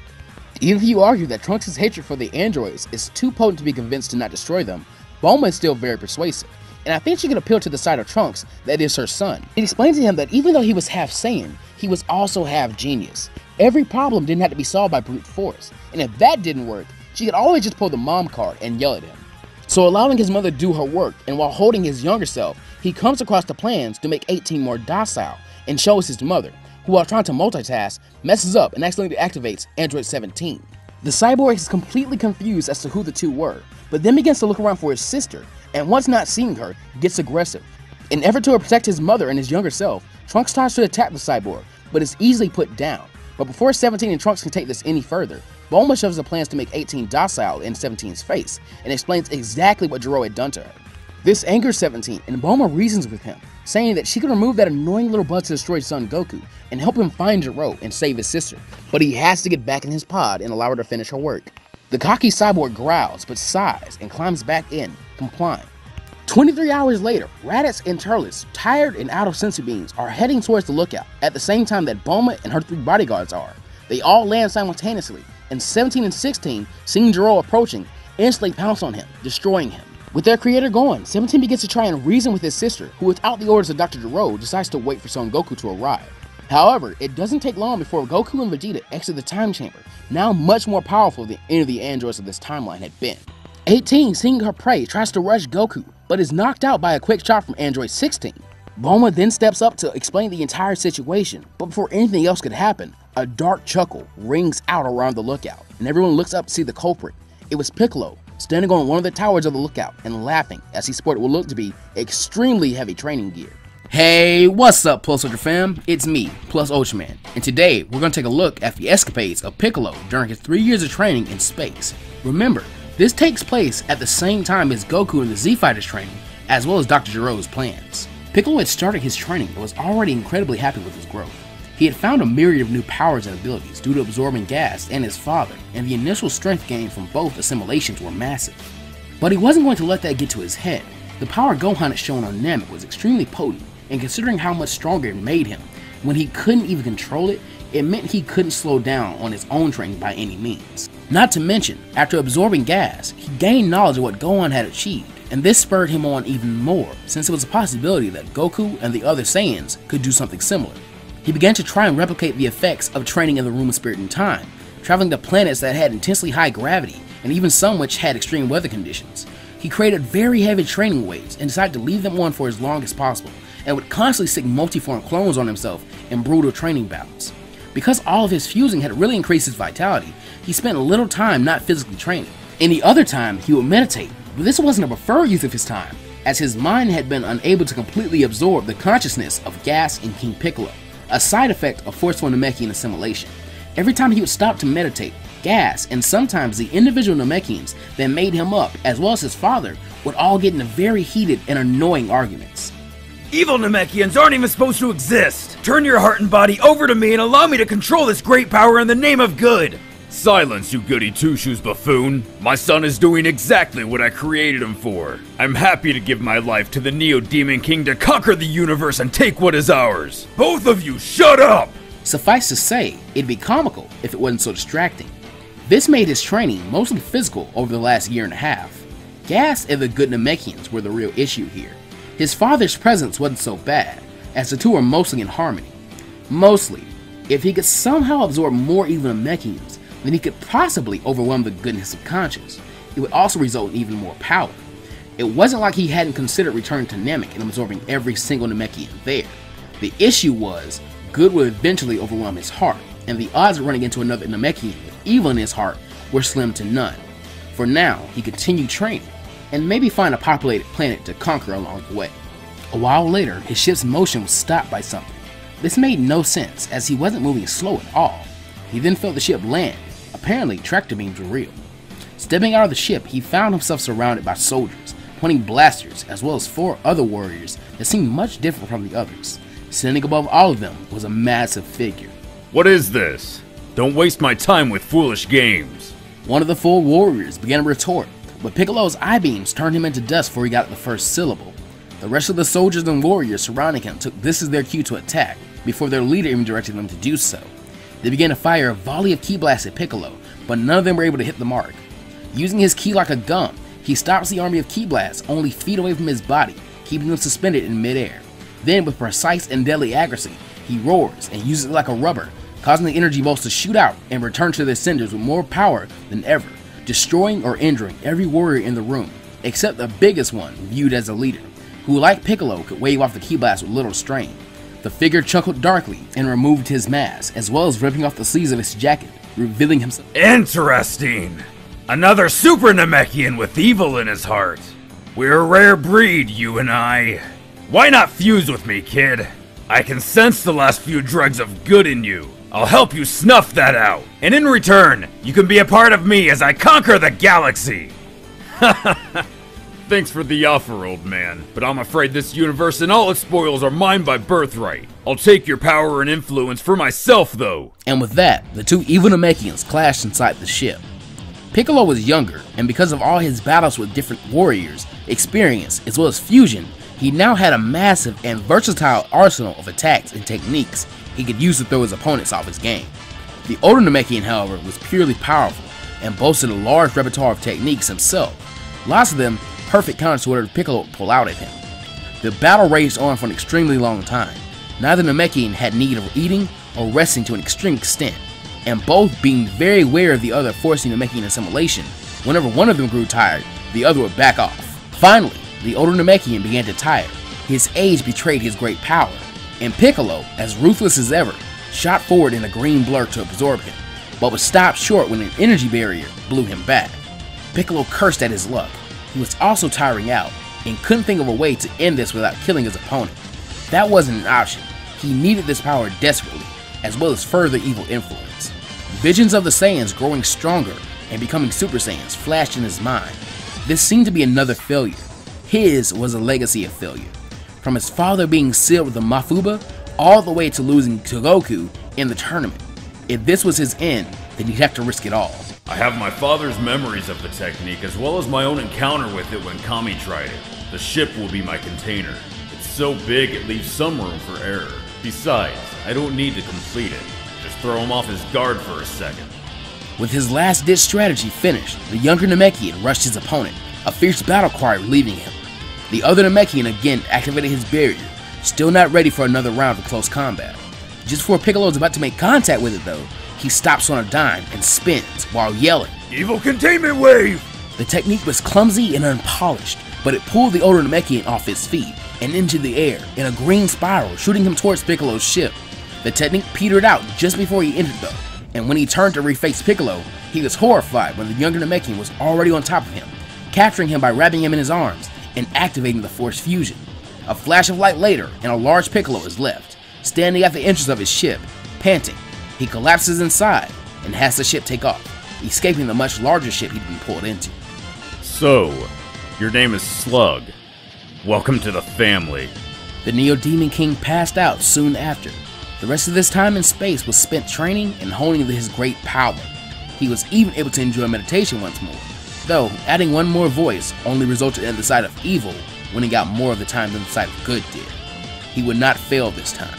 Even if you argue that Trunks' hatred for the androids is too potent to be convinced to not destroy them, Bulma is still very persuasive, and I think she can appeal to the side of Trunks that is her son. It explains to him that even though he was half Saiyan, he was also half genius. Every problem didn't have to be solved by brute force, and if that didn't work, she could always just pull the mom card and yell at him. So allowing his mother to do her work, and while holding his younger self, he comes across the plans to make 18 more docile, and shows his mother, who while trying to multitask, messes up and accidentally activates Android 17. The cyborg is completely confused as to who the two were, but then begins to look around for his sister, and once not seeing her, gets aggressive. In effort to protect his mother and his younger self, Trunks tries to attack the cyborg, but is easily put down. But before 17 and Trunks can take this any further, Bulma shows the plans to make 18 docile in 17's face, and explains exactly what Gero had done to her. This angers 17, and Bulma reasons with him, saying that she can remove that annoying little bug to destroy Son Goku, and help him find Gero and save his sister, but he has to get back in his pod and allow her to finish her work. The cocky cyborg growls, but sighs and climbs back in, complying. 23 hours later, Raditz and Turles, tired and out of senzu beans, are heading towards the lookout at the same time that Bulma and her three bodyguards are. They all land simultaneously, and 17 and 16, seeing Gero approaching, instantly pounce on him, destroying him. With their creator gone, 17 begins to try and reason with his sister, who without the orders of Dr. Gero decides to wait for Son Goku to arrive. However, it doesn't take long before Goku and Vegeta exit the time chamber, now much more powerful than any of the androids of this timeline had been. 18, seeing her prey, tries to rush Goku, but is knocked out by a quick shot from Android 16. Bulma then steps up to explain the entire situation, but before anything else could happen, a dark chuckle rings out around the lookout, and everyone looks up to see the culprit. It was Piccolo, standing on one of the towers of the lookout and laughing as he sported what looked to be extremely heavy training gear. Hey, what's up, Plus Ultra fam? It's me, Plus Ultra Man, and today we're going to take a look at the escapades of Piccolo during his three years of training in space. Remember, this takes place at the same time as Goku and the Z Fighters training, as well as Dr. Gero's plans. Piccolo had started his training but was already incredibly happy with his growth. He had found a myriad of new powers and abilities due to absorbing gas and his father, and the initial strength gained from both assimilations were massive. But he wasn't going to let that get to his head. The power Gohan had shown on Namek was extremely potent, and considering how much stronger it made him, when he couldn't even control it, it meant he couldn't slow down on his own training by any means. Not to mention, after absorbing gas, he gained knowledge of what Gohan had achieved, and this spurred him on even more, since it was a possibility that Goku and the other Saiyans could do something similar. He began to try and replicate the effects of training in the Room of Spirit and Time, traveling to planets that had intensely high gravity, and even some which had extreme weather conditions. He created very heavy training waves and decided to leave them on for as long as possible, and would constantly stick multiform clones on himself in brutal training bouts. Because all of his fusing had really increased his vitality, he spent little time not physically training. Any other time, he would meditate, but this wasn't a preferred use of his time, as his mind had been unable to completely absorb the consciousness of Gas and King Piccolo, a side effect of forceful Namekian assimilation. Every time he would stop to meditate, Gas and sometimes the individual Namekians that made him up, as well as his father, would all get into very heated and annoying arguments. Evil Namekians aren't even supposed to exist! Turn your heart and body over to me and allow me to control this great power in the name of good! Silence, you goody two-shoes buffoon! My son is doing exactly what I created him for. I'm happy to give my life to the Neo Demon King to conquer the universe and take what is ours. Both of you, shut up! Suffice to say, it'd be comical if it wasn't so distracting. This made his training mostly physical over the last year and a half. Gas and the good Namekians were the real issue here. His father's presence wasn't so bad, as the two were mostly in harmony. Mostly. If he could somehow absorb more evil Namekians, then he could possibly overwhelm the goodness of conscience. It would also result in even more power. It wasn't like he hadn't considered returning to Namek and absorbing every single Namekian there. The issue was, good would eventually overwhelm his heart, and the odds of running into another Namekian with evil in his heart were slim to none. For now, he continued training, and maybe find a populated planet to conquer along the way. A while later, his ship's motion was stopped by something. This made no sense, as he wasn't moving slow at all. He then felt the ship land. Apparently, tractor beams were real. Stepping out of the ship, he found himself surrounded by soldiers, pointing blasters, as well as four other warriors that seemed much different from the others. Standing above all of them was a massive figure. What is this? Don't waste my time with foolish games. One of the four warriors began to retort, but Piccolo's eye beams turned him into dust before he got the first syllable. The rest of the soldiers and warriors surrounding him took this as their cue to attack, before their leader even directed them to do so. They began to fire a volley of ki blasts at Piccolo, but none of them were able to hit the mark. Using his ki like a gun, he stops the army of ki blasts only feet away from his body, keeping them suspended in midair. Then, with precise and deadly accuracy, he roars and uses it like a rubber, causing the energy bolts to shoot out and return to their cinders with more power than ever, destroying or injuring every warrior in the room, except the biggest one viewed as a leader, who like Piccolo could wave off the ki blast with little strain. The figure chuckled darkly and removed his mask, as well as ripping off the sleeves of his jacket, revealing himself. Interesting. Another Super Namekian with evil in his heart. We're a rare breed, you and I. Why not fuse with me, kid? I can sense the last few dregs of good in you. I'll help you snuff that out. And in return, you can be a part of me as I conquer the galaxy. Thanks for the offer, old man, but I'm afraid this universe and all its spoils are mine by birthright. I'll take your power and influence for myself, though. And with that, the two evil Namekians clashed inside the ship. Piccolo was younger, and because of all his battles with different warriors, experience, as well as fusion, he now had a massive and versatile arsenal of attacks and techniques he could use to throw his opponents off his game. The older Namekian, however, was purely powerful and boasted a large repertoire of techniques himself. Lots of them perfect counters to whatever Piccolo pull out at him. The battle raged on for an extremely long time. Neither Namekian had need of eating or resting to an extreme extent, and both being very aware of the other forcing Namekian assimilation, whenever one of them grew tired, the other would back off. Finally, the older Namekian began to tire. His age betrayed his great power, and Piccolo, as ruthless as ever, shot forward in a green blur to absorb him, but was stopped short when an energy barrier blew him back. Piccolo cursed at his luck, he was also tiring out and couldn't think of a way to end this without killing his opponent. That wasn't an option. He needed this power desperately, as well as further evil influence. Visions of the Saiyans growing stronger and becoming Super Saiyans flashed in his mind. This seemed to be another failure. His was a legacy of failure. From his father being sealed with the Mafuba, all the way to losing to Goku in the tournament. If this was his end, then he'd have to risk it all. I have my father's memories of the technique as well as my own encounter with it when Kami tried it. The ship will be my container. It's so big it leaves some room for error. Besides, I don't need to complete it. Just throw him off his guard for a second. With his last ditch strategy finished, the younger Namekian rushed his opponent, a fierce battle cry relieving him. The other Namekian again activated his barrier, still not ready for another round of close combat. Just before Piccolo is about to make contact with it though, he stops on a dime and spins while yelling, Evil Containment Wave! The technique was clumsy and unpolished, but it pulled the older Namekian off his feet and into the air in a green spiral, shooting him towards Piccolo's ship. The technique petered out just before he entered though, and when he turned to reface Piccolo, he was horrified when the younger Namekian was already on top of him, capturing him by wrapping him in his arms and activating the Force Fusion. A flash of light later, and a large Piccolo is left, standing at the entrance of his ship, panting. He collapses inside and has the ship take off, escaping the much larger ship he'd been pulled into. So, your name is Slug. Welcome to the family. The Neo Demon King passed out soon after. The rest of this time in space was spent training and honing his great power. He was even able to enjoy meditation once more, though adding one more voice only resulted in the side of evil when he got more of the time than the side of good did. He would not fail this time.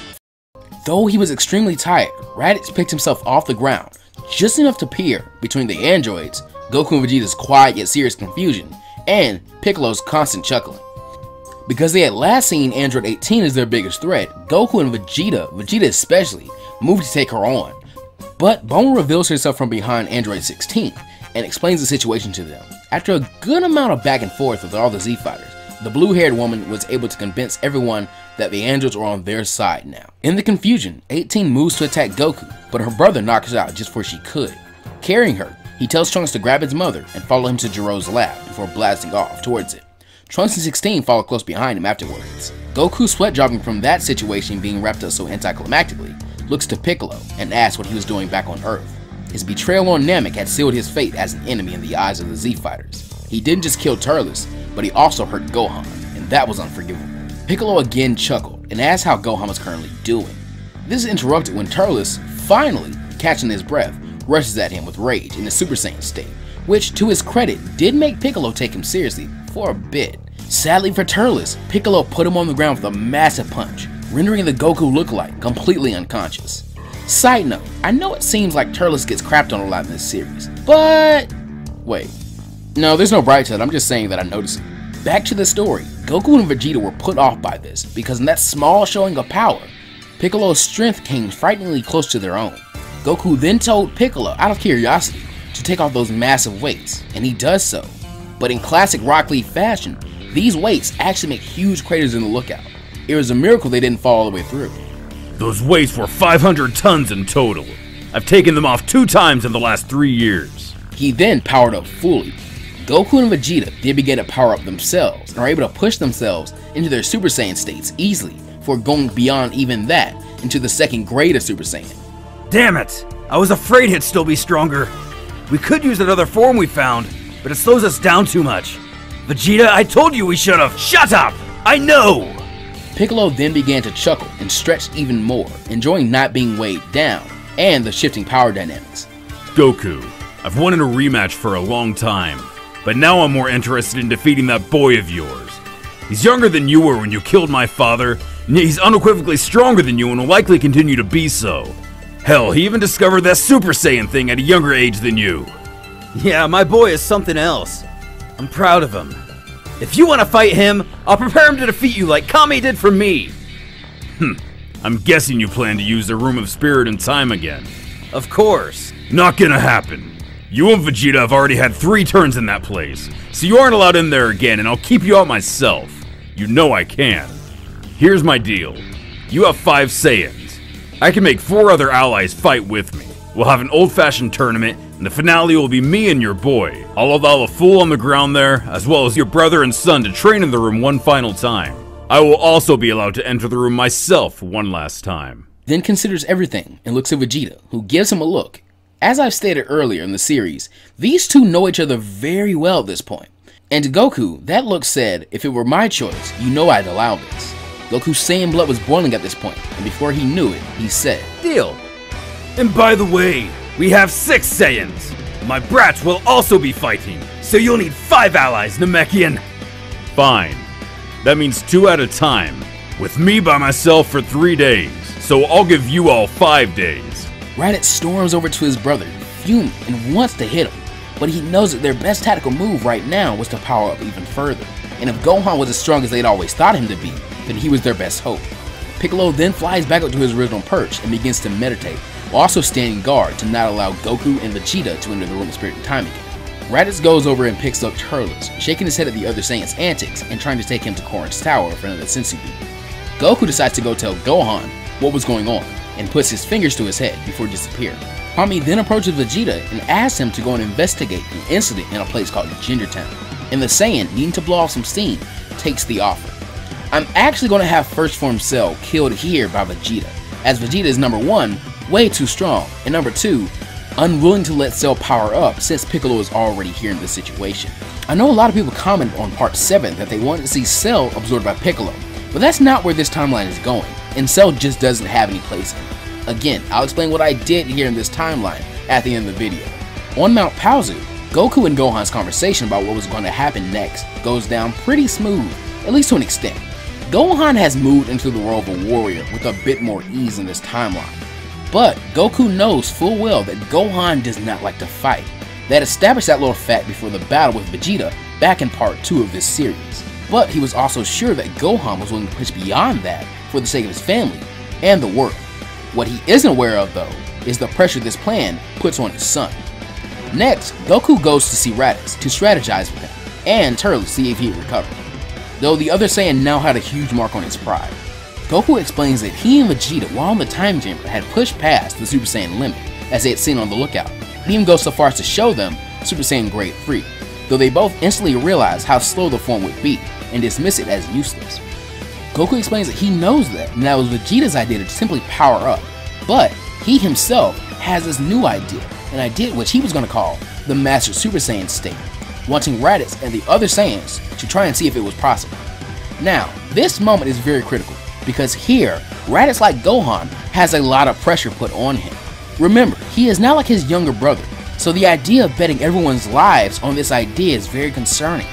Though he was extremely tired, Raditz picked himself off the ground, just enough to peer between the androids, Goku and Vegeta's quiet yet serious confusion, and Piccolo's constant chuckling. Because they had last seen Android 18 as their biggest threat, Goku and Vegeta, Vegeta especially, move to take her on. But Bone reveals herself from behind Android 16 and explains the situation to them. After a good amount of back and forth with all the Z fighters, the blue haired woman was able to convince everyone that the androids are on their side now. In the confusion, 18 moves to attack Goku, but her brother knocks her out just before she could. Carrying her, he tells Trunks to grab his mother and follow him to Gero's lab before blasting off towards it. Trunks and 16 follow close behind him afterwards. Goku sweat dropping from that situation being wrapped up so anticlimactically, looks to Piccolo and asks what he was doing back on Earth. His betrayal on Namek had sealed his fate as an enemy in the eyes of the Z fighters. He didn't just kill Turles, but he also hurt Gohan, and that was unforgivable. Piccolo again chuckled and asked how Gohan was currently doing. This is interrupted when Turles, finally catching his breath, rushes at him with rage in the Super Saiyan state, which to his credit did make Piccolo take him seriously for a bit. Sadly for Turles, Piccolo put him on the ground with a massive punch, rendering the Goku lookalike completely unconscious. Side note, I know it seems like Turles gets crapped on a lot in this series, but... Wait. No, there's no bright side, I'm just saying that I noticed it. Back to the story, Goku and Vegeta were put off by this, because in that small showing of power, Piccolo's strength came frighteningly close to their own. Goku then told Piccolo, out of curiosity, to take off those massive weights, and he does so. But in classic Rock Lee fashion, these weights actually make huge craters in the lookout. It was a miracle they didn't fall all the way through. Those weights were 500 tons in total. I've taken them off two times in the last three years. He then powered up fully. Goku and Vegeta did begin to power up themselves and are able to push themselves into their Super Saiyan states easily for going beyond even that into the second grade of Super Saiyan. Damn it! I was afraid he'd still be stronger. We could use that other form we found, but it slows us down too much. Vegeta, I told you we should have. Shut up! I know! Piccolo then began to chuckle and stretch even more, enjoying not being weighed down and the shifting power dynamics. Goku, I've wanted a rematch for a long time, but now I'm more interested in defeating that boy of yours. He's younger than you were when you killed my father, and yet he's unequivocally stronger than you and will likely continue to be so. Hell, he even discovered that Super Saiyan thing at a younger age than you. Yeah, my boy is something else. I'm proud of him. If you want to fight him, I'll prepare him to defeat you like Kami did for me. Hmm. I'm guessing you plan to use the Room of Spirit and Time again. Of course. Not gonna happen. You and Vegeta have already had three turns in that place, so you aren't allowed in there again, and I'll keep you out myself. You know I can. Here's my deal. You have five Saiyans. I can make four other allies fight with me. We'll have an old-fashioned tournament, and the finale will be me and your boy. I'll allow a fool on the ground there, as well as your brother and son to train in the room one final time. I will also be allowed to enter the room myself one last time. Then considers everything and looks at Vegeta, who gives him a look. As I've stated earlier in the series, these two know each other very well at this point. And to Goku, that look said, if it were my choice, you know I'd allow this. Goku's Saiyan blood was boiling at this point, and before he knew it, he said, Deal. And by the way, we have six Saiyans. My brats will also be fighting, so you'll need five allies, Namekian. Fine. That means two at a time, with me by myself for three days, so I'll give you all five days. Raditz storms over to his brother, fuming and wants to hit him, but he knows that their best tactical move right now was to power up even further. And if Gohan was as strong as they'd always thought him to be, then he was their best hope. Piccolo then flies back up to his original perch and begins to meditate, while also standing guard to not allow Goku and Vegeta to enter the Room of Spirit and Time again. Raditz goes over and picks up Turles, shaking his head at the other Saiyan's antics and trying to take him to Korin's tower for another senzu bean. Goku decides to go tell Gohan what was going on and puts his fingers to his head before disappearing. Kami then approaches Vegeta and asks him to go and investigate an incident in a place called Ginger Town. And the Saiyan, needing to blow off some steam, takes the offer. I'm actually going to have First Form Cell killed here by Vegeta, as Vegeta is number 1, way too strong, and number 2, unwilling to let Cell power up since Piccolo is already here in this situation. I know a lot of people commented on part 7 that they wanted to see Cell absorbed by Piccolo, but that's not where this timeline is going, and Cell just doesn't have any place in it. Again, I'll explain what I did here in this timeline at the end of the video. On Mount Paozu, Goku and Gohan's conversation about what was going to happen next goes down pretty smooth, at least to an extent. Gohan has moved into the role of a warrior with a bit more ease in this timeline. But Goku knows full well that Gohan does not like to fight. That established that little fact before the battle with Vegeta back in part 2 of this series. But he was also sure that Gohan was willing to push beyond that for the sake of his family and the world. What he isn't aware of though, is the pressure this plan puts on his son. Next, Goku goes to see Raditz to strategize with him, and Turles see if he recovered. Though the other Saiyan now had a huge mark on his pride. Goku explains that he and Vegeta, while in the time chamber, had pushed past the Super Saiyan limit, as they had seen on the lookout. He even goes so far as to show them Super Saiyan Grade 3, though they both instantly realize how slow the form would be, and dismiss it as useless. Goku explains that he knows that, and that was Vegeta's idea to simply power up, but he himself has this new idea, an idea which he was going to call the Master Super Saiyan state, wanting Raditz and the other Saiyans to try and see if it was possible. Now, this moment is very critical, because here, Raditz like Gohan has a lot of pressure put on him. Remember, he is now like his younger brother, so the idea of betting everyone's lives on this idea is very concerning.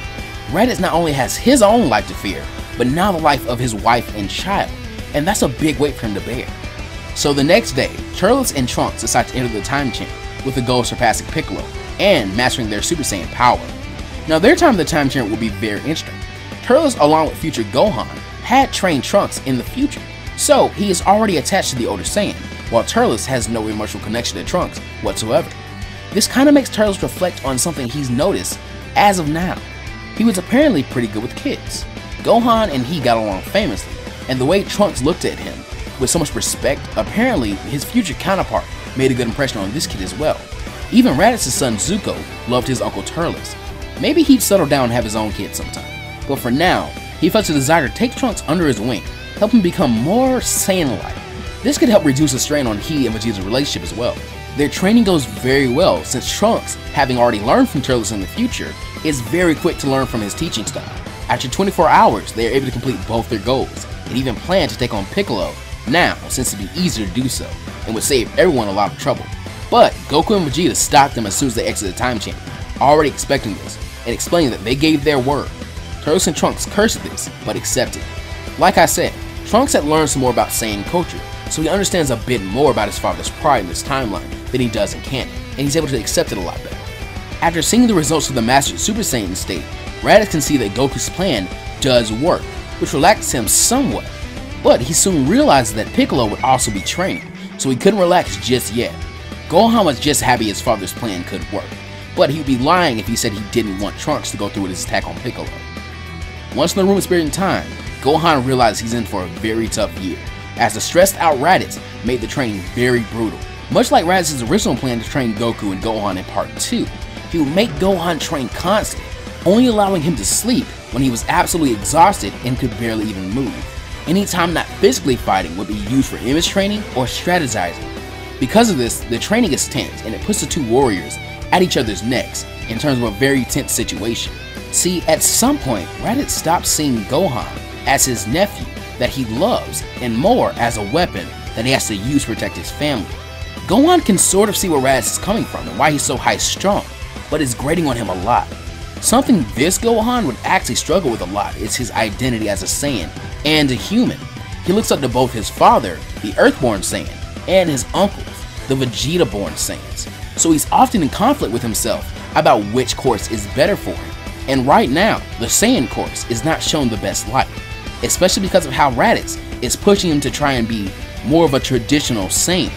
Raditz not only has his own life to fear, but now the life of his wife and child, and that's a big weight for him to bear. So the next day, Turles and Trunks decide to enter the time chamber with the goal of surpassing Piccolo and mastering their Super Saiyan power. Now their time in the time chamber will be very interesting. Turles along with future Gohan had trained Trunks in the future, so he is already attached to the older Saiyan, while Turles has no emotional connection to Trunks whatsoever. This kind of makes Turles reflect on something he's noticed as of now. He was apparently pretty good with kids. Gohan and he got along famously, and the way Trunks looked at him with so much respect, apparently his future counterpart made a good impression on this kid as well. Even Raditz's son Zuccho loved his uncle Turles. Maybe he'd settle down and have his own kid sometime. But for now, he felt a desire to take Trunks under his wing, help him become more Saiyan-like. This could help reduce the strain on he and Vegeta's relationship as well. Their training goes very well since Trunks, having already learned from Turles in the future, is very quick to learn from his teaching style. After 24 hours, they are able to complete both their goals, and even plan to take on Piccolo now, since it'd be easier to do so, and would save everyone a lot of trouble. But Goku and Vegeta stopped them as soon as they exited the time chamber, already expecting this, and explaining that they gave their word. Turles and Trunks cursed this, but accepted. Like I said, Trunks had learned some more about Saiyan culture, so he understands a bit more about his father's pride in this timeline than he does in canon, and he's able to accept it a lot better. After seeing the results of the Master Super Saiyan state, Raditz can see that Goku's plan does work, which relaxes him somewhat, but he soon realizes that Piccolo would also be training, so he couldn't relax just yet. Gohan was just happy his father's plan could work, but he would be lying if he said he didn't want Trunks to go through with his attack on Piccolo. Once in the room of spirit and time, Gohan realizes he's in for a very tough year, as the stressed out Raditz made the training very brutal. Much like Raditz's original plan to train Goku and Gohan in part 2, he would make Gohan train constantly, only allowing him to sleep when he was absolutely exhausted and could barely even move. Any time not physically fighting would be used for image training or strategizing. Because of this, the training is tense and it puts the two warriors at each other's necks in terms of a very tense situation. See, at some point, Raditz stops seeing Gohan as his nephew that he loves and more as a weapon that he has to use to protect his family. Gohan can sort of see where Raditz is coming from and why he's so high strung, but it's grating on him a lot. Something this Gohan would actually struggle with a lot is his identity as a Saiyan and a human. He looks up to both his father, the Earthborn Saiyan, and his uncles, the Vegeta-born Saiyans. So he's often in conflict with himself about which course is better for him. And right now, the Saiyan course is not shown the best light, especially because of how Raditz is pushing him to try and be more of a traditional Saiyan.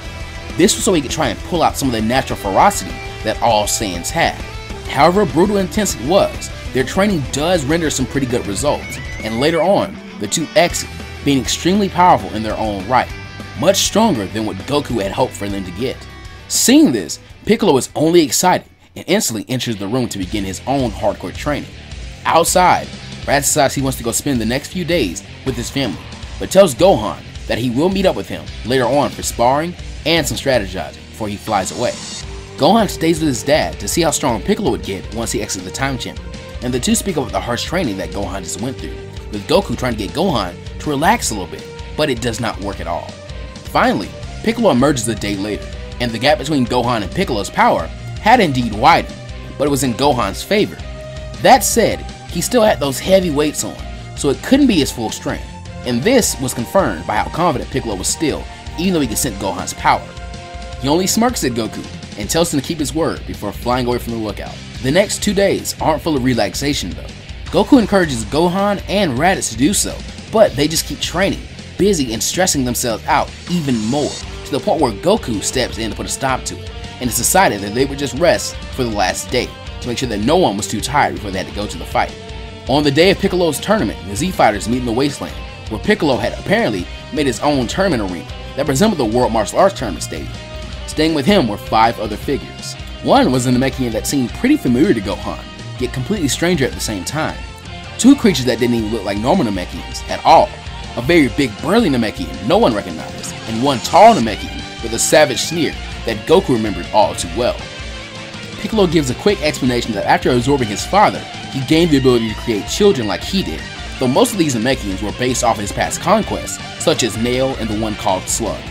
This was so he could try and pull out some of the natural ferocity that all Saiyans have. However brutal and intense it was, their training does render some pretty good results, and later on, the two exit, being extremely powerful in their own right, much stronger than what Goku had hoped for them to get. Seeing this, Piccolo is only excited and instantly enters the room to begin his own hardcore training. Outside, Raditz decides he wants to go spend the next few days with his family, but tells Gohan that he will meet up with him later on for sparring and some strategizing before he flies away. Gohan stays with his dad to see how strong Piccolo would get once he exits the time chamber, and the two speak about the harsh training that Gohan just went through, with Goku trying to get Gohan to relax a little bit, but it does not work at all. Finally, Piccolo emerges a day later, and the gap between Gohan and Piccolo's power had indeed widened, but it was in Gohan's favor. That said, he still had those heavy weights on, so it couldn't be his full strength, and this was confirmed by how confident Piccolo was still, even though he could sense Gohan's power. He only smirks at Goku and tells him to keep his word before flying away from the lookout. The next two days aren't full of relaxation though. Goku encourages Gohan and Raditz to do so, but they just keep training, busy and stressing themselves out even more, to the point where Goku steps in to put a stop to it, and it's decided that they would just rest for the last day to make sure that no one was too tired before they had to go to the fight. On the day of Piccolo's tournament, the Z Fighters meet in the Wasteland, where Piccolo had apparently made his own tournament arena that resembled the World Martial Arts Tournament Stadium. Staying with him were five other figures. One was a Namekian that seemed pretty familiar to Gohan, yet completely stranger at the same time. Two creatures that didn't even look like normal Namekians at all. A very big burly Namekian no one recognized, and one tall Namekian with a savage sneer that Goku remembered all too well. Piccolo gives a quick explanation that after absorbing his father, he gained the ability to create children like he did, though most of these Namekians were based off his past conquests, such as Nail and the one called Slug.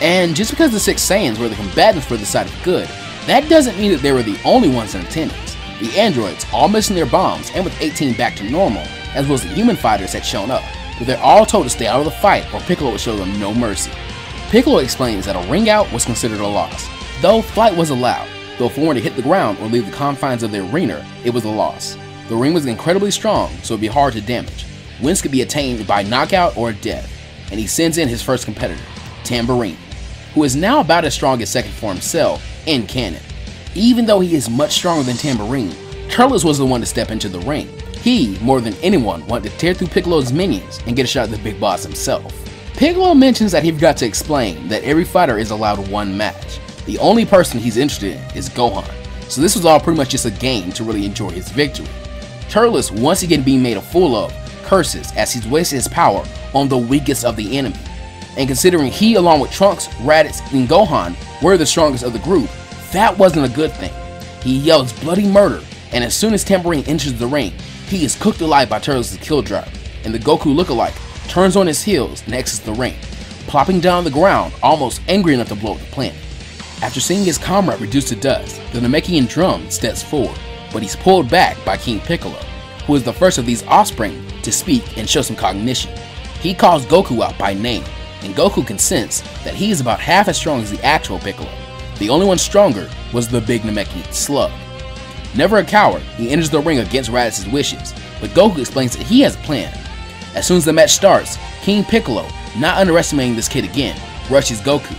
And just because the Six Saiyans were the combatants for the side of good, that doesn't mean that they were the only ones in attendance. The androids, all missing their bombs and with 18 back to normal, as well as the human fighters had shown up, but they're all told to stay out of the fight or Piccolo would show them no mercy. Piccolo explains that a ring out was considered a loss, though flight was allowed, though if one to hit the ground or leave the confines of the arena, it was a loss. The ring was incredibly strong, so it'd be hard to damage. Wins could be attained by knockout or death, and he sends in his first competitor, Tambourine, who is now about as strong as second form Cell in canon. Even though he is much stronger than Tambourine, Turles was the one to step into the ring. He, more than anyone, wanted to tear through Piccolo's minions and get a shot at the big boss himself. Piccolo mentions that he forgot to explain that every fighter is allowed one match. The only person he's interested in is Gohan, so this was all pretty much just a game to really enjoy his victory. Turles, once again being made a fool of, curses as he's wasted his power on the weakest of the enemy. And considering he, along with Trunks, Raditz, and Gohan, were the strongest of the group, that wasn't a good thing. He yells bloody murder, and as soon as Tambourine enters the ring, he is cooked alive by Turles' kill drive, and the Goku lookalike turns on his heels and exits the ring, plopping down on the ground almost angry enough to blow up the planet. After seeing his comrade reduced to dust, the Namekian drum steps forward, but he's pulled back by King Piccolo, who is the first of these offspring to speak and show some cognition. He calls Goku out by name, and Goku can sense that he is about half as strong as the actual Piccolo. The only one stronger was the big Namekian Slug. Never a coward, he enters the ring against Raditz's wishes, but Goku explains that he has a plan. As soon as the match starts, King Piccolo, not underestimating this kid again, rushes Goku.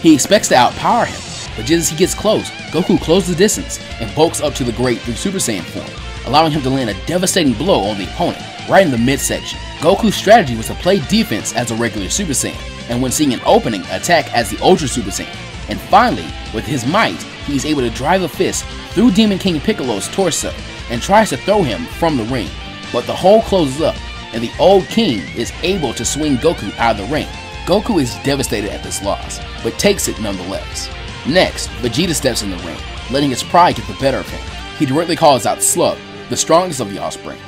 He expects to outpower him, but just as he gets close, Goku closes the distance and bulks up to the Grade Three Super Saiyan form, allowing him to land a devastating blow on the opponent, right in the midsection. Goku's strategy was to play defense as a regular Super Saiyan, and when seeing an opening, attack as the Ultra Super Saiyan. And finally, with his might, he is able to drive a fist through Demon King Piccolo's torso and tries to throw him from the ring, but the hole closes up and the old king is able to swing Goku out of the ring. Goku is devastated at this loss, but takes it nonetheless. Next, Vegeta steps in the ring, letting his pride get the better of him. He directly calls out Slug, the strongest of the offspring.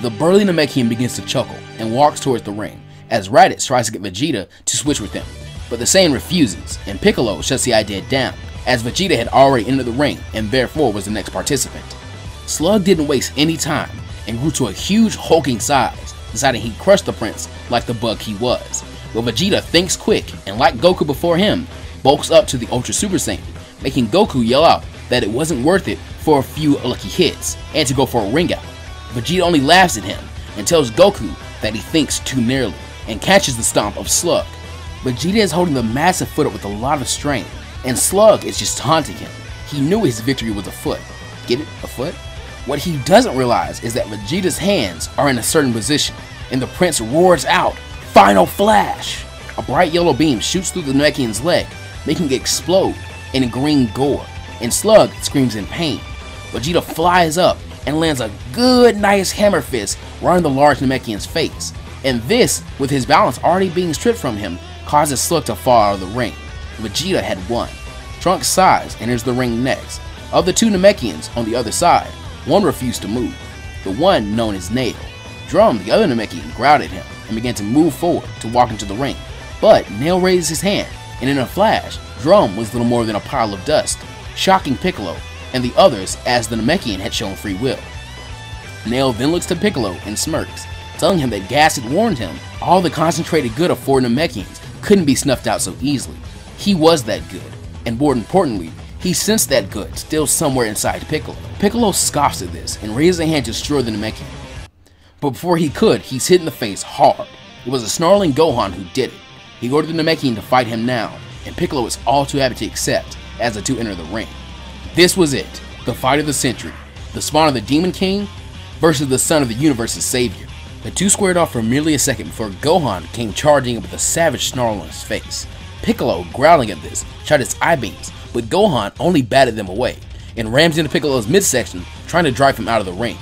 The burly Namekian begins to chuckle and walks towards the ring, as Raditz tries to get Vegeta to switch with him, but the Saiyan refuses, and Piccolo shuts the idea down, as Vegeta had already entered the ring and therefore was the next participant. Slug didn't waste any time and grew to a huge hulking size, deciding he'd crush the prince like the bug he was. But Vegeta thinks quick and like Goku before him, bulks up to the Ultra Super Saiyan, making Goku yell out that it wasn't worth it for a few lucky hits and to go for a ring out. Vegeta only laughs at him and tells Goku that he thinks too nearly and catches the stomp of Slug. Vegeta is holding the massive foot up with a lot of strength and Slug is just taunting him. He knew his victory was afoot. Get it? Afoot? What he doesn't realize is that Vegeta's hands are in a certain position, and the prince roars out, Final Flash! A bright yellow beam shoots through the Namekian's leg, making it explode in green gore, and Slug screams in pain. Vegeta flies up and lands a good nice hammer fist right in the large Namekian's face, and this, with his balance already being stripped from him, causes Slug to fall out of the ring. Vegeta had won. Trunks sighs enters the ring next. Of the two Namekians on the other side, one refused to move, the one known as Nail. Drum, the other Namekian, growled at him and began to move forward to walk into the ring. But Nail raised his hand, and in a flash, Drum was little more than a pile of dust, shocking Piccolo and the others as the Namekian had shown free will. Nail then looks to Piccolo and smirks, telling him that Gas had warned him all the concentrated good of four Namekians couldn't be snuffed out so easily. He was that good, and more importantly, he sensed that good still somewhere inside Piccolo. Piccolo scoffs at this and raises a hand to destroy the Namekian. But before he could, he's hit in the face hard. It was a snarling Gohan who did it. He ordered the Namekian to fight him now, and Piccolo was all too happy to accept as the two enter the ring. This was it, the fight of the century, the spawn of the Demon King versus the son of the universe's savior. The two squared off for merely a second before Gohan came charging in with a savage snarl on his face. Piccolo, growling at this, shot his eye beams, but Gohan only batted them away and rammed into Piccolo's midsection, trying to drive him out of the ring.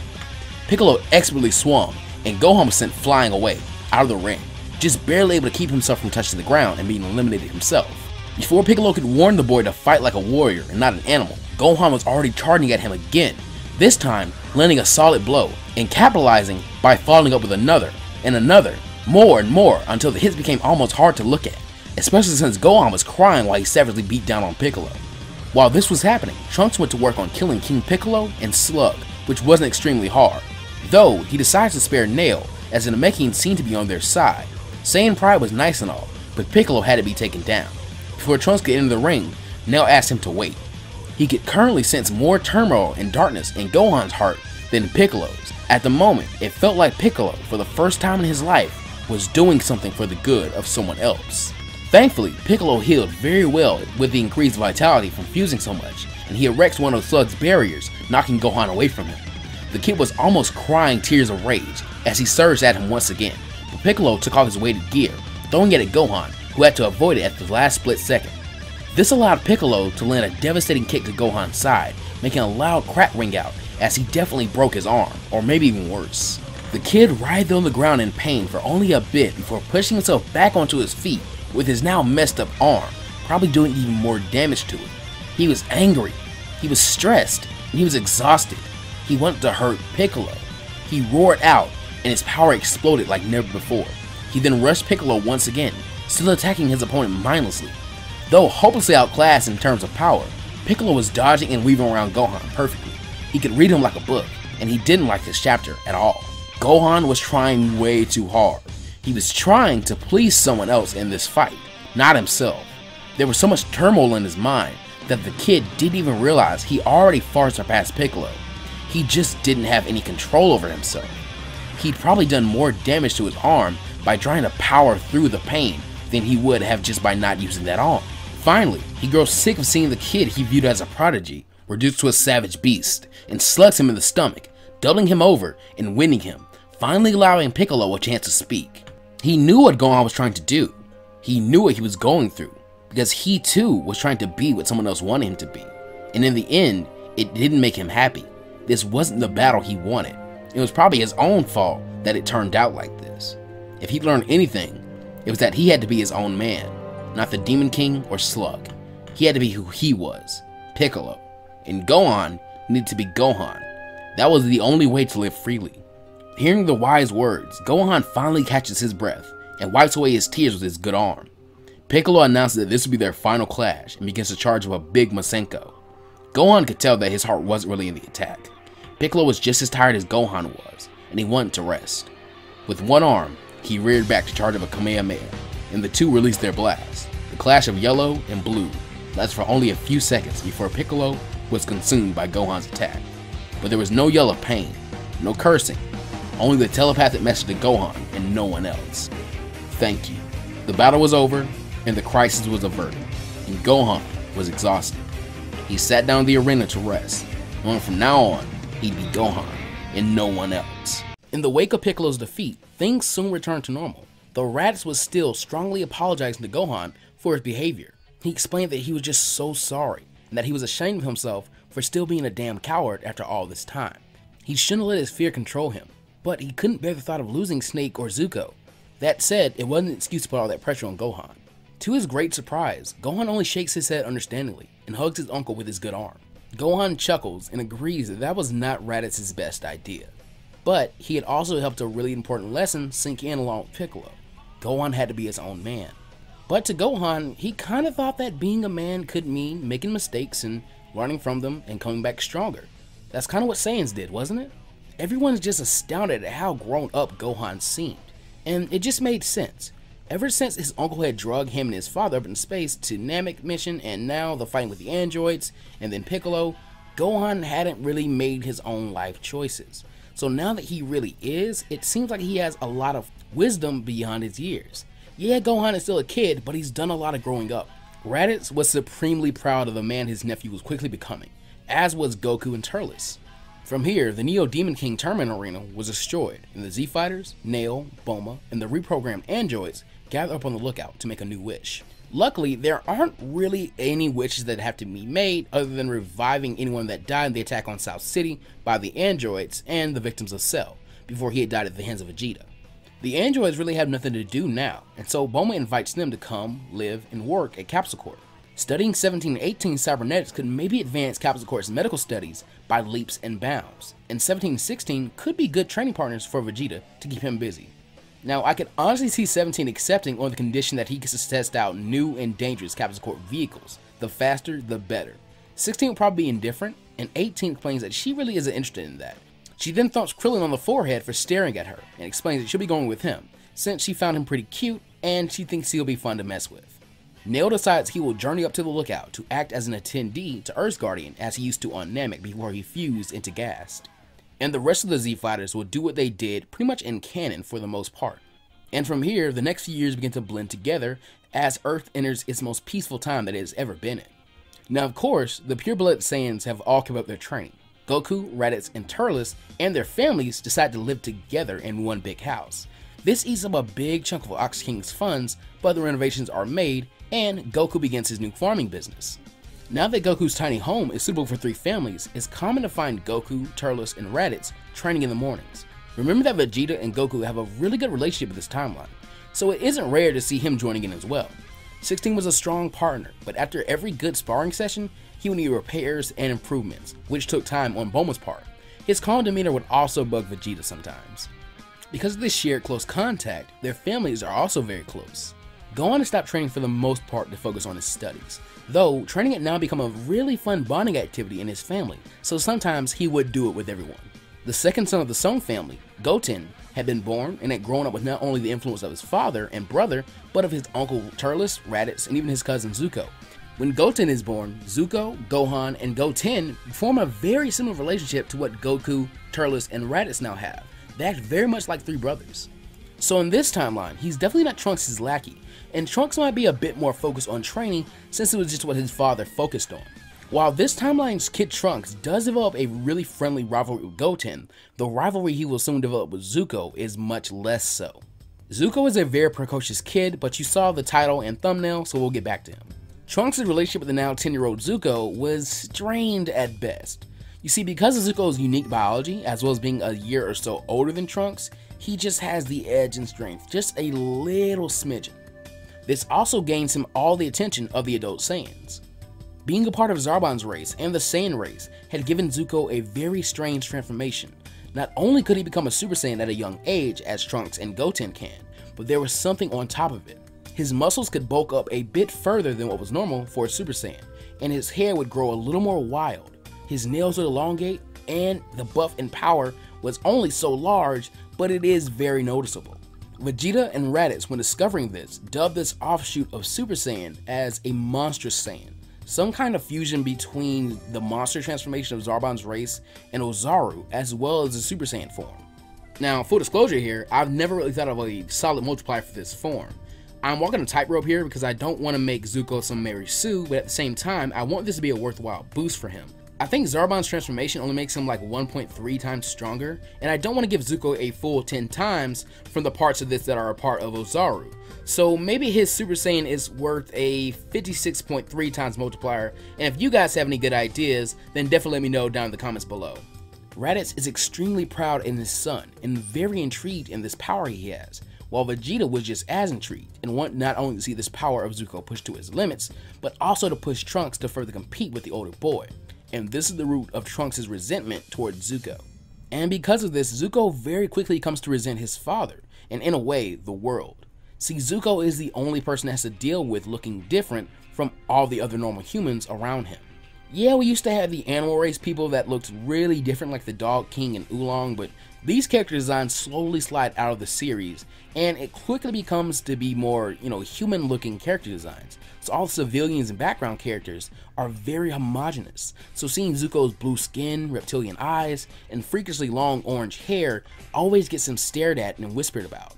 Piccolo expertly swung, and Gohan was sent flying away, out of the ring, just barely able to keep himself from touching the ground and being eliminated himself. Before Piccolo could warn the boy to fight like a warrior and not an animal, Gohan was already charging at him again, this time landing a solid blow and capitalizing by following up with another and another, more and more until the hits became almost hard to look at, especially since Gohan was crying while he savagely beat down on Piccolo. While this was happening, Trunks went to work on killing King Piccolo and Slug, which wasn't extremely hard, though he decides to spare Nail as the Namekians seemed to be on their side. Saiyan Pride was nice and all, but Piccolo had to be taken down. Before Trunks could enter the ring, Nail asked him to wait. He could currently sense more turmoil and darkness in Gohan's heart than Piccolo's. At the moment, it felt like Piccolo, for the first time in his life, was doing something for the good of someone else. Thankfully, Piccolo healed very well with the increased vitality from fusing so much, and he erects one of Slug's barriers, knocking Gohan away from him. The kid was almost crying tears of rage as he surged at him once again, but Piccolo took off his weighted gear, throwing it at Gohan, who had to avoid it at the last split second. This allowed Piccolo to land a devastating kick to Gohan's side, making a loud crack ring out as he definitely broke his arm, or maybe even worse. The kid writhed on the ground in pain for only a bit before pushing himself back onto his feet with his now messed up arm, probably doing even more damage to it. He was angry, he was stressed, and he was exhausted. He wanted to hurt Piccolo. He roared out, and his power exploded like never before. He then rushed Piccolo once again, still attacking his opponent mindlessly. Though hopelessly outclassed in terms of power, Piccolo was dodging and weaving around Gohan perfectly. He could read him like a book, and he didn't like this chapter at all. Gohan was trying way too hard. He was trying to please someone else in this fight, not himself. There was so much turmoil in his mind that the kid didn't even realize he already far surpassed Piccolo. He just didn't have any control over himself. He'd probably done more damage to his arm by trying to power through the pain than he would have just by not using that arm. Finally, he grows sick of seeing the kid he viewed as a prodigy reduced to a savage beast and slugs him in the stomach, doubling him over and winning him, finally allowing Piccolo a chance to speak. He knew what Gohan was trying to do. He knew what he was going through because he too was trying to be what someone else wanted him to be. And in the end, it didn't make him happy. This wasn't the battle he wanted. It was probably his own fault that it turned out like this. If he learned anything, it was that he had to be his own man, not the Demon King or Slug. He had to be who he was, Piccolo. And Gohan needed to be Gohan. That was the only way to live freely. Hearing the wise words, Gohan finally catches his breath and wipes away his tears with his good arm. Piccolo announces that this will be their final clash and begins to charge with a big Masenko. Gohan could tell that his heart wasn't really in the attack. Piccolo was just as tired as Gohan was, and he wanted to rest. With one arm, he reared back to charge of a Kamehameha, and the two released their blast. The clash of yellow and blue lasted for only a few seconds before Piccolo was consumed by Gohan's attack. But there was no yell of pain, no cursing, only the telepathic message to Gohan and no one else. Thank you. The battle was over, and the crisis was averted, and Gohan was exhausted. He sat down in the arena to rest, knowing from now on, he'd be Gohan and no one else. In the wake of Piccolo's defeat, things soon returned to normal, though Raditz was still strongly apologizing to Gohan for his behavior. He explained that he was just so sorry, and that he was ashamed of himself for still being a damn coward after all this time. He shouldn't let his fear control him, but he couldn't bear the thought of losing Snake or Zuccho. That said, it wasn't an excuse to put all that pressure on Gohan. To his great surprise, Gohan only shakes his head understandingly and hugs his uncle with his good arm. Gohan chuckles and agrees that that was not Raditz's best idea. But he had also helped a really important lesson sink in along with Piccolo. Gohan had to be his own man. But to Gohan, he kind of thought that being a man could mean making mistakes and learning from them and coming back stronger. That's kind of what Saiyans did, wasn't it? Everyone's just astounded at how grown up Gohan seemed, and it just made sense. Ever since his uncle had drugged him and his father up in space to Namek mission and now the fight with the androids and then Piccolo, Gohan hadn't really made his own life choices. So now that he really is, it seems like he has a lot of wisdom beyond his years. Yeah, Gohan is still a kid, but he's done a lot of growing up. Raditz was supremely proud of the man his nephew was quickly becoming, as was Goku and Turles. From here, the Neo Demon King tournament arena was destroyed, and the Z Fighters, Nail, Bulma, and the reprogrammed androids gather up on the lookout to make a new wish. Luckily, there aren't really any wishes that have to be made other than reviving anyone that died in the attack on South City by the androids and the victims of Cell, before he had died at the hands of Vegeta. The androids really have nothing to do now, and so Bulma invites them to come, live, and work at Capsule Corp. Studying 1718 cybernetics could maybe advance Capsule Corp's medical studies by leaps and bounds, and 1716 could be good training partners for Vegeta to keep him busy. Now, I could honestly see 17 accepting on the condition that he gets to test out new and dangerous Capsule Corp vehicles. The faster, the better. 16 will probably be indifferent, and 18 claims that she really isn't interested in that. She then thumps Krillin on the forehead for staring at her, and explains that she'll be going with him, since she found him pretty cute, and she thinks he'll be fun to mess with. Nail decides he will journey up to the lookout to act as an attendee to Earth's Guardian as he used to on Namek before he fused into Gast and the rest of the Z Fighters will do what they did pretty much in canon for the most part. And from here, the next few years begin to blend together as Earth enters its most peaceful time that it has ever been in. Now, of course, the pure blood Saiyans have all kept up their training. Goku, Raditz, and Turles and their families decide to live together in one big house. This eats up a big chunk of Ox King's funds, but the renovations are made, and Goku begins his new farming business. Now that Goku's tiny home is suitable for three families, it's common to find Goku, Turles, and Raditz training in the mornings. Remember that Vegeta and Goku have a really good relationship in this timeline, so it isn't rare to see him joining in as well. 16 was a strong partner, but after every good sparring session, he would need repairs and improvements, which took time on Bulma's part. His calm demeanor would also bug Vegeta sometimes. Because of this shared close contact, their families are also very close. Gohan has stopped training for the most part to focus on his studies, though training had now become a really fun bonding activity in his family, so sometimes he would do it with everyone. The second son of the Son family, Goten, had been born and had grown up with not only the influence of his father and brother, but of his uncle Turles, Raditz, and even his cousin Zuccho. When Goten is born, Zuccho, Gohan, and Goten form a very similar relationship to what Goku, Turles, and Raditz now have. They act very much like three brothers. So in this timeline, he's definitely not Trunks' lackey, and Trunks might be a bit more focused on training since it was just what his father focused on. While this timeline's Kid Trunks does develop a really friendly rivalry with Goten, the rivalry he will soon develop with Zuccho is much less so. Zuccho is a very precocious kid, but you saw the title and thumbnail, so we'll get back to him. Trunks' relationship with the now 10 year old Zuccho was strained at best. You see, because of Zuccho's unique biology, as well as being a year or so older than Trunks, he just has the edge and strength, just a little smidgen. This also gains him all the attention of the adult Saiyans. Being a part of Zarbon's race and the Saiyan race had given Zuccho a very strange transformation. Not only could he become a Super Saiyan at a young age, as Trunks and Goten can, but there was something on top of it. His muscles could bulk up a bit further than what was normal for a Super Saiyan, and his hair would grow a little more wild. His nails would elongate, and the buff in power was only so large, but it is very noticeable. Vegeta and Raditz, when discovering this, dubbed this offshoot of Super Saiyan as a monstrous Saiyan some kind of fusion between the monster transformation of Zarbon's race and Ozaru, as well as the Super Saiyan form. Now, full disclosure here, I've never really thought of a solid multiplier for this form. I'm walking a tightrope here because I don't want to make Zuccho some Mary Sue, but at the same time, I want this to be a worthwhile boost for him. I think Zarbon's transformation only makes him like 1.3 times stronger, and I don't want to give Zuccho a full 10 times from the parts of this that are a part of Ozaru. So maybe his Super Saiyan is worth a 56.3 times multiplier, and if you guys have any good ideas, then definitely let me know down in the comments below. Raditz is extremely proud in his son, and very intrigued in this power he has, while Vegeta was just as intrigued and want not only to see this power of Zuccho pushed to its limits, but also to push Trunks to further compete with the older boy and this is the root of Trunks' resentment towards Zuccho. And because of this, Zuccho very quickly comes to resent his father, and in a way, the world. See, Zuccho is the only person that has to deal with looking different from all the other normal humans around him. Yeah, we used to have the animal race people that looked really different like the Dog King and Oolong, but these character designs slowly slide out of the series, and it quickly becomes to be more, you know, human looking character designs. So all the civilians and background characters are very homogenous. So seeing Zuccho's blue skin, reptilian eyes, and freakishly long orange hair always gets him stared at and whispered about.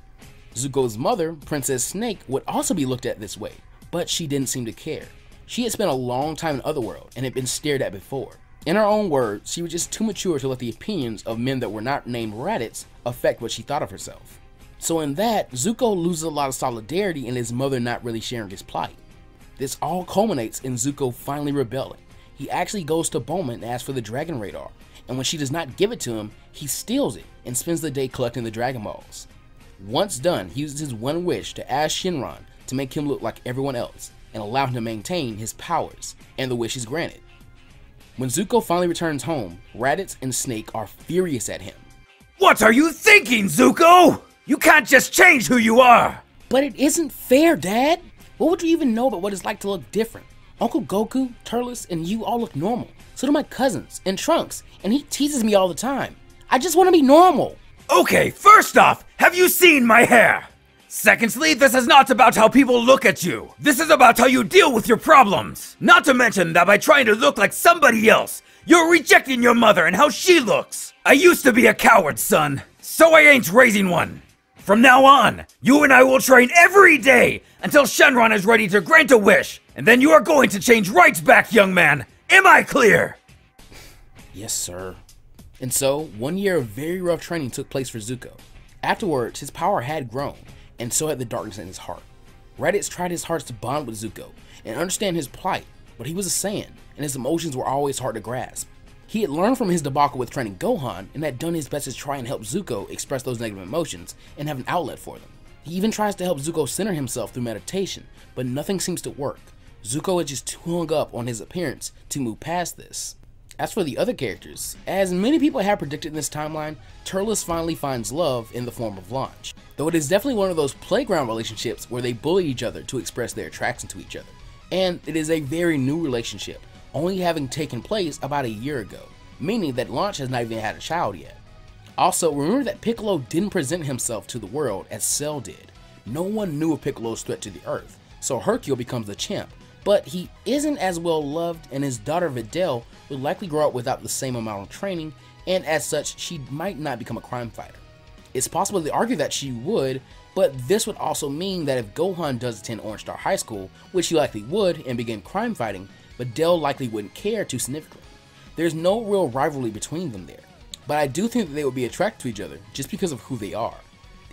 Zuccho's mother, Princess Snake, would also be looked at this way, but she didn't seem to care. She had spent a long time in Otherworld and had been stared at before. In her own words, she was just too mature to let the opinions of men that were not named Raditz affect what she thought of herself. So in that, Zuccho loses a lot of solidarity in his mother not really sharing his plight. This all culminates in Zuccho finally rebelling. He actually goes to Bulma and asks for the Dragon Radar, and when she does not give it to him, he steals it and spends the day collecting the Dragon Balls. Once done, he uses his one wish to ask Shenron to make him look like everyone else and allow him to maintain his powers, and the wish is granted. When Zuccho finally returns home, Raditz and Snake are furious at him. What are you thinking, Zuccho? You can't just change who you are! But it isn't fair, Dad! What would you even know about what it's like to look different? Uncle Goku, Turles, and you all look normal. So do my cousins and Trunks, and he teases me all the time. I just want to be normal. Okay, first off, have you seen my hair? Secondly, this is not about how people look at you. This is about how you deal with your problems. Not to mention that by trying to look like somebody else, you're rejecting your mother and how she looks. I used to be a coward, son, so I ain't raising one. From now on, you and I will train every day until Shenron is ready to grant a wish, and then you are going to change rights back, young man. Am I clear? Yes, sir. And so, one year of very rough training took place for Zuccho. Afterwards, his power had grown, and so had the darkness in his heart. Raditz tried his hardest to bond with Zuccho and understand his plight, but he was a Saiyan, and his emotions were always hard to grasp. He had learned from his debacle with training Gohan and had done his best to try and help Zuccho express those negative emotions and have an outlet for them. He even tries to help Zuccho center himself through meditation, but nothing seems to work. Zuccho is just too hung up on his appearance to move past this. As for the other characters, as many people have predicted in this timeline, Turles finally finds love in the form of Launch. Though it is definitely one of those playground relationships where they bully each other to express their attraction to each other. And it is a very new relationship, only having taken place about a year ago, meaning that Launch has not even had a child yet. Also, remember that Piccolo didn't present himself to the world as Cell did. No one knew of Piccolo's threat to the Earth, so Hercule becomes the champ, but he isn't as well loved and his daughter Videl would likely grow up without the same amount of training and as such she might not become a crime fighter. It's possible to argue that she would, but this would also mean that if Gohan does attend Orange Star High School, which he likely would, and begin crime fighting, Videl likely wouldn't care too significantly. There's no real rivalry between them there, but I do think that they would be attracted to each other just because of who they are.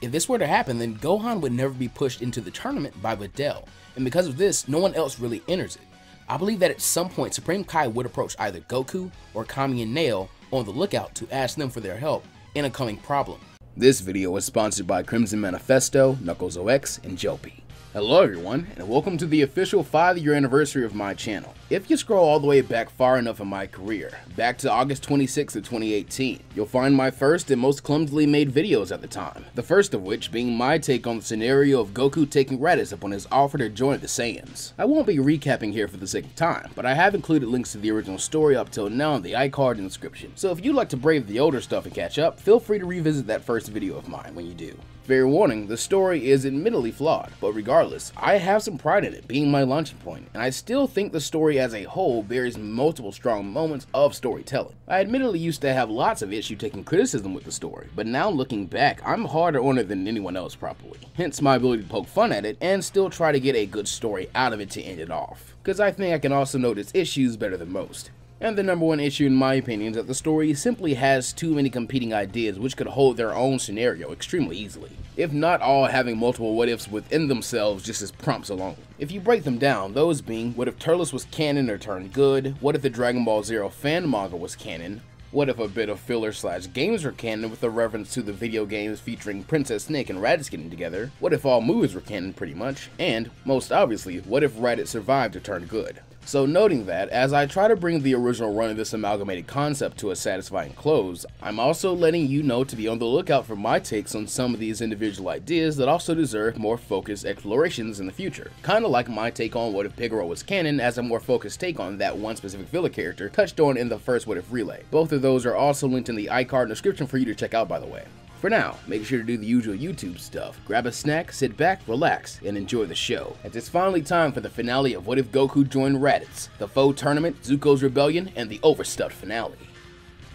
If this were to happen, then Gohan would never be pushed into the tournament by Videl, and because of this, no one else really enters it. I believe that at some point, Supreme Kai would approach either Goku or Kami and Nail on the lookout to ask them for their help in a coming problem. This video was sponsored by Crimson Manifesto, Knuckles OX, and Jopi. Hello everyone, and welcome to the official 5 year anniversary of my channel. If you scroll all the way back far enough in my career, back to August 26th of 2018, you'll find my first and most clumsily made videos at the time. The first of which being my take on the scenario of Goku taking Raditz upon his offer to join the Saiyans. I won't be recapping here for the sake of time, but I have included links to the original story up till now in the iCard description. So if you'd like to brave the older stuff and catch up, feel free to revisit that first video of mine when you do. Fair warning, the story is admittedly flawed, but regardless, I have some pride in it being my launching point, and I still think the story as a whole bears multiple strong moments of storytelling. I admittedly used to have lots of issue taking criticism with the story, but now looking back, I'm harder on it than anyone else probably, hence my ability to poke fun at it and still try to get a good story out of it to end it off, because I think I can also notice issues better than most. And the number one issue in my opinion is that the story simply has too many competing ideas which could hold their own scenario extremely easily, if not all having multiple what ifs within themselves just as prompts alone. If you break them down, those being, what if Turles was canon or turned good, what if the Dragon Ball Zero fan manga was canon, what if a bit of filler slash games were canon with a reference to the video games featuring Princess Snake and Raditz getting together? What if all movies were canon pretty much? And, most obviously, what if Raditz survived to turn good? So noting that, as I try to bring the original run of this amalgamated concept to a satisfying close, I'm also letting you know to be on the lookout for my takes on some of these individual ideas that also deserve more focused explorations in the future. Kinda like my take on what if Pigoro was canon as a more focused take on that one specific filler character touched on in the first what if relay. Both of those are also linked in the iCard description for you to check out by the way. For now, make sure to do the usual YouTube stuff. Grab a snack, sit back, relax, and enjoy the show. As it's finally time for the finale of What If Goku Joined Raditz, the Foe Tournament, Zuccho's Rebellion, and the overstuffed finale.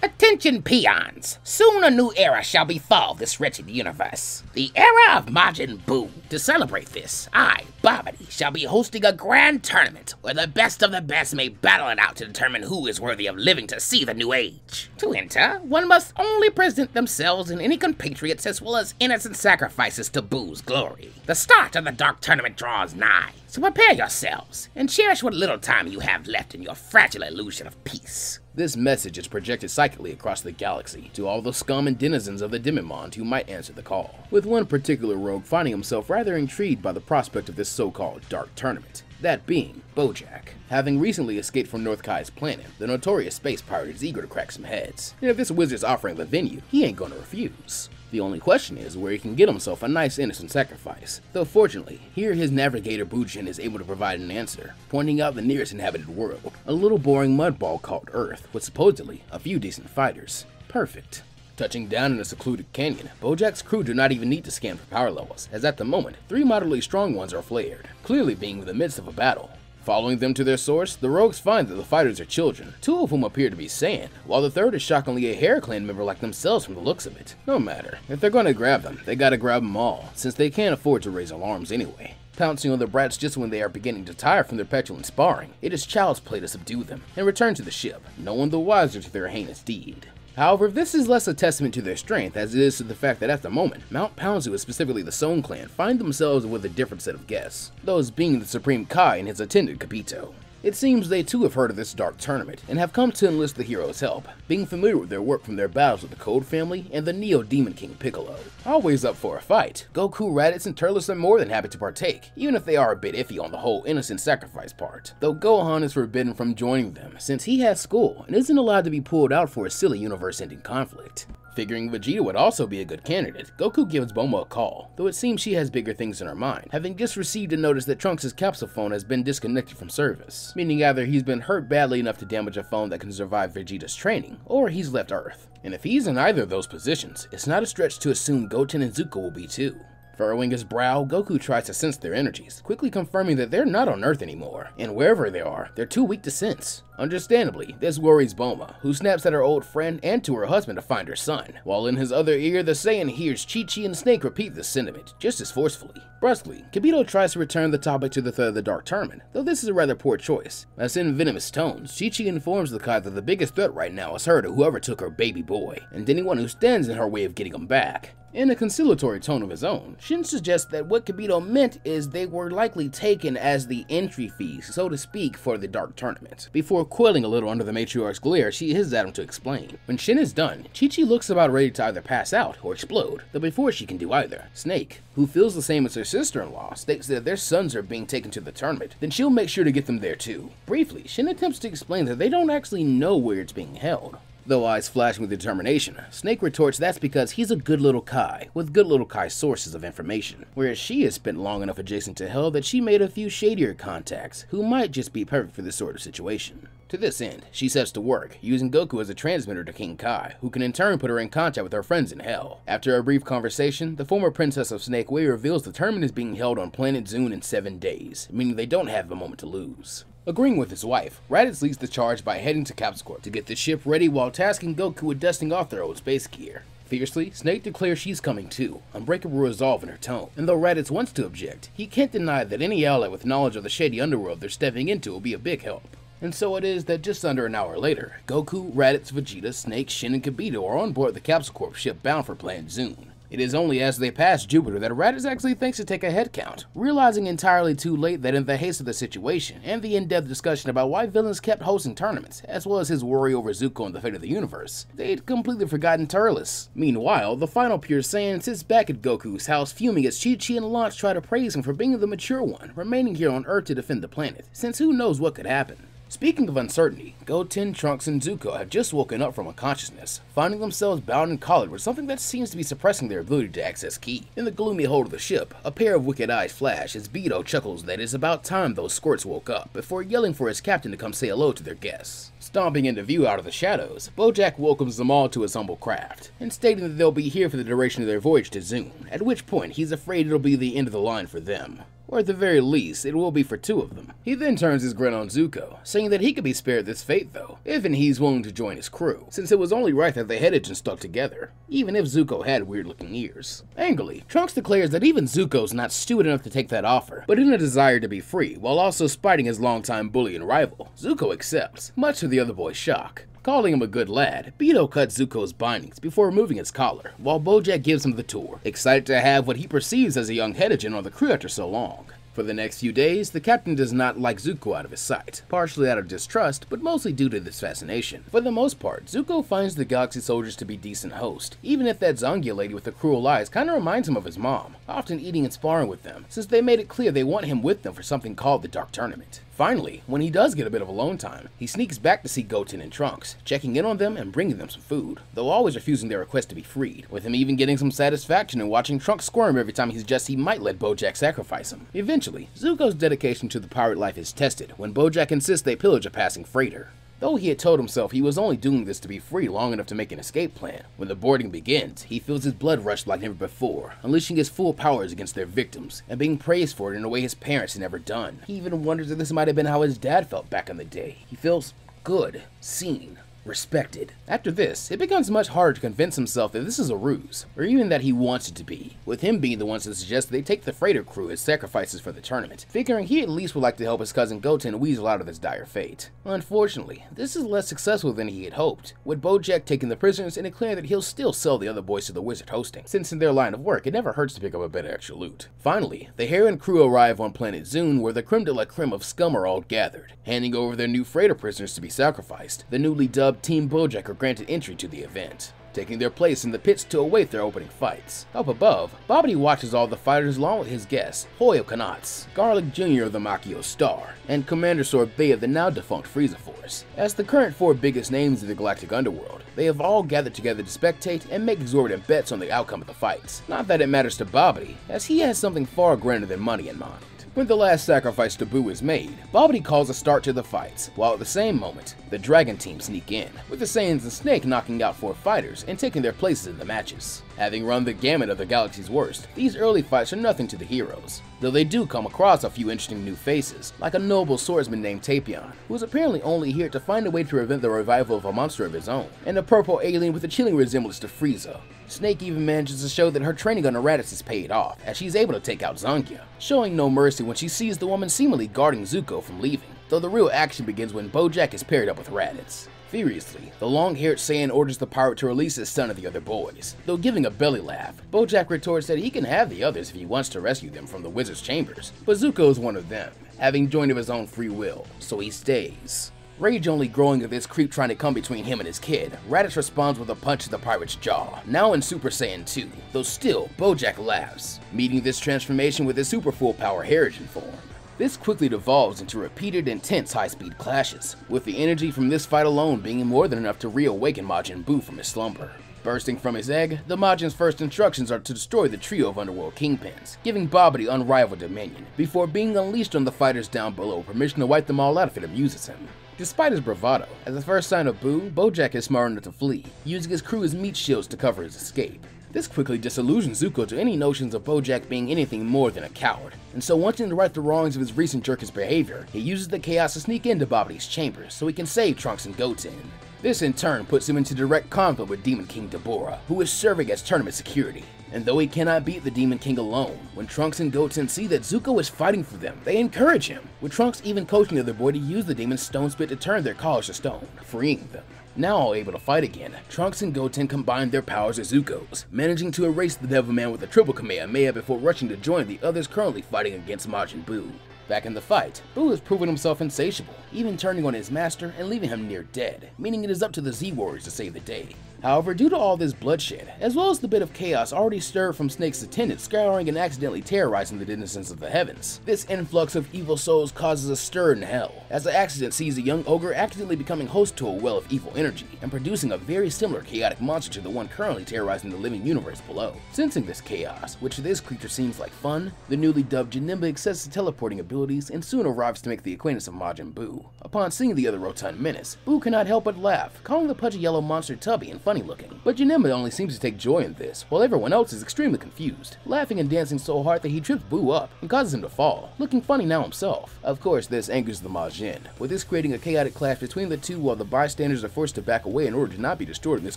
Attention! Peons! Soon a new era shall befall this wretched universe. The era of Majin Buu. To celebrate this, I, Babidi, shall be hosting a grand tournament where the best of the best may battle it out to determine who is worthy of living to see the new age. To enter, one must only present themselves and any compatriots as well as innocent sacrifices to Buu's glory. The start of the Dark Tournament draws nigh, so prepare yourselves and cherish what little time you have left in your fragile illusion of peace. This message is projected psychically across the galaxy to all the scum and denizens of the Demimonde who might answer the call, with one particular rogue finding himself rather intrigued by the prospect of this so-called dark tournament. That being Bojack. Having recently escaped from North Kai's planet, the notorious space pirate is eager to crack some heads. And if this wizard's offering the venue, he ain't gonna refuse. The only question is where he can get himself a nice innocent sacrifice. Though fortunately, here his navigator Bujin is able to provide an answer, pointing out the nearest inhabited world, a little boring mudball called Earth, with supposedly a few decent fighters. Perfect. Touching down in a secluded canyon, Bojack's crew do not even need to scan for power levels, as at the moment, three moderately strong ones are flared, clearly being in the midst of a battle. Following them to their source, the rogues find that the fighters are children, two of whom appear to be Saiyan, while the third is shockingly a Hair Clan member like themselves from the looks of it. No matter, if they're gonna grab them, they gotta grab them all, since they can't afford to raise alarms anyway. Pouncing on the brats just when they are beginning to tire from their petulant sparring, it is child's play to subdue them and return to the ship, no one the wiser to their heinous deed. However, this is less a testament to their strength as it is to the fact that at the moment, Mount Paozu and specifically the Son clan find themselves with a different set of guests, those being the Supreme Kai and his attendant Kibito. It seems they too have heard of this dark tournament and have come to enlist the hero's help, being familiar with their work from their battles with the Cold family and the Neo Demon King Piccolo. Always up for a fight, Goku, Raditz, and Turles are more than happy to partake, even if they are a bit iffy on the whole innocent sacrifice part, though Gohan is forbidden from joining them since he has school and isn't allowed to be pulled out for a silly universe-ending conflict. Figuring Vegeta would also be a good candidate, Goku gives Bulma a call, though it seems she has bigger things in her mind, having just received a notice that Trunks' capsule phone has been disconnected from service, meaning either he's been hurt badly enough to damage a phone that can survive Vegeta's training, or he's left Earth. And if he's in either of those positions, it's not a stretch to assume Goten and Zuccho will be too. Furrowing his brow, Goku tries to sense their energies, quickly confirming that they're not on Earth anymore, and wherever they are, they're too weak to sense. Understandably, this worries Bulma, who snaps at her old friend and to her husband to find her son, while in his other ear the Saiyan hears Chi-Chi and Snake repeat this sentiment, just as forcefully. Brusquely, Kibito tries to return the topic to the threat of the Dark Tournament, though this is a rather poor choice, as in venomous tones, Chi-Chi informs the Kai that the biggest threat right now is her to whoever took her baby boy, and anyone who stands in her way of getting him back. In a conciliatory tone of his own, Shin suggests that what Kibito meant is they were likely taken as the entry fees, so to speak, for the Dark Tournament. Before coiling a little under the matriarch's glare, she is at him to explain. When Shin is done, Chi-Chi looks about ready to either pass out or explode, though before she can do either, Snake, who feels the same as her sister-in-law, states that their sons are being taken to the tournament, then she'll make sure to get them there too. Briefly, Shin attempts to explain that they don't actually know where it's being held, Though eyes flashing with determination, Snake retorts that's because he's a good little Kai, with good little Kai sources of information, whereas she has spent long enough adjacent to Hell that she made a few shadier contacts who might just be perfect for this sort of situation. To this end, she sets to work, using Goku as a transmitter to King Kai, who can in turn put her in contact with her friends in Hell. After a brief conversation, the former princess of Snake Way reveals the tournament is being held on planet Zune in seven days, meaning they don't have a moment to lose. Agreeing with his wife, Raditz leads the charge by heading to Capsule Corp to get the ship ready while tasking Goku with dusting off their old space gear. Fiercely, Snake declares she's coming too, unbreakable resolve in her tone. And though Raditz wants to object, he can't deny that any ally with knowledge of the shady underworld they're stepping into will be a big help. And so it is that just under an hour later, Goku, Raditz, Vegeta, Snake, Shin, and Kibito are on board the Capsule Corp ship bound for Planet Zune. It is only as they pass Jupiter that Raditz actually thinks to take a head count, realizing entirely too late that in the haste of the situation and the in-depth discussion about why villains kept hosting tournaments, as well as his worry over Zuccho and the fate of the universe, they'd completely forgotten Turles. Meanwhile, the final Pure Saiyan sits back at Goku's house fuming as Chi-Chi and Launch try to praise him for being the mature one, remaining here on Earth to defend the planet, since who knows what could happen. Speaking of uncertainty, Goten, Trunks, and Zuccho have just woken up from unconsciousness, finding themselves bound and collared with something that seems to be suppressing their ability to access Ki. In the gloomy hold of the ship, a pair of wicked eyes flash as Bido chuckles that it's about time those squirts woke up, before yelling for his captain to come say hello to their guests. Stomping into view out of the shadows, Bojack welcomes them all to his humble craft, and stating that they'll be here for the duration of their voyage to Zune, at which point he's afraid it'll be the end of the line for them. Or at the very least, it will be for two of them. He then turns his grin on Zuccho, saying that he could be spared this fate though, if and he's willing to join his crew, since it was only right that the head agents stuck together, even if Zuccho had weird looking ears. Angrily, Trunks declares that even Zuccho's not stupid enough to take that offer, but in a desire to be free, while also spiting his longtime bully and rival, Zuccho accepts, much to the other boy's shock. Calling him a good lad, Bido cuts Zuccho's bindings before removing his collar, while Bojack gives him the tour, excited to have what he perceives as a young head agent on the crew after so long. For the next few days, the captain does not like Zuccho out of his sight, partially out of distrust, but mostly due to this fascination. For the most part, Zuccho finds the Galaxy soldiers to be decent hosts, even if that Zangya lady with the cruel eyes kinda reminds him of his mom, often eating and sparring with them, since they made it clear they want him with them for something called the Dark Tournament. Finally, when he does get a bit of alone time, he sneaks back to see Goten and Trunks, checking in on them and bringing them some food, though always refusing their request to be freed, with him even getting some satisfaction in watching Trunks squirm every time he suggests he might let Bojack sacrifice him. Eventually, Zuccho's dedication to the pirate life is tested when Bojack insists they pillage a passing freighter. Though he had told himself he was only doing this to be free long enough to make an escape plan, when the boarding begins, he feels his blood rush like never before, unleashing his full powers against their victims, and being praised for it in a way his parents had never done. He even wonders if this might have been how his dad felt back in the day. He feels good, seen, respected. After this, it becomes much harder to convince himself that this is a ruse, or even that he wants it to be, with him being the ones to suggest they take the freighter crew as sacrifices for the tournament, figuring he at least would like to help his cousin Goten weasel out of his dire fate. Unfortunately, this is less successful than he had hoped, with Bojack taking the prisoners and declaring that he'll still sell the other boys to the wizard hosting, since in their line of work it never hurts to pick up a bit of extra loot. Finally, the Hera and crew arrive on planet Zune where the creme de la creme of scum are all gathered, handing over their new freighter prisoners to be sacrificed. The newly dubbed Team Bojack are granted entry to the event, taking their place in the pits to await their opening fights. Up above, Bobbity watches all the fighters along with his guests, Hoyo Kanats, Garlic Jr. of the Makio Star, and Commander Sorbet of the now defunct Frieza Force. As the current four biggest names of the galactic underworld, they have all gathered together to spectate and make exorbitant bets on the outcome of the fights. Not that it matters to Bobbity, as he has something far grander than money in mind. When the last sacrifice to Boo is made, Bobbity calls a start to the fights, while at the same moment, the Dragon Team sneak in, with the Saiyans and Snake knocking out four fighters and taking their places in the matches. Having run the gamut of the galaxy's worst, these early fights are nothing to the heroes, though they do come across a few interesting new faces, like a noble swordsman named Tapion, who is apparently only here to find a way to prevent the revival of a monster of his own, and a purple alien with a chilling resemblance to Frieza. Snake even manages to show that her training on Raditz is paid off, as she's able to take out Zangya, showing no mercy when she sees the woman seemingly guarding Zuccho from leaving, though the real action begins when Bojack is paired up with Raditz. Furiously, the long-haired Saiyan orders the pirate to release his son and the other boys. Though giving a belly laugh, Bojack retorts that he can have the others if he wants to rescue them from the wizard's chambers, but Zuccho is one of them, having joined of his own free will, so he stays. Rage only growing at this creep trying to come between him and his kid, Raditz responds with a punch to the pirate's jaw, now in Super Saiyan 2, though still, Bojack laughs, meeting this transformation with his super full power Harrigan form. This quickly devolves into repeated intense high-speed clashes, with the energy from this fight alone being more than enough to reawaken Majin Buu from his slumber. Bursting from his egg, the Majin's first instructions are to destroy the trio of underworld kingpins, giving Bobbity unrivaled dominion, before being unleashed on the fighters down below permission to wipe them all out if it amuses him. Despite his bravado, as the first sign of Boo, Bojack is smart enough to flee, using his crew as meat shields to cover his escape. This quickly disillusions Zuccho to any notions of Bojack being anything more than a coward, and so wanting to right the wrongs of his recent jerkish behavior, he uses the chaos to sneak into Bobbity's chambers so he can save Trunks and Goten. This in turn puts him into direct conflict with Demon King Dabura, who is serving as tournament security. And though he cannot beat the Demon King alone, when Trunks and Goten see that Zuccho is fighting for them, they encourage him, with Trunks even coaching the other boy to use the Demon's Stone Spit to turn their college to stone, freeing them. Now all able to fight again, Trunks and Goten combine their powers as Zuccho's, managing to erase the Devil Man with a triple Kamehameha before rushing to join the others currently fighting against Majin Buu. Back in the fight, Buu has proven himself insatiable, even turning on his master and leaving him near dead, meaning it is up to the Z-Warriors to save the day. However, due to all this bloodshed, as well as the bit of chaos already stirred from Snake's attendants scouring and accidentally terrorizing the denizens of the heavens, this influx of evil souls causes a stir in hell, as the accident sees a young ogre accidentally becoming host to a well of evil energy, and producing a very similar chaotic monster to the one currently terrorizing the living universe below. Sensing this chaos, which to this creature seems like fun, the newly dubbed Janemba accesses teleporting abilities and soon arrives to make the acquaintance of Majin Buu. Boo. Upon seeing the other rotund menace, Boo cannot help but laugh, calling the pudgy yellow monster tubby and funny looking. But Janemba only seems to take joy in this, while everyone else is extremely confused, laughing and dancing so hard that he trips Boo up and causes him to fall, looking funny now himself. Of course, this angers the Majin, with this creating a chaotic clash between the two while the bystanders are forced to back away in order to not be destroyed in this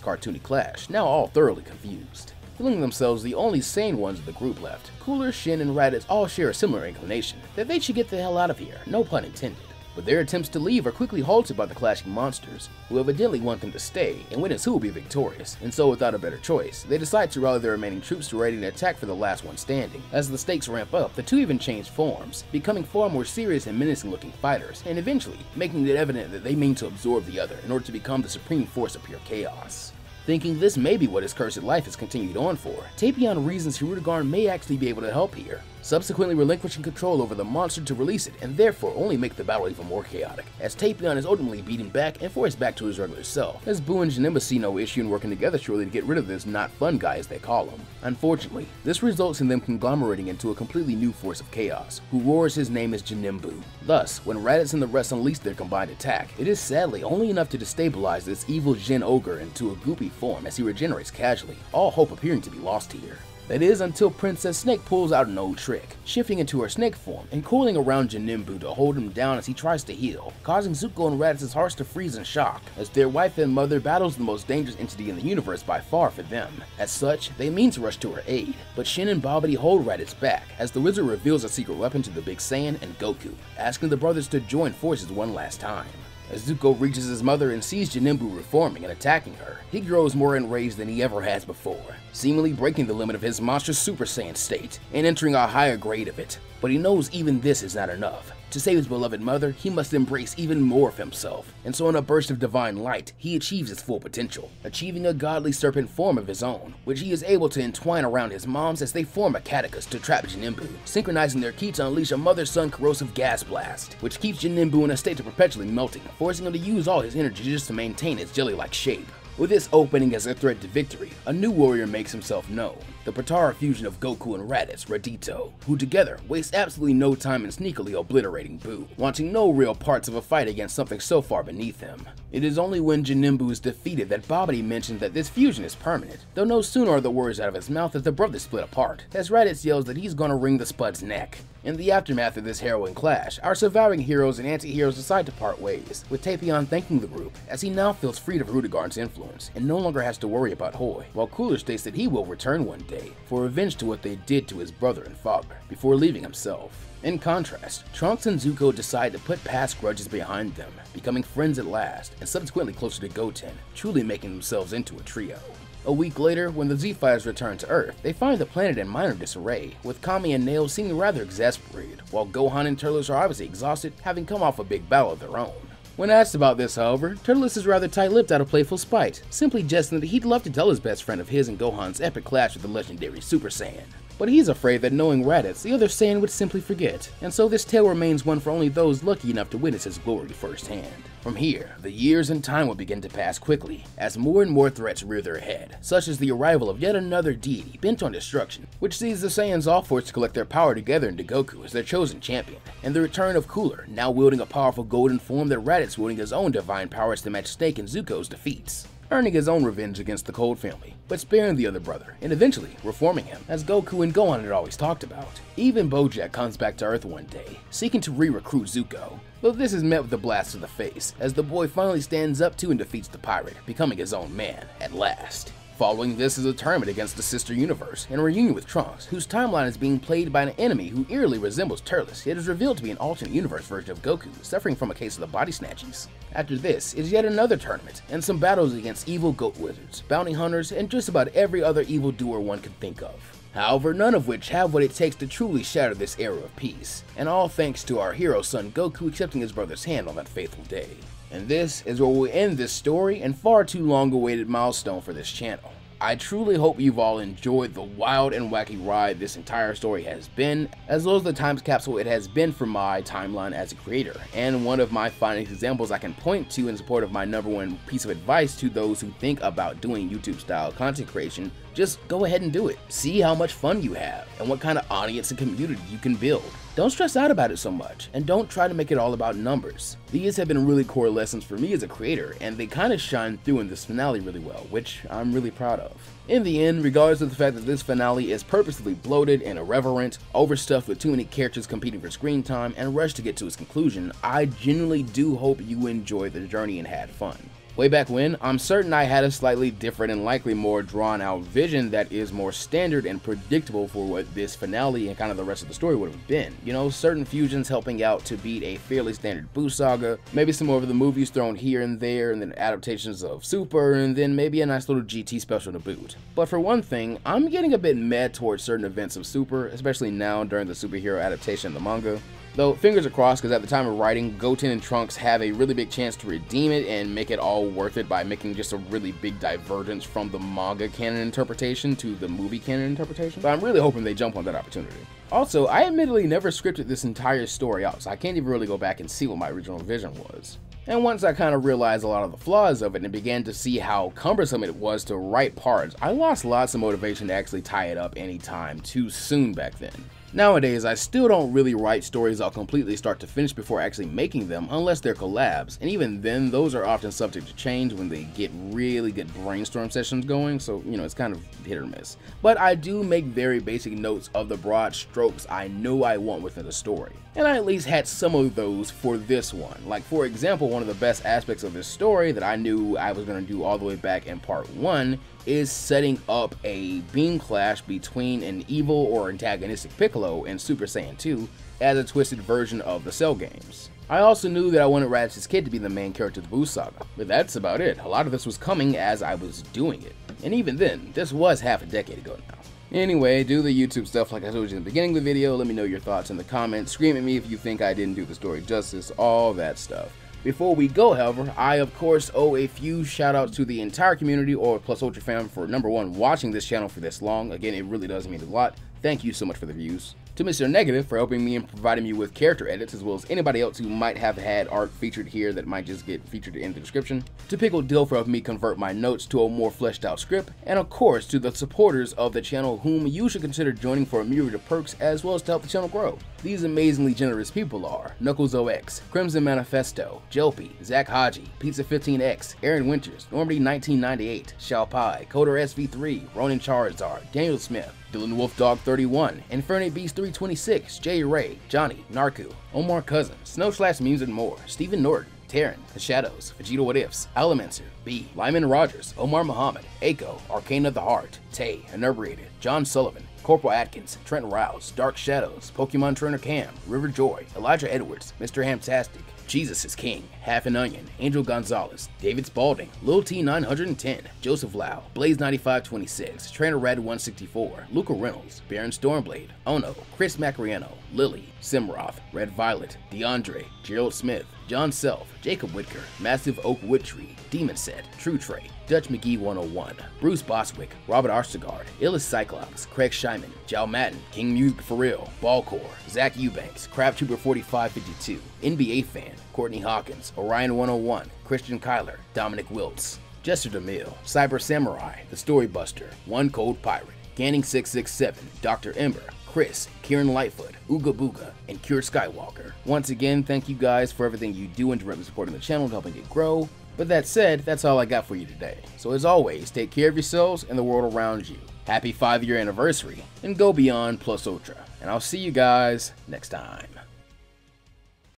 cartoony clash, now all thoroughly confused feeling themselves the only sane ones of the group left. Cooler, Shin, and Raditz all share a similar inclination, that they should get the hell out of here, no pun intended. But their attempts to leave are quickly halted by the clashing monsters, who evidently want them to stay and witness who will be victorious, and so without a better choice, they decide to rally their remaining troops to ready an attack for the last one standing. As the stakes ramp up, the two even change forms, becoming far more serious and menacing looking fighters, and eventually making it evident that they mean to absorb the other in order to become the supreme force of pure chaos. Thinking this may be what his cursed life has continued on for, Tapion reasons Hirudegarn may actually be able to help here, subsequently relinquishing control over the monster to release it and therefore only make the battle even more chaotic, as Tapion is ultimately beaten back and forced back to his regular self, as Boo and Janemba see no issue in working together surely to get rid of this not fun guy as they call him. Unfortunately, this results in them conglomerating into a completely new force of chaos, who roars his name as Janembu. Thus, when Raditz and the rest unleash their combined attack, it is sadly only enough to destabilize this evil Jin Ogre into a goopy form as he regenerates casually, all hope appearing to be lost here. That is until Princess Snake pulls out an old trick, shifting into her snake form and coiling around Janembu to hold him down as he tries to heal, causing Zuccho and Raditz's hearts to freeze in shock, as their wife and mother battles the most dangerous entity in the universe by far for them. As such, they mean to rush to her aid, but Shin and Babidi hold Raditz back, as the wizard reveals a secret weapon to the Big Saiyan and Goku, asking the brothers to join forces one last time. As Zuccho reaches his mother and sees Janembu reforming and attacking her, he grows more enraged than he ever has before, seemingly breaking the limit of his monstrous Super Saiyan state and entering a higher grade of it. But he knows even this is not enough. To save his beloved mother, he must embrace even more of himself, and so in a burst of divine light, he achieves his full potential, achieving a godly serpent form of his own, which he is able to entwine around his moms as they form a caduceus to trap Janembu, synchronizing their ki to unleash a mother-son corrosive gas blast, which keeps Janembu in a state of perpetually melting, forcing him to use all his energy just to maintain his jelly-like shape. With this opening as a threat to victory, a new warrior makes himself known, the Potara fusion of Goku and Raditz, Radito, who together waste absolutely no time in sneakily obliterating Boo, wanting no real parts of a fight against something so far beneath him. It is only when Janembu is defeated that Babidi mentions that this fusion is permanent, though no sooner are the words out of his mouth that the brothers split apart, as Raditz yells that he's gonna wring the Spud's neck. In the aftermath of this harrowing clash, our surviving heroes and anti-heroes decide to part ways, with Tapion thanking the group, as he now feels freed of Rudigarn's influence, and no longer has to worry about Hoi, while Cooler states that he will return one day, for revenge to what they did to his brother and father, before leaving himself. In contrast, Trunks and Zuccho decide to put past grudges behind them, becoming friends at last, and subsequently closer to Goten, truly making themselves into a trio. A week later, when the Z-Fighters return to Earth, they find the planet in minor disarray, with Kami and Nail seeming rather exasperated, while Gohan and Turles are obviously exhausted, having come off a big battle of their own. When asked about this, however, Turles is rather tight-lipped out of playful spite, simply jesting that he'd love to tell his best friend of his and Gohan's epic clash with the legendary Super Saiyan. But he's afraid that knowing Raditz, the other Saiyan would simply forget, and so this tale remains one for only those lucky enough to witness his glory firsthand. From here, the years and time will begin to pass quickly, as more and more threats rear their head, such as the arrival of yet another deity bent on destruction, which sees the Saiyans all forced to collect their power together into Goku as their chosen champion, and the return of Cooler, now wielding a powerful golden form that Raditz wielding his own divine powers to match Snake and Zuccho's defeats earning his own revenge against the Cold family, but sparing the other brother, and eventually reforming him, as Goku and Gohan had always talked about. Even Bojack comes back to Earth one day, seeking to re-recruit Zuccho, though this is met with a blast to the face, as the boy finally stands up to and defeats the pirate, becoming his own man, at last. Following this is a tournament against the sister universe and a reunion with Trunks, whose timeline is being played by an enemy who eerily resembles Turles, It is revealed to be an alternate universe version of Goku, suffering from a case of the body snatchies. After this is yet another tournament, and some battles against evil goat wizards, bounty hunters, and just about every other evil doer one could think of. However, none of which have what it takes to truly shatter this era of peace, and all thanks to our hero son Goku accepting his brother's hand on that fateful day. And this is where we'll end this story and far too long awaited milestone for this channel. I truly hope you've all enjoyed the wild and wacky ride this entire story has been, as well as the time capsule it has been for my timeline as a creator, and one of my finest examples I can point to in support of my number one piece of advice to those who think about doing YouTube style content creation, just go ahead and do it. See how much fun you have, and what kind of audience and community you can build. Don't stress out about it so much, and don't try to make it all about numbers. These have been really core lessons for me as a creator, and they kind of shine through in this finale really well, which I'm really proud of. In the end, regardless of the fact that this finale is purposely bloated and irreverent, overstuffed with too many characters competing for screen time, and rushed to get to its conclusion, I genuinely do hope you enjoyed the journey and had fun. Way back when, I'm certain I had a slightly different and likely more drawn out vision that is more standard and predictable for what this finale and kind of the rest of the story would have been. You know, certain fusions helping out to beat a fairly standard Buu saga, maybe some more of the movies thrown here and there, and then adaptations of Super, and then maybe a nice little GT special to boot. But for one thing, I'm getting a bit mad towards certain events of Super, especially now during the superhero adaptation of the manga. Though, fingers are crossed because at the time of writing, Goten and Trunks have a really big chance to redeem it and make it all worth it by making just a really big divergence from the manga canon interpretation to the movie canon interpretation. But I'm really hoping they jump on that opportunity. Also, I admittedly never scripted this entire story out, so I can't even really go back and see what my original vision was. And once I kind of realized a lot of the flaws of it and began to see how cumbersome it was to write parts, I lost lots of motivation to actually tie it up anytime too soon back then. Nowadays, I still don't really write stories I'll completely start to finish before actually making them, unless they're collabs, and even then, those are often subject to change when they get really good brainstorm sessions going, so, you know, it's kind of hit or miss. But I do make very basic notes of the broad strokes I know I want within the story. And I at least had some of those for this one. Like, for example, one of the best aspects of this story that I knew I was going to do all the way back in part 1 is setting up a beam clash between an evil or antagonistic Piccolo and Super Saiyan 2 as a twisted version of the Cell games. I also knew that I wanted Raditz Kid to be the main character of the Buu Saga, but that's about it. A lot of this was coming as I was doing it. And even then, this was half a decade ago now. Anyway, do the YouTube stuff like I told you in the beginning of the video, let me know your thoughts in the comments, scream at me if you think I didn't do the story justice, all that stuff. Before we go, however, I of course owe a few shoutouts to the entire community or Plus Ultra fam for number one, watching this channel for this long. Again, it really does mean a lot. Thank you so much for the views to Mr. Negative for helping me and providing me with character edits, as well as anybody else who might have had art featured here that might just get featured in the description, to Pickle Dill for helping me convert my notes to a more fleshed out script, and of course to the supporters of the channel whom you should consider joining for a myriad of perks as well as to help the channel grow. These amazingly generous people are Knuckles OX, Crimson Manifesto, Jelpy, Zach Haji, Pizza 15X, Aaron Winters, Normandy 1998, Shao Pai, Coder SV3, Ronin Charizard, Daniel Smith, Dylan Wolf Dog 31, Infernape Beast 326, Jay Ray, Johnny, Narku, Omar Cousin, Snow Slash Memes and more, Stephen Norton, Taryn, The Shadows, Vegeta What Ifs, Elementor, B, Lyman Rogers, Omar Muhammad, Aiko, Arcane of the Heart, Tay, Inebriated, John Sullivan, Corporal Atkins, Trent Rouse, Dark Shadows, Pokemon Trainer Cam, River Joy, Elijah Edwards, Mr. Hamtastic, Jesus is King, Half an Onion, Angel Gonzalez, David Spalding, Lil T910, Joseph Lau, Blaze9526, Trainer Red 164, Luca Reynolds, Baron Stormblade, Ono, Chris Macriano, Lily, Simroth, Red Violet, DeAndre, Gerald Smith, John Self, Jacob Whitker, Massive Oak Wood Tree, Demon Set, True Trey, Dutch McGee 101, Bruce Boswick, Robert Arstegard, Illis Cyclops, Craig Shyman, Jal Madden, King Music for Real, Ballcore, Zach Eubanks, Crab Trooper 4552, NBA Fan, Courtney Hawkins, Orion 101, Christian Kyler, Dominic Wiltz, Jester DeMille, Cyber Samurai, The Storybuster, One Cold Pirate, Ganning 667, Dr. Ember, Chris, Kieran Lightfoot, Ooga Booga, and Cure Skywalker. Once again, thank you guys for everything you do and directly supporting the channel and helping it grow. But that said, that's all I got for you today. So as always, take care of yourselves and the world around you. Happy 5 year anniversary, and go beyond plus ultra. And I'll see you guys next time.